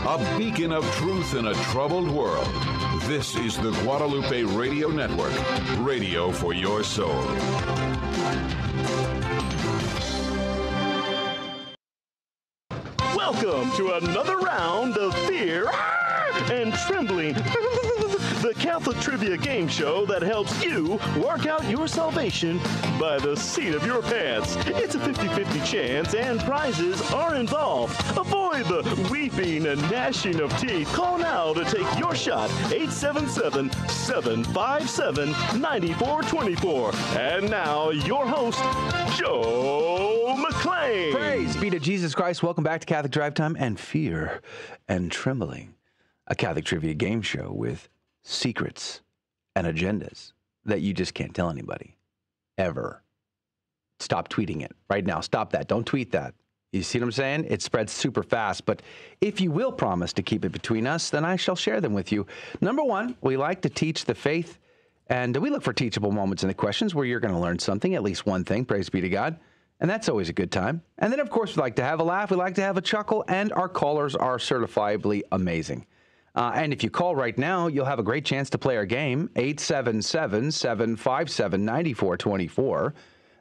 A beacon of truth in a troubled world. This is the Guadalupe Radio Network, radio for your soul. Welcome to another round of fear and trembling. the Catholic Trivia Game Show that helps you work out your salvation by the seat of your pants. It's a 50 50 chance, and prizes are involved. Avoid the weeping and gnashing of teeth. Call now to take your shot 877 757 9424. And now, your host, Joe McClane. Praise be to Jesus Christ. Welcome back to Catholic Drive Time and Fear and Trembling, a Catholic trivia game show with secrets and agendas that you just can't tell anybody ever. Stop tweeting it right now. Stop that. Don't tweet that. You see what I'm saying? It spreads super fast. But if you will promise to keep it between us, then I shall share them with you. Number one, we like to teach the faith, and we look for teachable moments in the questions where you're going to learn something, at least one thing. Praise be to God. And that's always a good time. And then, of course, we like to have a laugh, we like to have a chuckle, and our callers are certifiably amazing. Uh, and if you call right now, you'll have a great chance to play our game, 877 757 9424.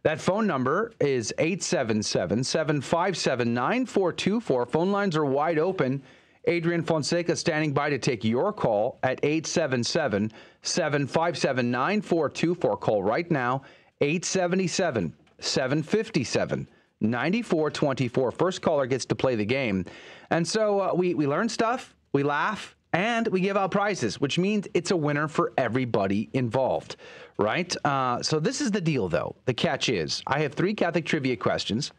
That phone number is 877 757 9424. Phone lines are wide open. Adrian Fonseca standing by to take your call at 877 757 9424. Call right now, 877 757 9424. First caller gets to play the game. And so uh, we, we learn stuff, we laugh, and we give out prizes, which means it's a winner for everybody involved, right? Uh, so this is the deal, though. The catch is I have three Catholic trivia questions.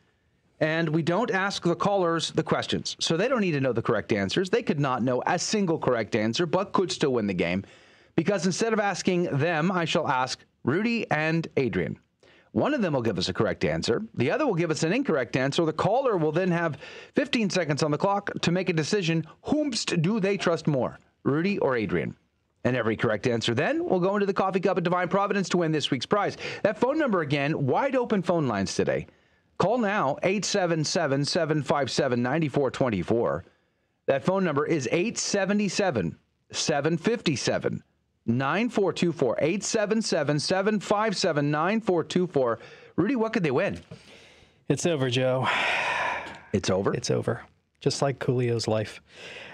And we don't ask the callers the questions. So they don't need to know the correct answers. They could not know a single correct answer, but could still win the game. Because instead of asking them, I shall ask Rudy and Adrian. One of them will give us a correct answer. The other will give us an incorrect answer. The caller will then have 15 seconds on the clock to make a decision. Whomst do they trust more, Rudy or Adrian? And every correct answer then will go into the coffee cup of divine providence to win this week's prize. That phone number again, wide open phone lines today. Call now 877 757 9424. That phone number is 877 757 9424. 877 757 9424. Rudy, what could they win? It's over, Joe. It's over? It's over. Just like Coolio's life.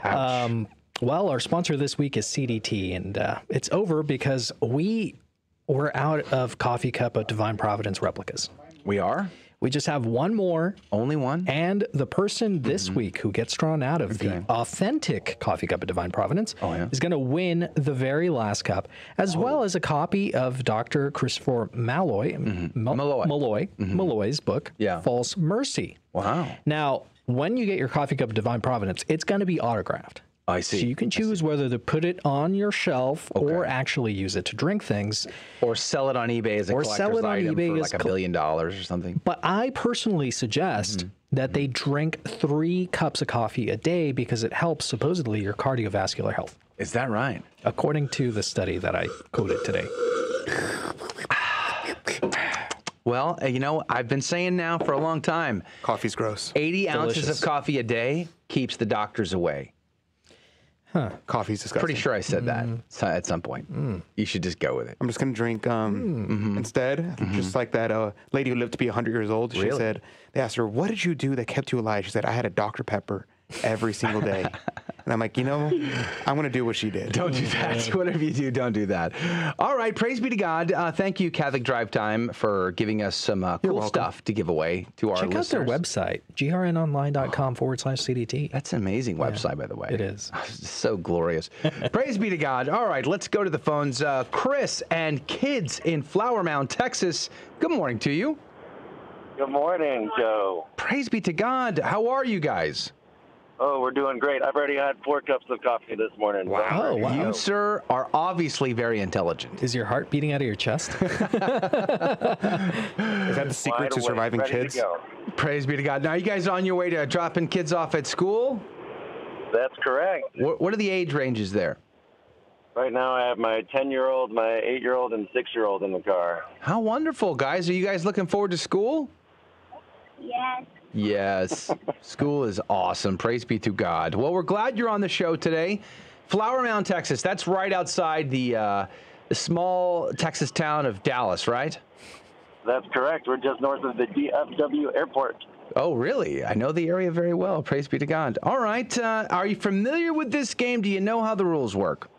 Um, well, our sponsor this week is CDT, and uh, it's over because we were out of Coffee Cup of Divine Providence replicas. We are? We just have one more. Only one? And the person this Mm-hmm. week who gets drawn out of the authentic Coffee Cup of Divine Providence Oh, is going to win the very last cup, as well as a copy of Dr. Christopher Malloy, Mal- Malloy, Malloy's book, Mm-hmm. Yeah. False Mercy. Wow. Now, when you get your Coffee Cup of Divine Providence, it's going to be autographed. I see. So you can choose whether to put it on your shelf or actually use it to drink things. Or sell it on eBay as a Or collector's sell it on item eBay for like a col- billion dollars or something. But I personally suggest that they drink three cups of coffee a day because it helps supposedly your cardiovascular health. Is that right? According to the study that I quoted today. Well, uh, you know, I've been saying now for a long time coffee's gross. 80 ounces of coffee a day keeps the doctors away. Huh. Coffee's disgusting. Pretty sure I said that mm. so- at some point. Mm. You should just go with it. I'm just gonna drink um, mm. mm-hmm. instead, mm-hmm. just like that uh, lady who lived to be 100 years old. She said they asked her, "What did you do that kept you alive?" She said, "I had a Dr Pepper every single day." and I'm like, you know, I'm gonna do what she did. Don't do that. Whatever you do, don't do that. All right. Praise be to God. Uh, thank you, Catholic Drive Time, for giving us some uh, cool stuff to give away to our listeners. Check out their website, grnonline.com forward slash CDT. That's an amazing website, by the way. It is. so glorious. Praise be to God. All right, let's go to the phones. Uh, Chris and kids in Flower Mound, Texas. Good morning to you. Good morning, Joe. Praise be to God. How are you guys? Oh, we're doing great. I've already had four cups of coffee this morning. Oh, so I'm ready to You, sir, are obviously very intelligent. Is your heart beating out of your chest? Is that the secret Wide to surviving ready to kids? go. Praise be to God. Now, are you guys on your way to dropping kids off at school? That's correct. What, what are the age ranges there? Right now, I have my 10 year old, my 8 year old, and 6 year old in the car. How wonderful, guys. Are you guys looking forward to school? Yes. Yes. School is awesome. Praise be to God. Well, we're glad you're on the show today. Flower Mound, Texas. That's right outside the, uh, small Texas town of Dallas, right? That's correct. We're just north of the DFW airport. Oh, really? I know the area very well. Praise be to God. All right. Uh, are you familiar with this game? Do you know how the rules work?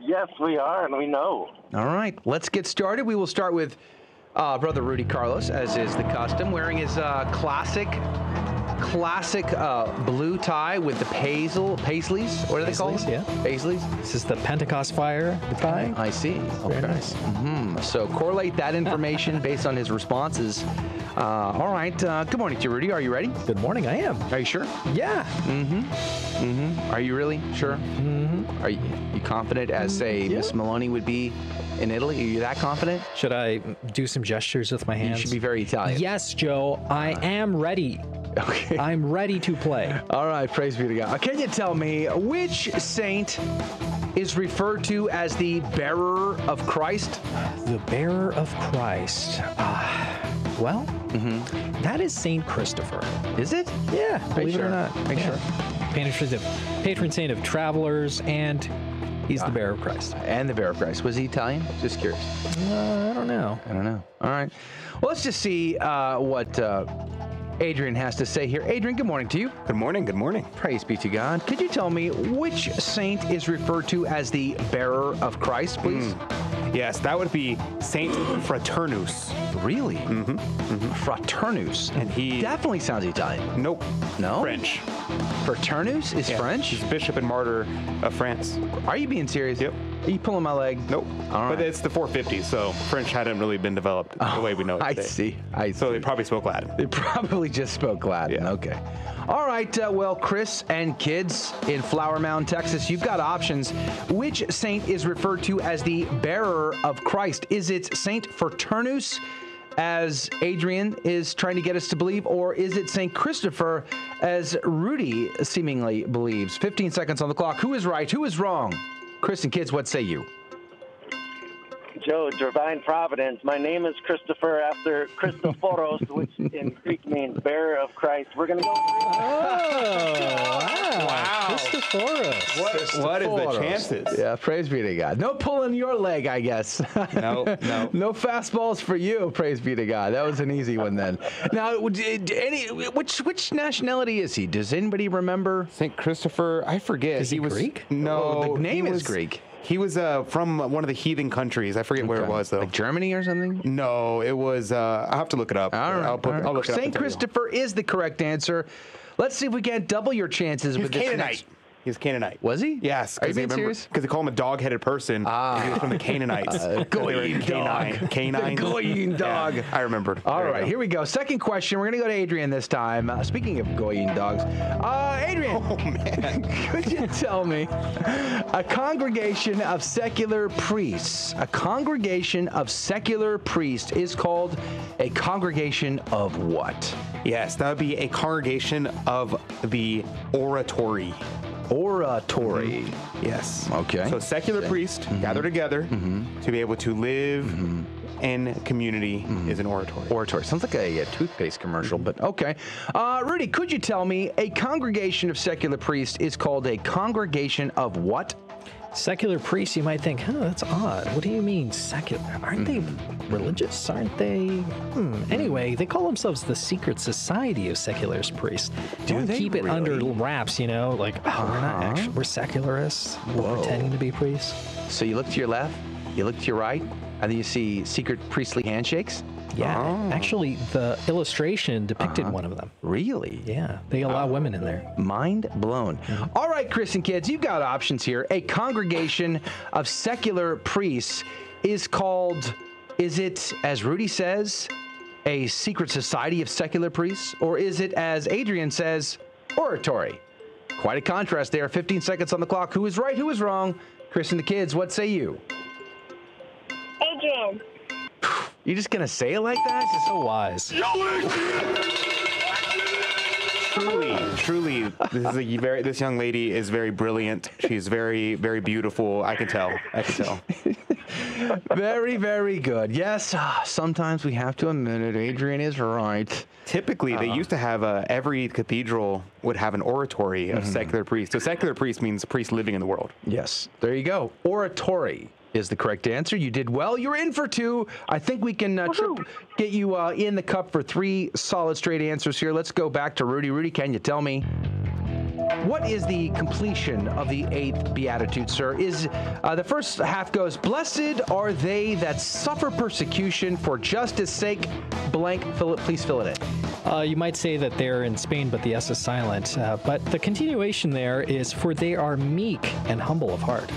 Yes, we are, and we know. All right, let's get started. We will start with uh, Brother Rudy Carlos, as is the custom, wearing his uh, classic, classic uh, blue tie with the paisley, paisleys. What are they called? Paisleys, yeah. Paisleys. This is the Pentecost fire tie. I see. Very Okay. nice. hmm So correlate that information based on his responses. Uh, all right. Uh, good morning to you, Rudy. Are you ready? Good morning. I am. Are you sure? Yeah. Mm-hmm. Mm-hmm. Are you really sure? Mm-hmm. Are you, you confident as say Miss Meloni would be in Italy? Are you that confident? Should I do some gestures with my hands? You should be very Italian. Yes, Joe. I am ready. Okay. I'm ready to play. All right, praise be to God. Uh, Can you tell me which saint is referred to as the bearer of Christ? The bearer of Christ. Ah, well, that is Saint Christopher. Is it? Yeah, believe it sure. or not. Make Yeah. Patron of patron saint of travelers, and he's the bearer of Christ. And the bearer of Christ. Was he Italian? Just curious. Uh, I don't know. I don't know. All right. Well, let's just see uh, what uh, Adrian has to say here. Adrian, good morning to you. Good morning. Good morning. Praise be to God. Could you tell me which saint is referred to as the bearer of Christ, please? Yes, that would be Saint Fraternus. Really? Mm-hmm. Fraternus. And he definitely sounds Italian. Nope. No? French. Fraternus is Yeah, French? He's bishop and martyr of France. Are you being serious? Yep. Are you pulling my leg? Nope. All right. But it's the 450, so French hadn't really been developed the way we know it Oh, I see. I So they probably spoke Latin. They probably just spoke Latin. Yeah. Okay. All right. Uh, well, Chris and kids in Flower Mound, Texas, you've got options. Which saint is referred to as the bearer of Christ? Is it Saint Fraternus? As Adrian is trying to get us to believe, or is it St. Christopher, as Rudy seemingly believes? 15 seconds on the clock. Who is right? Who is wrong? Chris and kids, what say you? Joe, divine providence. My name is Christopher after Christophoros, which in Greek means bearer of Christ. We're going to go. Oh, wow. Christophoros. What, what is the Photos. chances? Yeah, praise be to God. No pulling your leg, I guess. No, no. no fastballs for you. Praise be to God. That was an easy one then. Now, did any which which nationality is he? Does anybody remember? St. Christopher, I forget. Is he was Greek? No, Oh, the name he is was- Greek. He was uh, from one of the heathen countries. I forget where it Okay. was though. Like Germany or something? No, it was. Uh, I have to look it up. All right. I'll, put, all right. I'll look it up. Saint and tell you. Christopher is the correct answer. Let's see if we can't double your chances He was with this Canaanite. next. He was Canaanite. Was he? Yes. Are you being serious? Because they call him a dog-headed person. Ah. He was from the Canaanites. Uh, canine. dog. Canine. The Goyim dog. Yeah, I remembered. All There right, here we go. Second question. We're going to go to Adrian this time. Uh, speaking of Goyim dogs, uh, Adrian, Oh man, could you tell me a congregation of secular priests? A congregation of secular priests is called a congregation of what? Yes, that would be a congregation of the oratory. Oratory. Mm-hmm. Yes. Okay. So secular priests mm-hmm. gather together mm-hmm. to be able to live in community is an oratory. Oratory. Sounds like a, a toothpaste commercial, but okay. Uh, Rudy, could you tell me a congregation of secular priests is called a congregation of what? Secular priests, you might think, huh, that's odd. What do you mean secular? Aren't they religious? Aren't they? Hmm. Anyway, they call themselves the secret society of secular priests. Do Don't they keep it under wraps, you know, like, oh, we're not Uh-huh. actually, we're secularists. We're Whoa. pretending to be priests. So you look to your left, you look to your right, and then you see secret priestly handshakes? Yeah. Oh. Actually, the illustration depicted Uh-huh. one of them. Really? Yeah. They allow women in there. Mind blown. All right, Chris and kids, you've got options here. A congregation of secular priests is called, is it, as Rudy says, a secret society of secular priests? Or is it, as Adrian says, oratory? Quite a contrast there. 15 seconds on the clock. Who is right? Who is wrong? Chris and the kids, what say you? Adrian. You just gonna say it like that? It's So wise. Truly, truly, this is a very. This young lady is very brilliant. She's very, very beautiful. I can tell. I can tell. very, very good. Yes, ah, sometimes we have to admit it. Adrian is right. Typically, they Uh-huh. used to have uh, every cathedral would have an oratory of Mhm. secular priests. So secular priest means priest living in the world. Yes, there you go. Oratory is the correct answer. You did well. You're in for two. I think we can uh, trip, get you uh, in the cup for three solid straight answers here. Let's go back to Rudy. Rudy, can you tell me? What is the completion of the eighth beatitude, sir? Is uh, the first half goes, "Blessed are they that suffer persecution for justice' sake." Blank. Fill it. Please fill it in. Uh, you might say that they're in Spain, but the S is silent. Uh, but the continuation there is, for they are meek and humble of heart.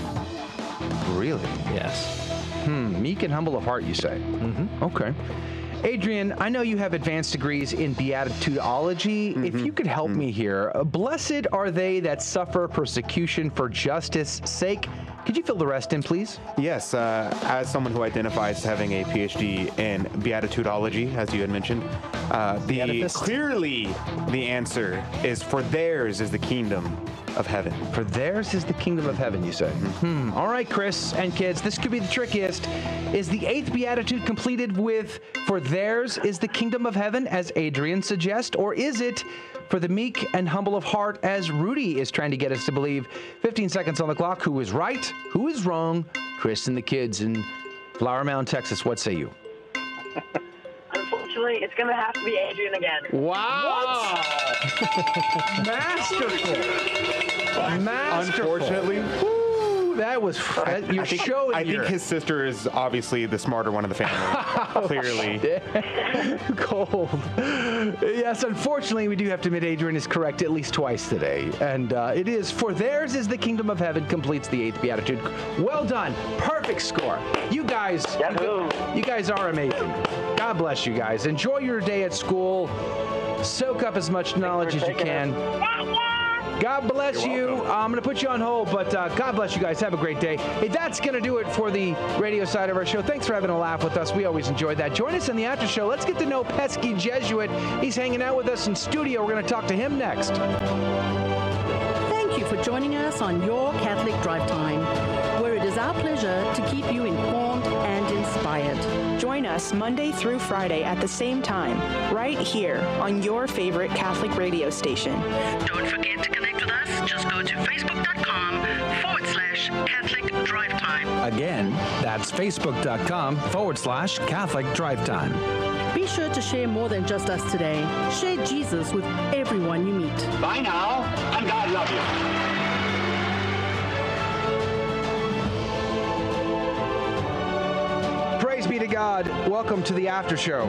Really? Yes. Hmm. Meek and humble of heart, you say? Mm-hmm. Okay. Adrian, I know you have advanced degrees in beatitudology. If you could help me here, uh, blessed are they that suffer persecution for justice' sake. Could you fill the rest in, please? Yes, uh, as someone who identifies as having a PhD in beatitudology, as you had mentioned, uh, the Beatifist? clearly the answer is for theirs is the kingdom of heaven. For theirs is the kingdom of heaven, you say? Hmm. All right, Chris and kids, this could be the trickiest. Is the eighth beatitude completed with "For theirs is the kingdom of heaven," as Adrian suggests, or is it for the meek and humble of heart, as Rudy is trying to get us to believe? 15 seconds on the clock. Who is right? Who is wrong? Chris and the kids in Flower Mound, Texas. What say you? Unfortunately, it's going to have to be Adrian again. Wow! Masterful. Masterful. Unfortunately, Woo, that was that, you're I think, showing. I think his sister is obviously the smarter one of the family. Clearly. cold. Yes, unfortunately, we do have to admit Adrian is correct at least twice today. And uh, it is, for theirs is the kingdom of heaven, completes the eighth beatitude. Well done. Perfect score. You guys, you, you guys are amazing. God bless you guys. Enjoy your day at school. Soak up as much knowledge as you can. God bless you. Uh, I'm going to put you on hold, but uh, God bless you guys. Have a great day. Hey, that's going to do it for the radio side of our show. Thanks for having a laugh with us. We always enjoy that. Join us in the after show. Let's get to know Pesky Jesuit. He's hanging out with us in studio. We're going to talk to him next. Thank you for joining us on Your Catholic Drive Time, where it is our pleasure to keep you informed and inspired. Join us Monday through Friday at the same time, right here on your favorite Catholic radio station. Don't forget to connect with us. Just go to facebook.com forward slash Catholic Drive Time. Again, that's facebook.com forward slash Catholic Drive Time. Be sure to share more than just us today. Share Jesus with everyone you meet. Bye now, and God love you. Praise be to God. Welcome to the after show.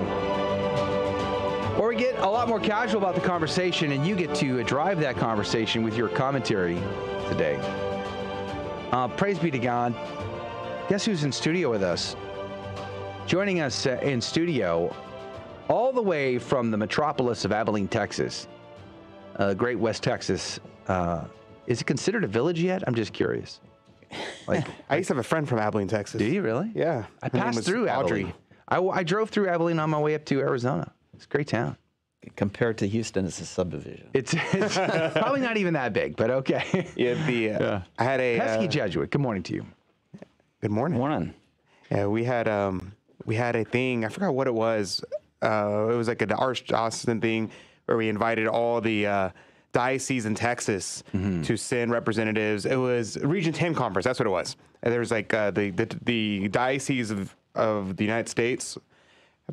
Where we get a lot more casual about the conversation, and you get to drive that conversation with your commentary today. Uh, praise be to God. Guess who's in studio with us? Joining us uh, in studio, all the way from the metropolis of Abilene, Texas, uh, Great West Texas. Uh, is it considered a village yet? I'm just curious. Like, I used to have a friend from Abilene, Texas. Do you really? Yeah. I Her name passed was through Audrey. Abilene. I, I drove through Abilene on my way up to Arizona. It's a great town. Compared to Houston, it's a subdivision. It's, it's probably not even that big, but okay. Yeah, the uh, I had a Pesky uh, Jesuit. Good morning to you. Good morning. Morning. Yeah, we had um we had a thing. I forgot what it was. Uh, it was like an archdiocesan thing where we invited all the uh, dioceses in Texas to send representatives. It was Region 10 conference. That's what it was. And there was like uh, the, the the dioceses of of the United States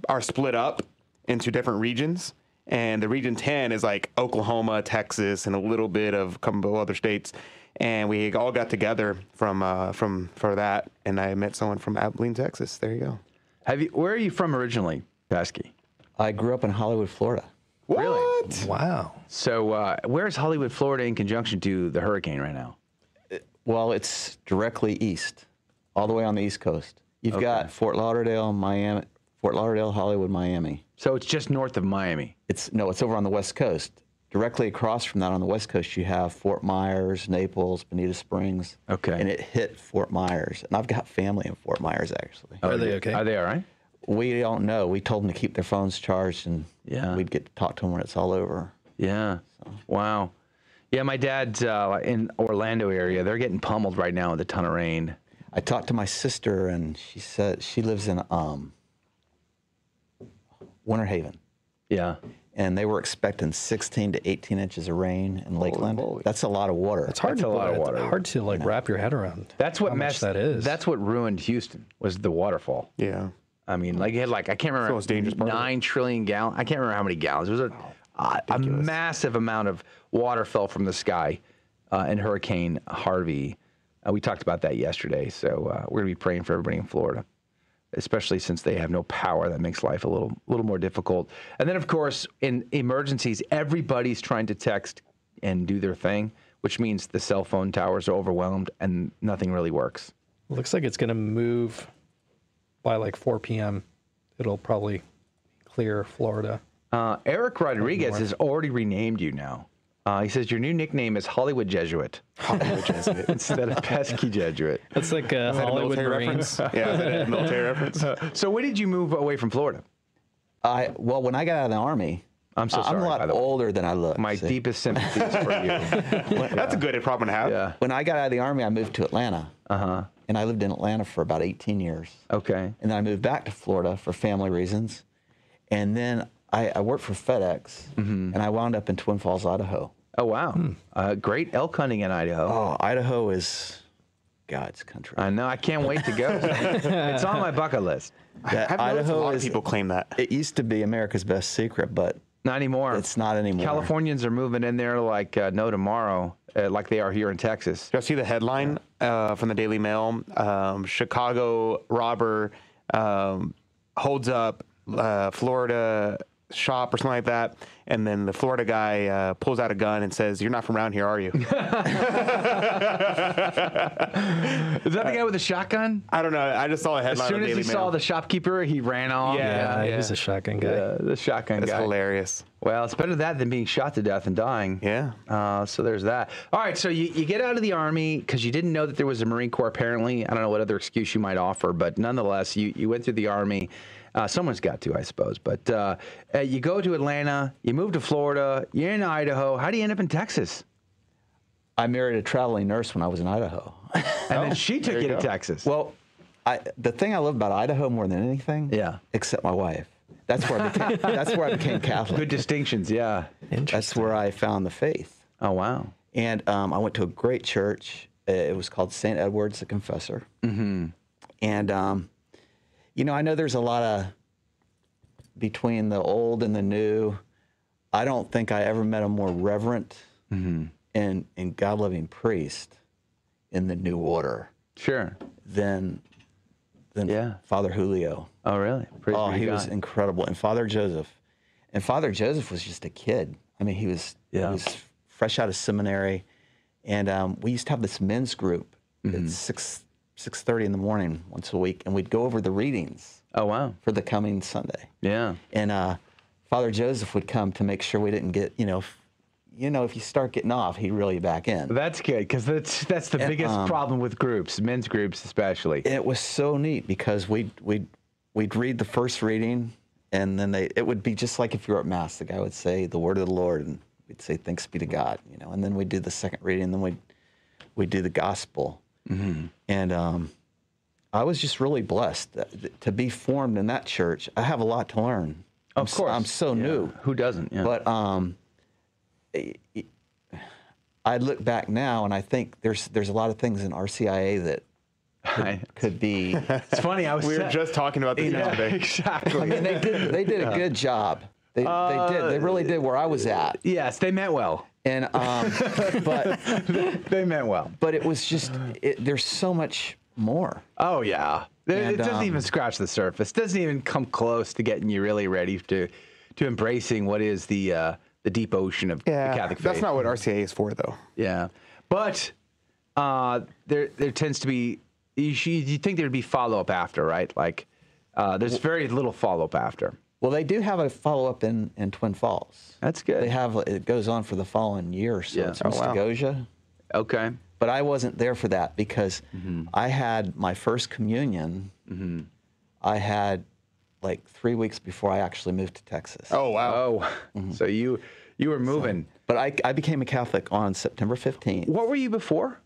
are split up into different regions. And the region 10 is like Oklahoma, Texas, and a little bit of a couple other states. And we all got together from uh, from for that. And I met someone from Abilene, Texas. There you go. Have you? Where are you from originally, Pesky? I grew up in Hollywood, Florida. Really? Wow. So, uh, where's Hollywood, Florida, in conjunction to the hurricane right now? Well, it's directly east, all the way on the East Coast. You've got Fort Lauderdale, Miami, Fort Lauderdale, Hollywood, Miami. So it's just north of Miami. It's no, it's over on the West Coast. Directly across from that on the West Coast, you have Fort Myers, Naples, Bonita Springs. Okay. And it hit Fort Myers, and I've got family in Fort Myers actually. Are they okay? Are they all right? We don't know. We told them to keep their phones charged, and Yeah. we'd get to talk to them when it's all over. Yeah. Wow. Yeah, my dad's uh, in Orlando area. They're getting pummeled right now with a ton of rain. I talked to my sister, and she said she lives in um, Winter Haven. Yeah. And they were expecting 16 to 18 inches of rain in Lakeland. That's a lot of water. It's hard That's to a lot of water. hard to like wrap your head around. That's what how much messed that is. That's what ruined Houston was the waterfall. Yeah. I mean, like it had like I can't remember the most dangerous part of nine trillion gallons. I can't remember how many gallons. It was a a, a massive amount of water fell from the sky uh, in Hurricane Harvey. Uh, we talked about that yesterday, so uh, we're gonna be praying for everybody in Florida, especially since they have no power. That makes life a little little more difficult. And then, of course, in emergencies, everybody's trying to text and do their thing, which means the cell phone towers are overwhelmed and nothing really works. Looks like it's going to move by like 4 p.m. It'll probably clear Florida. Uh, Eric Rodriguez north. has already renamed you now. Uh, he says your new nickname is Hollywood Jesuit. Hollywood Jesuit instead of pesky Jesuit. That's like uh, Is that a Hollywood military Marines. reference? Yeah, is that a military reference? So when did you move away from Florida? I well, when I got out of the army, I'm so I- sorry. I'm a lot by way. older than I look. My see. deepest sympathies for you. That's a good problem to have. Yeah. When I got out of the army, I moved to Atlanta, Uh huh. And I lived in Atlanta for about 18 years. Okay. And then I moved back to Florida for family reasons, and then I, I worked for FedEx, and I wound up in Twin Falls, Idaho. Oh wow. Uh, great elk hunting in Idaho. Oh, Idaho is God's country. I know. I can't wait to go. it's on my bucket list. That I've noticed a Idaho lot of is- people claim that. It used to be America's best secret, but Not anymore. It's not anymore. Californians are moving in there like uh, no tomorrow, uh, like they are here in Texas. Did you see the headline uh, from the Daily Mail? Um, Chicago robber um, holds up uh, Florida shop or something like that, and then the Florida guy uh, pulls out a gun and says, "You're not from around here, are you?" Is that the guy with the shotgun? I don't know. I just saw a headline. As soon on as he Daily saw Mail. the shopkeeper, he ran off. Yeah, Yeah, he's a shotgun guy. Yeah, the shotgun That's guy. hilarious. Well, it's better that than being shot to death and dying. Yeah. Uh, so there's that. All right. So you, you get out of the army because you didn't know that there was a Marine Corps. Apparently, I don't know what other excuse you might offer, but nonetheless, you, you went through the army. Uh, someone's got to, I suppose. But uh, uh, you go to Atlanta. You move to Florida. You're in Idaho. How do you end up in Texas? I married a traveling nurse when I was in Idaho. And then she took you, you to. Texas. Well, I, the thing I love about Idaho more than anything, yeah, except my wife. That's where I became. that's where I became Catholic. Good distinctions, yeah. That's where I found the faith. Oh wow! And um, I went to a great church. Uh, It was called St. Edward's the Confessor. Mm-hmm. And um, you know, I know there's a lot of between the old and the new. I don't think I ever met a more reverent Mm-hmm. and and God loving priest in the new order. Sure. Than than yeah. Father Julio. Oh really? Praise oh, he was incredible. And Father Joseph, and Father Joseph was just a kid. I mean, he was Yeah. he was fresh out of seminary, and um, we used to have this men's group Mm-hmm. at six six thirty in the morning once a week, and we'd go over the readings. Oh wow! For the coming Sunday. Yeah. And uh, Father Joseph would come to make sure we didn't get you know. If, you know, if you start getting off, he'd reel you back in. That's good because that's that's the And, biggest um, problem with groups, men's groups especially. It was so neat because we'd we'd we'd read the first reading, and then they it would be just like if you were at mass. The guy would say the word of the Lord, and we'd say thanks be to God, you know. And then we'd do the second reading, and then we'd we'd do the gospel. Mm-hmm. And um, I was just really blessed to be formed in that church. I have a lot to learn. I'm Of s- course. I'm so Yeah. new. Who doesn't? Yeah. But um, I look back now, and I think there's there's a lot of things in RCIA that could, could be. It's funny. I was We were just talking about this Yeah, yesterday. Exactly. I mean, they did they did Yeah. a good job. They, they did. They really did where I was at. Yes, they meant well. And um, but they meant well. But it was just it, there's so much more. Oh yeah. It, it doesn't um, even scratch the surface. Doesn't even come close to getting you really ready to to embracing what is the uh, the deep ocean of Yeah, the Catholic faith. that's not what RCIA is for, though. Yeah, but uh, there there tends to be you you think there'd be follow up after, right? Like uh, there's very little follow up after. Well, they do have a follow up in, in Twin Falls. That's good. They have it goes on for the following year, or so Yeah. it's Oh, wow. Mystagogia. Okay. But I wasn't there for that because Mm-hmm. I had my first communion. I had like three weeks before I actually moved to Texas. Oh wow! Oh, so you you were moving. but I, I became a Catholic on September 15th. What were you before?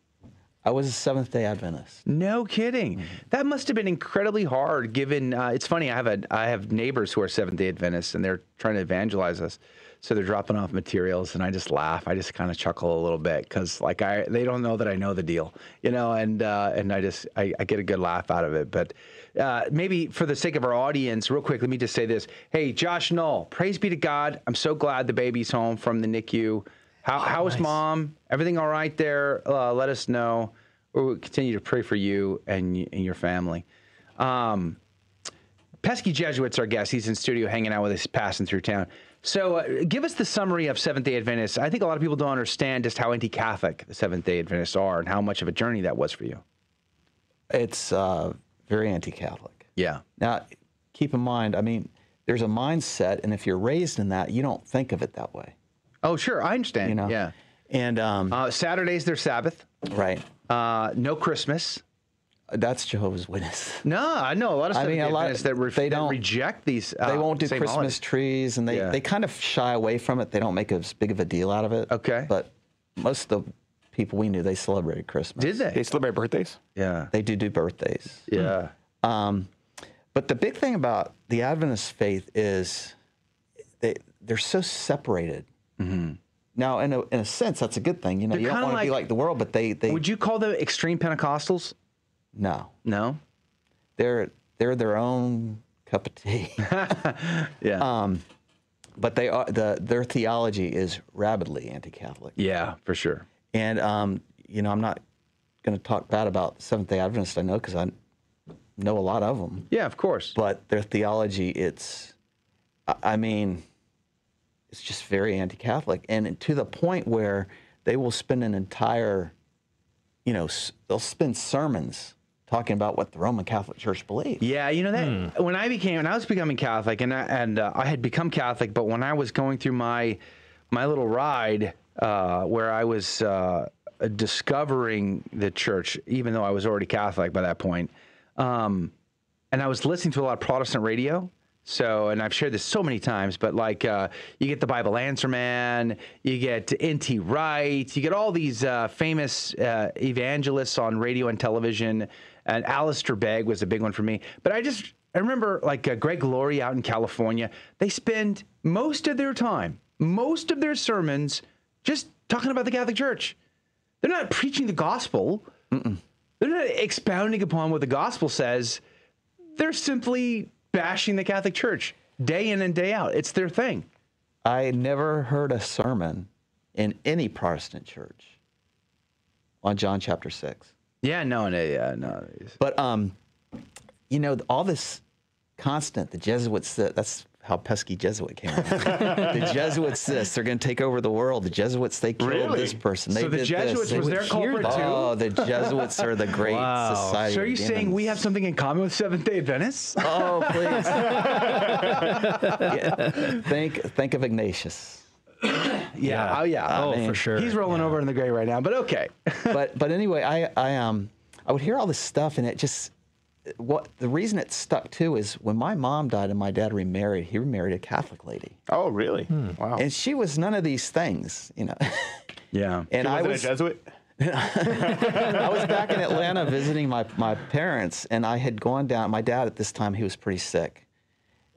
I was a Seventh Day Adventist. No kidding. That must have been incredibly hard. Given uh, it's funny, I have a I have neighbors who are Seventh Day Adventists, and they're trying to evangelize us. So they're dropping off materials, and I just laugh. I just kind of chuckle a little bit because like I they don't know that I know the deal, you know, and uh, and I just I, I get a good laugh out of it. But uh, maybe for the sake of our audience, real quick, let me just say this. Hey, Josh Null, praise be to God. I'm so glad the baby's home from the NICU. How, how is mom? Everything all right there? Uh, let us know. We'll continue to pray for you and, and your family. Um, Pesky Jesuit's our guest. He's in studio hanging out with us, passing through town. So, uh, give us the summary of Seventh day Adventists. I think a lot of people don't understand just how anti Catholic the Seventh day Adventists are and how much of a journey that was for you. It's uh, very anti Catholic. Yeah. Now, keep in mind, I mean, there's a mindset, and if you're raised in that, you don't think of it that way. Oh, sure. I understand. You know? Yeah. And um, uh, Saturday's their Sabbath. Right. Uh, no Christmas. That's Jehovah's Witness. No, I know a lot of I Seventh mean, day a lot Adventists that, re- they don't- reject these. Uh, they won't do Christmas holidays. trees, and they, Yeah. they kind of shy away from it. They don't make as big of a deal out of it. Okay. But most of the people we knew, they celebrated Christmas. Did they? They celebrate birthdays. Yeah. They do do birthdays. Yeah. Um, but the big thing about the Adventist faith is they they're so separated. Mm-hmm. Now, in a, in a sense, that's a good thing. You know, They're you don't want to be like- like the world, but they they Would you call them extreme Pentecostals? no No. they're they're their own cup of tea. Yeah. Um, but they are the their theology is rabidly anti-Catholic. Yeah, for sure. And um, you know, I'm not going to talk bad about Seventh Day Adventists. I know because I know a lot of them. Yeah, of course. But their theology, it's, I- I mean, it's just very anti-Catholic, and to the point where they will spend an entire, you know, they'll spend sermons talking about what the Roman Catholic Church believes. Yeah, you know that when I became when I was becoming Catholic, and I, and uh, I had become Catholic, but when I was going through my my little ride uh, where I was uh, discovering the church, even though I was already Catholic by that point, um, and I was listening to a lot of Protestant radio. So, and I've shared this so many times, but like uh, you get the Bible Answer Man, you get N.T. Wright, you get all these uh, famous uh, evangelists on radio and television, and Alistair Begg was a big one for me. But I just I remember like uh, Greg Laurie out in California, they spend most of their time, most of their sermons, just talking about the Catholic Church. They're not preaching the gospel. They're not expounding upon what the gospel says. They're simply bashing the Catholic Church day in and day out. It's their thing. I never heard a sermon in any Protestant church on John chapter six. Yeah, no, no, yeah, no. But um, you know, all this constant, the Jesuits. That's how pesky Jesuit came. Out. the Jesuits, this they're going to take over the world. The Jesuits, they killed Really? this person. They So the did Jesuits this. was They their culprit too? Oh, the Jesuits are the great society. So are you saying we have something in common with Seventh Day Adventists? Oh, please. Yeah. Think think of Ignatius. Yeah. Oh, yeah. I oh, mean, for sure. He's rolling over in the grave right now, but okay. but but anyway, I I um I would hear all this stuff and it just what the reason it stuck too is when my mom died and my dad remarried, he remarried a Catholic lady. Oh, really? Hmm. Wow. And she was none of these things, you know. Yeah. And She I wasn't a Jesuit? I was back in Atlanta visiting my, my parents, and I had gone down. My dad at this time he was pretty sick,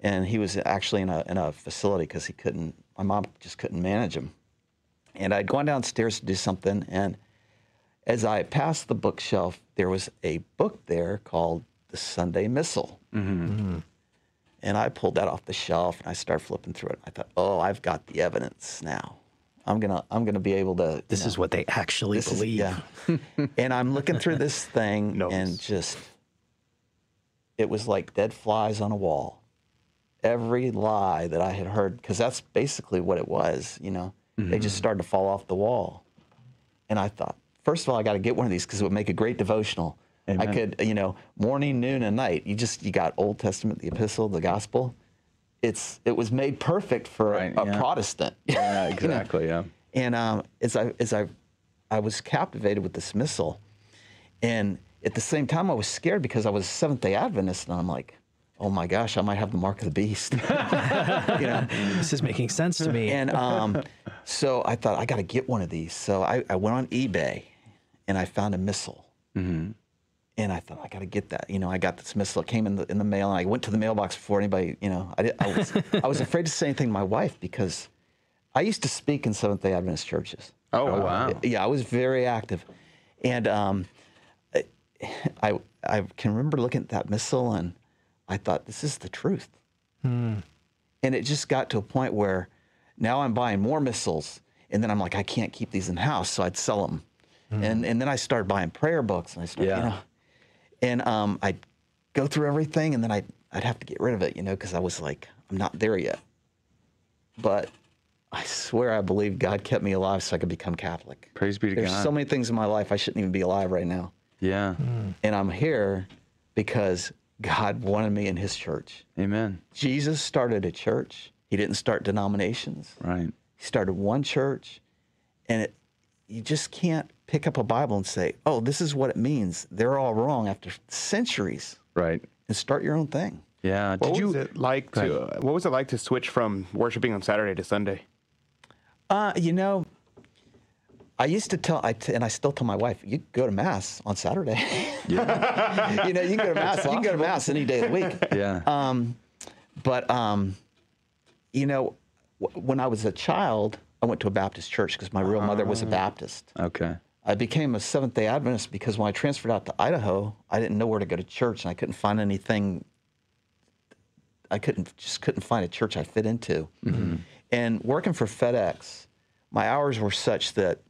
and he was actually in a in a facility because he couldn't. My mom just couldn't manage him, and I'd gone downstairs to do something, and as I passed the bookshelf, there was a book there called the Sunday Missal. And I pulled that off the shelf and I started flipping through it. I thought, oh, I've got the evidence now. I'm gonna I'm gonna be able to. This is what they actually this is- believe. yeah. and I'm looking through this thing and just it was like dead flies on a wall. Every lie that I had heard, because that's basically what it was, you know, they just Mhm. started to fall off the wall. And I thought, first of all, I got to get one of these because it would make a great devotional. I could, you know, morning, noon, and night. You just you got Old Testament, the Epistle, the Gospel. It's it was made perfect for a, a yeah. Protestant. Yeah, You know? exactly. Yeah. And um, as I as I I was captivated with this missal, and at the same time I was scared because I was a Seventh Day Adventist, and I'm like, oh my gosh, I might have the mark of the beast. you know, this is making sense to me. And um, so I thought I got to get one of these. So I, I went on eBay, and I found a missal. Mm-hmm. And I thought I got to get that. You know, I got this missal. It came in the in the mail, and I went to the mailbox before anybody. You know, I did, I was I was afraid to say anything to my wife because I used to speak in Seventh Day Adventist churches. Oh, Oh, wow. wow. Yeah, I was very active, and um, I I can remember looking at that missal, and I thought this is the truth. And it just got to a point where now I'm buying more missals, and then I'm like, I can't keep these in house, so I'd sell them. And and then I started buying prayer books, and I started, you know, and um, I'd go through everything, and then I'd I'd have to get rid of it, you know, because I was like, I'm not there yet. But I swear, I believe God kept me alive so I could become Catholic. Praise be to There's God. There's so many things in my life I shouldn't even be alive right now, Yeah. and I'm here because God wanted me in His church. Amen. Jesus started a church. He didn't start denominations. Right. He started one church, and it, you just can't pick up a Bible and say, "Oh, this is what it means." They're all wrong after centuries. Right. And start your own thing. Yeah. What was it like to? Uh, what was it like to switch from worshiping on Saturday to Sunday? Uh, you know, I used to tell, I t- and I still tell my wife, you go to mass on Saturday. Yeah. you know, you can go to mass. You can go to mass any day of the week. Yeah. Um, but um, you know, w- when I was a child, I went to a Baptist church because my real mother was a Oh. Baptist. Okay. I became a Seventh Day Adventist because when I transferred out to Idaho, I didn't know where to go to church, and I couldn't find anything I couldn't just couldn't find a church I fit into. And working for FedEx, my hours were such that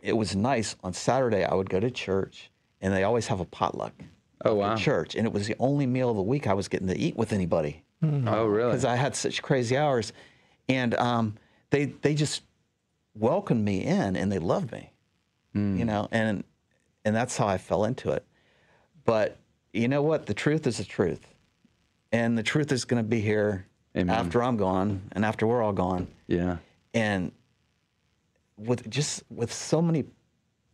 it was nice. On Saturday, I would go to church, and they always have a potluck. Oh wow! Church, and it was the only meal of the week I was getting to eat with anybody. Oh really? Because I had such crazy hours, and um, they they just welcomed me in, and they loved me. You mm. know, and and that's how I fell into it. But you know what? The truth is the truth, and the truth is going to be here after I'm gone, and after we're all gone. Yeah. And with just with so many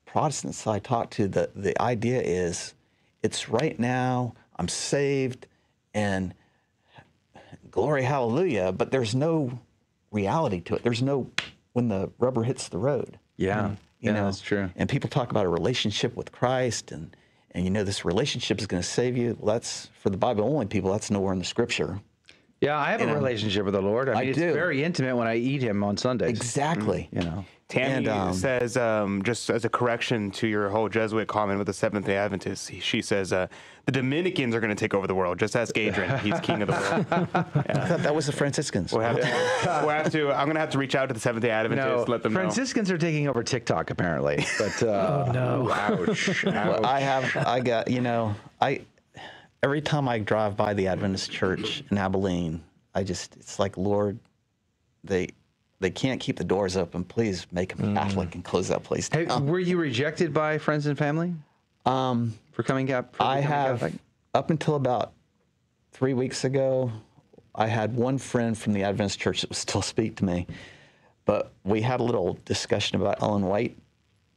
Protestants I talk to, the the idea is, it's right now. I'm saved, and glory hallelujah. But there's no reality to it. There's no when the rubber hits the road. Yeah. You Yeah, know, that's true. And people talk about a relationship with Christ, and and you know this relationship is going to save you. Well, that's for the Bible only people. That's nowhere in the Scripture. Yeah, I have You a relationship with the Lord. I mean, I it's do. very intimate when I eat Him on Sundays. Exactly. You know. Tammy And, um, says, um, just as a correction to your whole Jesuit comment with the Seventh Day Adventists, she says uh, the Dominicans are going to take over the world. Just ask Adrian; he's king of the world. I thought that was the Franciscans. We'll have to. we'll have to I'm going to have to reach out to the Seventh Day Adventists, No, let them know. Franciscans are taking over TikTok apparently, but uh, Oh, no. ouch, Well, ouch. I have, I got, you know, I every time I drive by the Adventist church in Abilene, I just, it's like, Lord, they they can't keep the doors open. Please make them Catholic and close that place down. Hey, were you rejected by friends and family Um, for coming cap? For I have Catholic? up until about three weeks ago. I had one friend from the Adventist church that would still speak to me, but we had a little discussion about Ellen White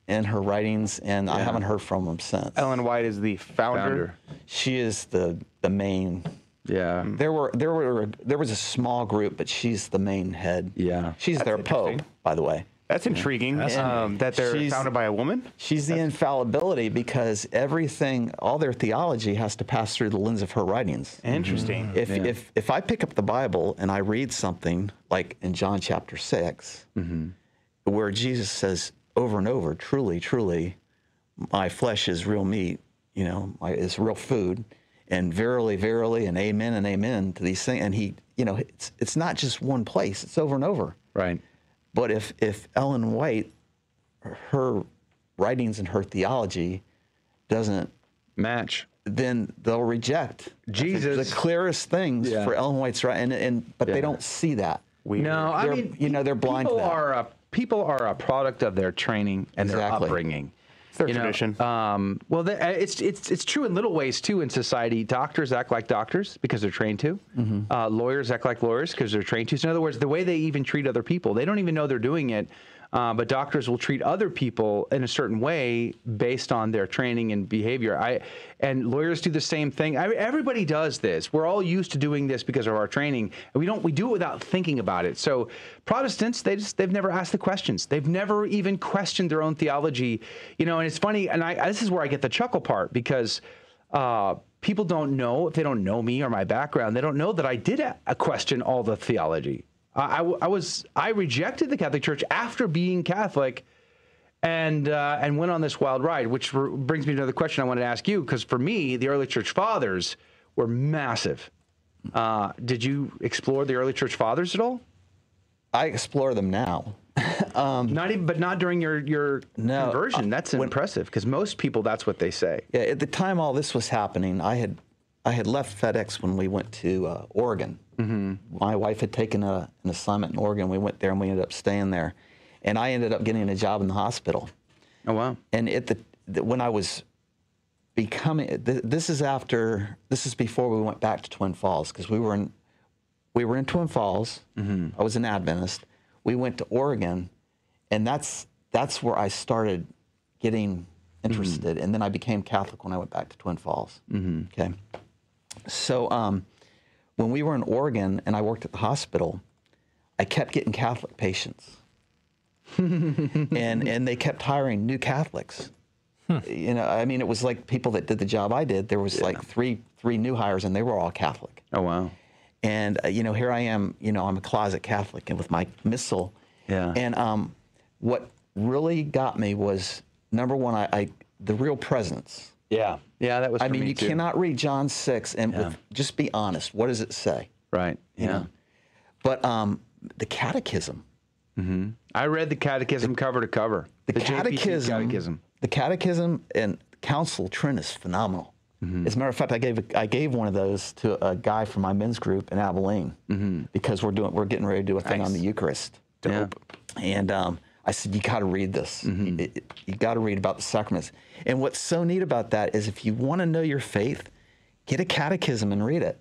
and her writings, and I haven't heard from them since. Ellen White is the founder. She is the the main. Yeah. Mm. There were there were there was a small group, but she's the main head. Yeah. She's their pope, by the way. That's intriguing um, that they're She's- founded by a woman. She's the infallibility because everything, all their theology has to pass through the lens of her writings. Interesting. If Yeah. if if I pick up the Bible and I read something like in John chapter 6 where Jesus says over and over, "Truly, truly, my flesh is real meat. You know, my is real food." And verily, verily, and amen and amen to these things. And he, you know, it's it's not just one place; it's over and over. Right. But if if Ellen White, her writings and her theology doesn't match, then they'll reject Jesus- the clearest things Yeah. for Ellen White's right, and and but Yeah. they don't see that. No, I They're- mean, you know, they're blind to People that. are a people are a product of their training and their upbringing. Their You know, tradition. um, well, the, uh, it's it's it's true in little ways too in society. Doctors act like doctors because they're trained to. Mm-hmm. Uh, lawyers act like lawyers because they're trained to. So in other words, the way they even treat other people, they don't even know they're doing it. Uh, but doctors will treat other people in a certain way based on their training and behavior. I and lawyers do the same thing. I, everybody does this. We're all used to doing this because of our training, we don't. We do it without thinking about it. So Protestants, they just they've never asked the questions. They've never even questioned their own theology. You know, and it's funny. And I this is where I get the chuckle part because. Uh, people don't know if they don't know me or my background. They don't know that I did a, a question all the theology. I, I was I rejected the Catholic Church after being Catholic, and uh, and went on this wild ride. Which r- brings me to another question I wanted to ask you because for me, the early Church Fathers were massive. Uh, did you explore the early Church Fathers at all? I explore them now. um, not even, but not during your your No, conversion. That's impressive because most people that's what they say. Yeah, at the time all this was happening, I had I had left FedEx when we went to uh, Oregon. Mm-hmm. My wife had taken a, an assignment in Oregon. We went there and we ended up staying there, and I ended up getting a job in the hospital. Oh wow! And at the, the when I was becoming, th- this is after this is before we went back to Twin Falls because we were in we were in Twin Falls. I was an Adventist. We went to Oregon, and that's that's where I started getting interested. And then I became Catholic when I went back to Twin Falls. Okay. So um, when we were in Oregon and I worked at the hospital, I kept getting Catholic patients, and and they kept hiring new Catholics. You know, I mean, it was like people that did the job I did. There was like three three new hires, and they were all Catholic. Oh wow! And uh, you know, here I am. You know, I'm a closet Catholic, and with my missal. Yeah. And um, what really got me was number one, I, I the real presence. Yeah, yeah, that was. I mean, me you too. cannot read John six and Yeah. with, just be honest. What does it say? Right. you Yeah. know. But um, the catechism. hmm I read the catechism cover to cover. The, JPC catechism, catechism. The catechism and Council Trent is phenomenal. Mm-hmm. As a matter of fact, I gave I gave one of those to a guy from my men's group in Abilene because we're doing we're getting ready to do a thing on the Eucharist. Dope. And um, I said, you got to read this. Mm-hmm. You, it- you got to read about the sacraments. And what's so neat about that is if you want to know your faith, get a catechism and read it,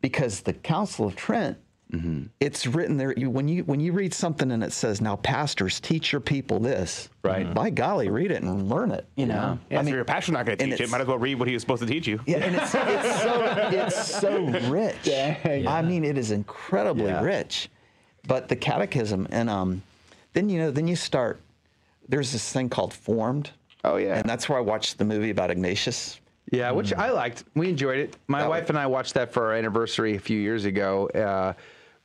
because the Council of Trent. Mm-hmm. It's written there. You, when you when you read something and it says, "Now, pastors, teach your people this." Right. Mm-hmm. By golly, read it and learn it. You know. Yeah, so your pastor's not going to and teach it. Might as well read what he was supposed to teach you. Yeah, and it's, it's so it's so rich. I mean, it is incredibly rich. But the catechism, and um, then you know, then you start. There's this thing called Formed. Oh yeah, and that's where I watched the movie about Ignatius. Yeah, which I liked. We enjoyed it. My wife and I watched that for our anniversary a few years ago. Uh,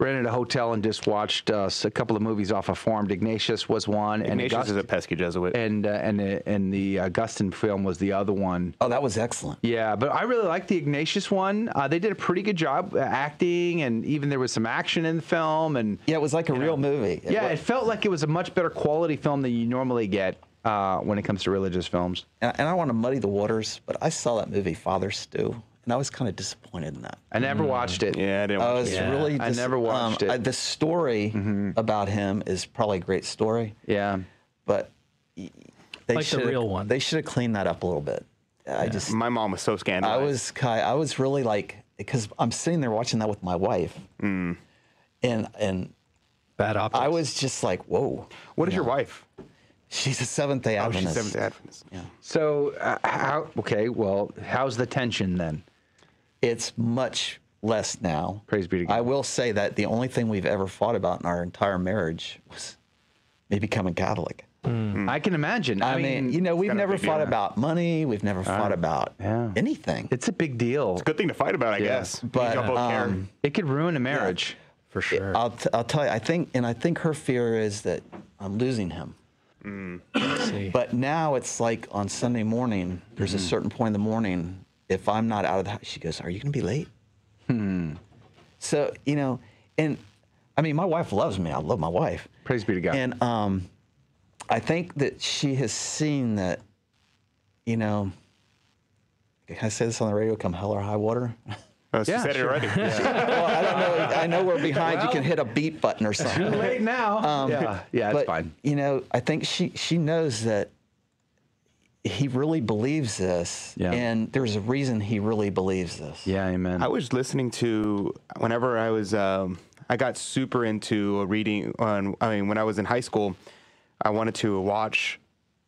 rented a hotel and just watched uh, a couple of movies off of Formed. Ignatius was one, Ignatius and is a pesky Jesuit. and uh, and the- and the Augustine film was the other one. Oh, that was excellent. Yeah, but I really liked the Ignatius one. Uh, they did a pretty good job uh, acting, and even there was some action in the film. And yeah, it was like a real movie. It yeah, wa- it felt like it was a much better quality film than you normally get uh, when it comes to religious films. And, and I want to muddy the waters, but I saw that movie Father Stu, and I was kind of disappointed in that. I never watched it. Yeah, I didn't I watch was it. really. I dis- never watched um, it. I- the story about him is probably a great story. Yeah, but y- they Like the should real one. They should have cleaned that up a little bit. I just. My mom was so I scandalized. was. ki- I was really like because I'm sitting there watching that with my wife, Mm. and and bad optics. I was just like, whoa. What is your wife? She's a Seventh Day Oh, Adventist. she's Seventh Day Adventist. Yeah. So uh, how? Okay, well, how's the tension then? It's much less now. Praise be to God. I will say that the only thing we've ever fought about in our entire marriage was me becoming Catholic. Mm. I can imagine. I, I, mean, you know, we've never fought about money. We've never fought about anything. It's a big deal. It's a good thing to fight about, I Yeah. guess. But, you don't both care. um, It could ruin a marriage. for sure. I'll, t- I'll tell you. I think, and I think her fear is that I'm losing him. Mm. See. But now it's like on Sunday morning. There's a mm. certain point in the morning. If I'm not out of the house, she goes, "Are you going to be late?" Hmm. So you know, and I mean, my wife loves me. I love my wife. Praise be to God. And um, I think that she has seen that, you know. Can I say this on the radio? Come hell or high water. Oh, she Yeah, said sure. it already. well, I don't know. I know we're behind. you can hit a beat button or something. Too late now. Um, yeah, yeah, it's but, fine. You know, I think she she knows that he really believes this, Yeah. and there's a reason he really believes this. Yeah, amen. I was listening to whenever I was um, I got super into reading on I mean when I was in high school I wanted to watch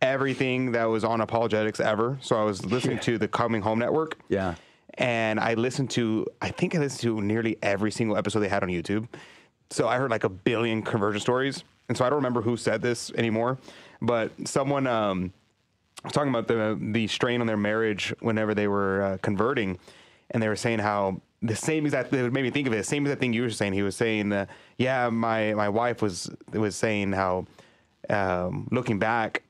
everything that was on apologetics ever so I was listening to the Coming Home Network yeah. and I listened to I think I listened to nearly every single episode they had on YouTube so I heard like a billion conversion stories and so I don't remember who said this anymore but someone um, was talking about the the strain on their marriage whenever they were uh, converting, and they were saying how the same exact it made me think of it. The same exact thing you were saying. He was saying, uh, "Yeah, my my wife was was saying how, um, looking back,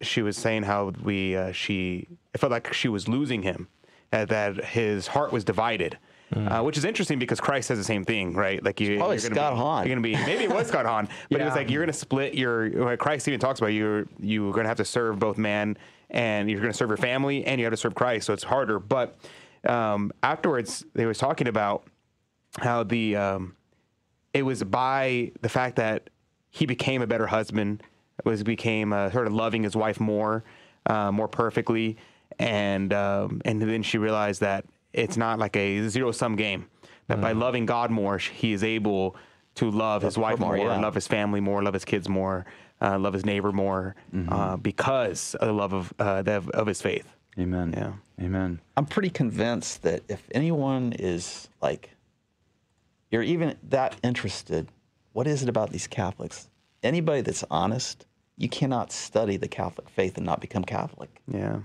she was saying how we uh, she it felt like she was losing him, that his heart was divided." Uh, which is interesting because Christ says the same thing, right? Like you, probably you're Scott be, Hahn. You're gonna be maybe it was Scott Hahn, but it was like you're gonna split your. Christ even talks about you're you're gonna have to serve both man and you're gonna serve your family and you have to serve Christ, so it's harder. But um, afterwards, they was talking about how the um, it was by the fact that he became a better husband, was became uh, sort of loving his wife more, uh, more perfectly, and um, and then she realized that it's not like a zero sum game. That by loving God more, he is able to love his wife more, more, yeah. love his family more, love his kids more, uh, love his neighbor more, uh, because of the love of uh, the, of his faith. Amen. Yeah. Amen. I'm pretty convinced that if anyone is like, you're even that interested, what is it about these Catholics? Anybody that's honest, you cannot study the Catholic faith and not become Catholic. Yeah.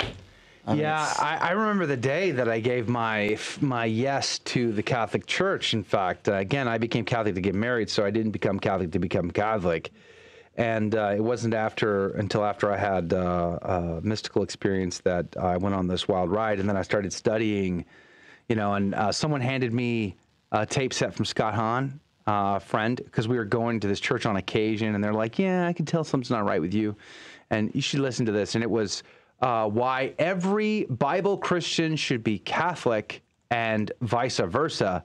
I mean, yeah, I, I remember the day that I gave my my yes to the Catholic Church. In fact, uh, again, I became Catholic to get married, so I didn't become Catholic to become Catholic. And uh, it wasn't after until after I had uh, a mystical experience that I went on this wild ride, and then I started studying. You know, and uh, someone handed me a tape set from Scott Hahn, uh, a friend, because we were going to this church on occasion, and they're like, "Yeah, I can tell something's not right with you, and you should listen to this." And it was uh, why every Bible Christian should be Catholic and vice versa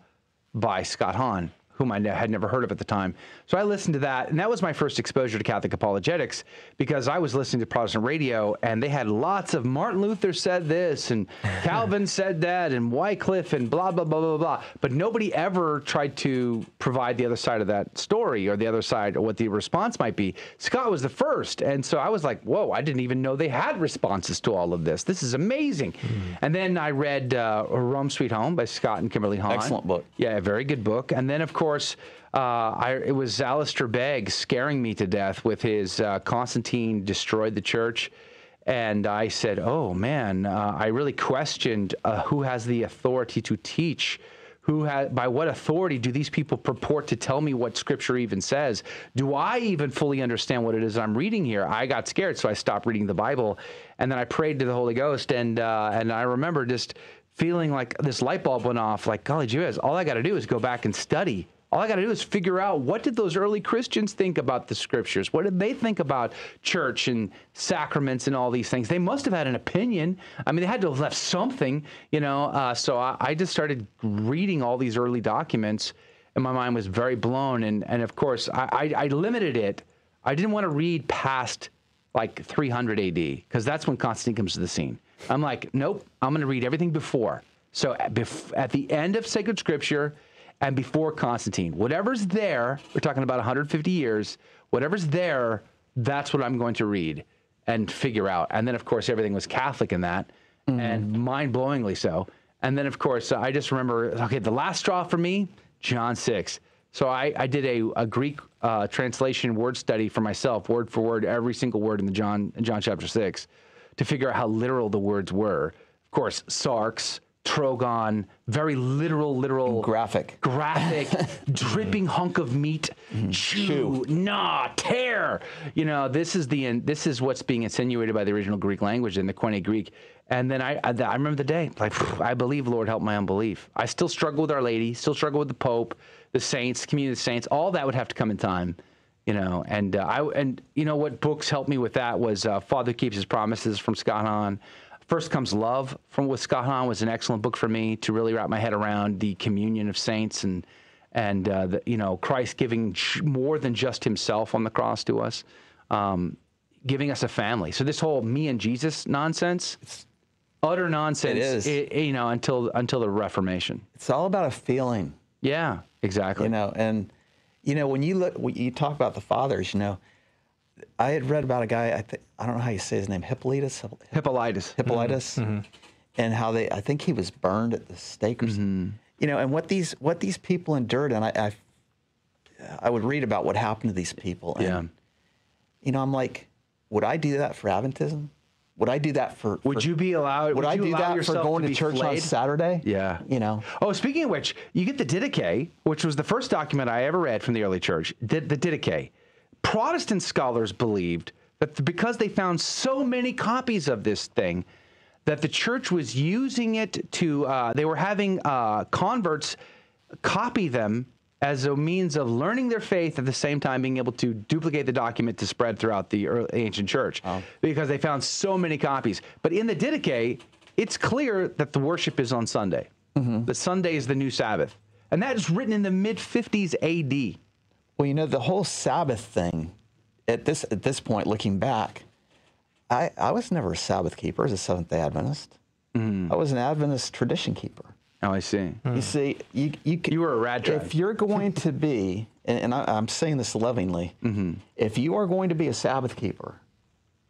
by Scott Hahn, whom I had never heard of at the time. So I listened to that, and that was my first exposure to Catholic apologetics because I was listening to Protestant radio, and they had lots of Martin Luther said this, and Calvin said that, and Wycliffe, and blah, blah, blah, blah, blah. But nobody ever tried to provide the other side of that story or the other side or what the response might be. Scott was the first. And so I was like, whoa, I didn't even know they had responses to all of this. This is amazing. And then I read uh, Rome Sweet Home by Scott and Kimberly Hahn. Excellent book. Yeah, a very good book. And then, of course, uh, I, it was Alistair Begg scaring me to death with his uh, Constantine destroyed the church. And I said, oh man, uh, I really questioned uh, who has the authority to teach. Who has, by what authority do these people purport to tell me what scripture even says? Do I even fully understand what it is I'm reading here? I got scared, so I stopped reading the Bible. And then I prayed to the Holy Ghost. And, uh, and I remember just feeling like this light bulb went off like, golly whiz, all I got to do is go back and study. All I got to do is figure out what did those early Christians think about the scriptures? What did they think about church and sacraments and all these things? They must have had an opinion. I mean, they had to have left something, you know. Uh, so I, I just started reading all these early documents, and my mind was very blown. And and of course, I, I, I limited it. I didn't want to read past like 300 AD because that's when Constantine comes to the scene. I'm like, nope, I'm going to read everything before. So at, bef- at the end of sacred scripture and before Constantine, whatever's there, we're talking about 150 years, whatever's there, that's what I'm going to read and figure out. And then, of course, everything was Catholic in that and mind blowingly so. And then, of course, I just remember, okay, the last straw for me, John 6. So I, I did a, a Greek uh, translation word study for myself, word for word, every single word in the John John chapter six, to figure out how literal the words were. Of course, sarx, trogon, very literal, literal, graphic, graphic, dripping hunk of meat, chew, nah, tear. You know, this is the this is what's being insinuated by the original Greek language in the Koine Greek. And then I, I, I remember the day, like I believe, Lord, help my unbelief. I still struggle with Our Lady, still struggle with the Pope, the saints, community of saints. All that would have to come in time, you know. And uh, I and you know what books helped me with that was uh, Father Keeps His Promises from Scott Hahn. First Comes Love from with Scott Hahn was an excellent book for me to really wrap my head around the communion of saints and and uh, the, you know Christ giving more than just Himself on the cross to us, um, giving us a family. So this whole me and Jesus nonsense, it's utter nonsense. It is. i- you know until until the Reformation. It's all about a feeling. Yeah, exactly. You know, and you know when you look, when you talk about the fathers. You know, I had read about a guy. I think I don't know how you say his name. Hippolytus. Hippolytus. Hippolytus. Mm-hmm. And how they, I think he was burned at the stake or something. You know, and what these what these people endured, and I, I, I would read about what happened to these people. And, Yeah. You know, I'm like, would I do that for Adventism? Would I do that for? Would for- you be allowed? Would, I do that for going to, be church on? Saturday? Yeah. You know. Oh, speaking of which, you get the Didache, which was the first document I ever read from the early church. The, the Didache. Protestant scholars believed that because they found so many copies of this thing, that the church was using it to, uh, they were having uh, converts copy them as a means of learning their faith at the same time being able to duplicate the document to spread throughout the early, ancient church because they found so many copies. But in the Didache, it's clear that the worship is on Sunday. The Sunday is the new Sabbath. And that is written in the mid 50s AD. Well, you know, the whole Sabbath thing, at this at this point, looking back, I, I was never a Sabbath keeper as a Seventh day Adventist. Mm. I was an Adventist tradition keeper. Oh, I see. You hmm. see, you, you, you were a trap. If you're going to be, and, and I, I'm saying this lovingly, mm-hmm. if you are going to be a Sabbath keeper,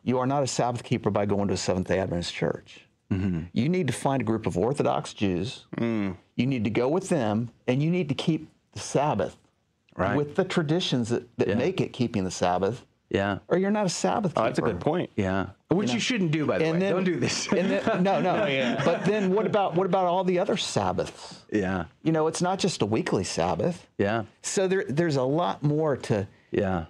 you are not a Sabbath keeper by going to a Seventh day Adventist church. Mm-hmm. You need to find a group of Orthodox Jews. Mm. You need to go with them, and you need to keep the Sabbath Right. with the traditions that, that make it keeping the Sabbath. Yeah. Or you're not a Sabbath keeper. Oh, that's a good point. Yeah. Which you, shouldn't do, by the way. Then, Don't do this. and then, no, no. Oh, but then what about what about all the other Sabbaths? Yeah. You know, it's not just a weekly Sabbath. Yeah. So there, there's a lot more to. Yeah.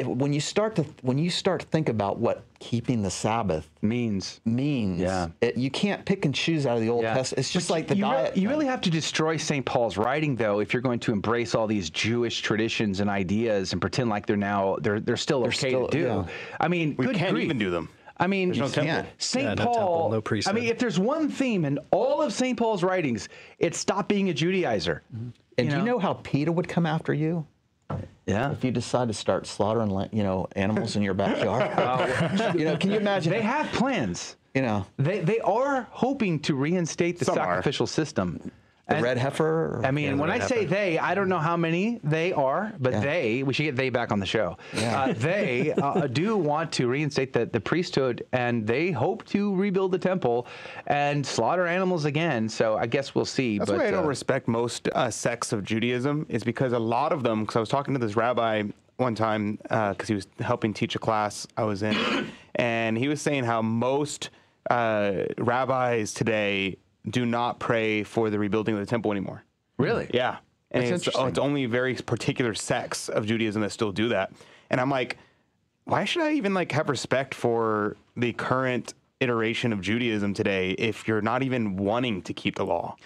It, when you start to when you start to think about what keeping the Sabbath means means, Yeah. it, you can't pick and choose out of the Old Yeah. Testament. It's just But like the you re- diet. you really have to destroy St. Paul's writing, though, if you're going to embrace all these Jewish traditions and ideas and pretend like they're now they're they're still They're okay still- to do. yeah. I mean, We good can't grief. even do them. I mean, no temple. St. Yeah, no Paul. temple, no I mean, if there's one theme in all of St. Paul's writings, it's stop being a Judaizer. and do you know how Peter would come after you? Yeah. If you decide to start slaughtering, you know, animals in your backyard. you know, can you imagine? They have plans. You know, They they are hoping to reinstate the Some are. sacrificial system. The red heifer. or- I mean, when I say they, I don't know how many they are, but they, we should get they back on the show. Uh, they uh, do want to reinstate the, the priesthood and they hope to rebuild the temple and slaughter animals again. So I guess we'll see. That's but, why I don't uh, respect most uh, sects of Judaism is because a lot of them. Because I was talking to this rabbi one time because he was helping teach a class I was in, and he was saying how most uh, rabbis today do not pray for the rebuilding of the temple anymore. Really? Yeah. And That's it's, oh, it's only very particular sects of Judaism that still do that. And I'm like, why should I even like have respect for the current iteration of Judaism today if you're not even wanting to keep the law?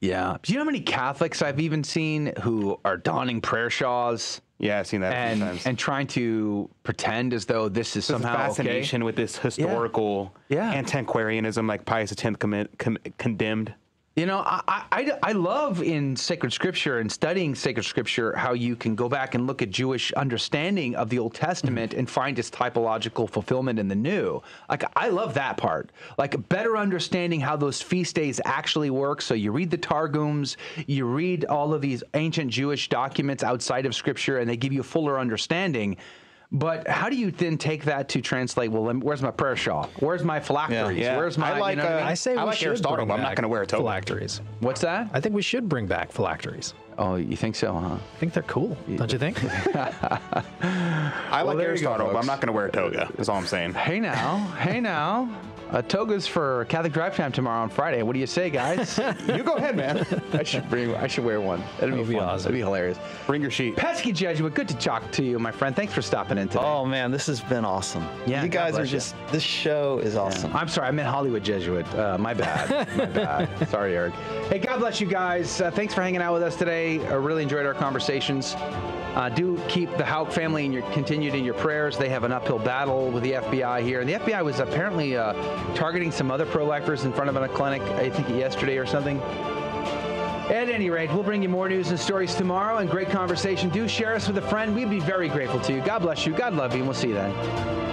Yeah. Do you know how many Catholics I've even seen who are donning prayer shawls? Yeah, I've seen that a few and times. and trying to pretend as though this is There's a somehow fascination okay. with this historical yeah, antiquarianism, like Pius X commi- com- condemned. You know, I, I, I- I love in sacred scripture and studying sacred scripture how you can go back and look at Jewish understanding of the Old Testament mm-hmm. and find its typological fulfillment in the New. Like, I love that part. Like, better understanding how those feast days actually work. So, you read the Targums, you read all of these ancient Jewish documents outside of scripture, and they give you a fuller understanding. But how do you then take that to translate? Well, where's my prayer shawl? Where's my phylacteries? Yeah. Where's my? I like, you know uh, I, mean? I say I we like should Aristotle, bring but I'm not gonna wear a toga. Phylacteries. What's that? I think we should bring back phylacteries. Oh, you think so, huh? I think they're cool, don't you think? I Well, like there go, Aristotle, but I'm not going to wear a toga. Is all I'm saying. Hey now, hey now. Uh, togas for Catholic Drive Time tomorrow on Friday. What do you say, guys? you go ahead, man. I should bring. I should wear one. That'd be, That'd be fun. awesome. That'd be hilarious. Bring your sheet. Pesky Jesuit, good to talk to you, my friend. Thanks for stopping in today. Oh man, this has been awesome. Yeah, you God guys are bless you. just. This show is awesome. I'm sorry, I meant Hollywood Jesuit. Uh, my bad. My bad. Sorry, Eric. Hey, God bless you guys. Uh, thanks for hanging out with us today. I really enjoyed our conversations. Uh, do keep the Houck family in your continued in your prayers. They have an uphill battle with the FBI here, and the FBI was apparently uh, targeting some other pro-lifers in front of a clinic. I think yesterday or something. At any rate, we'll bring you more news and stories tomorrow and great conversation. Do share us with a friend. We'd be very grateful to you. God bless you. God love you, and we'll see you then.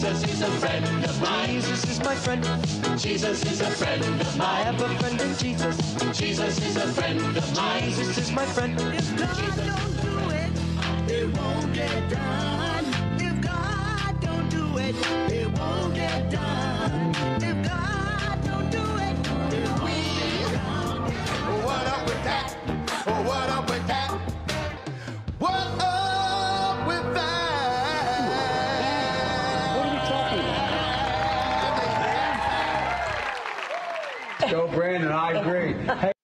Jesus is a friend of mine. Jesus is my friend. Jesus is a friend of mine. I have a friend in Jesus. Jesus is a friend of mine. Jesus is my friend. If God don't do it, it won't get done. If God don't do it, it won't get done. If God don't do it, it won't get done. What up with that? I agree. Hey.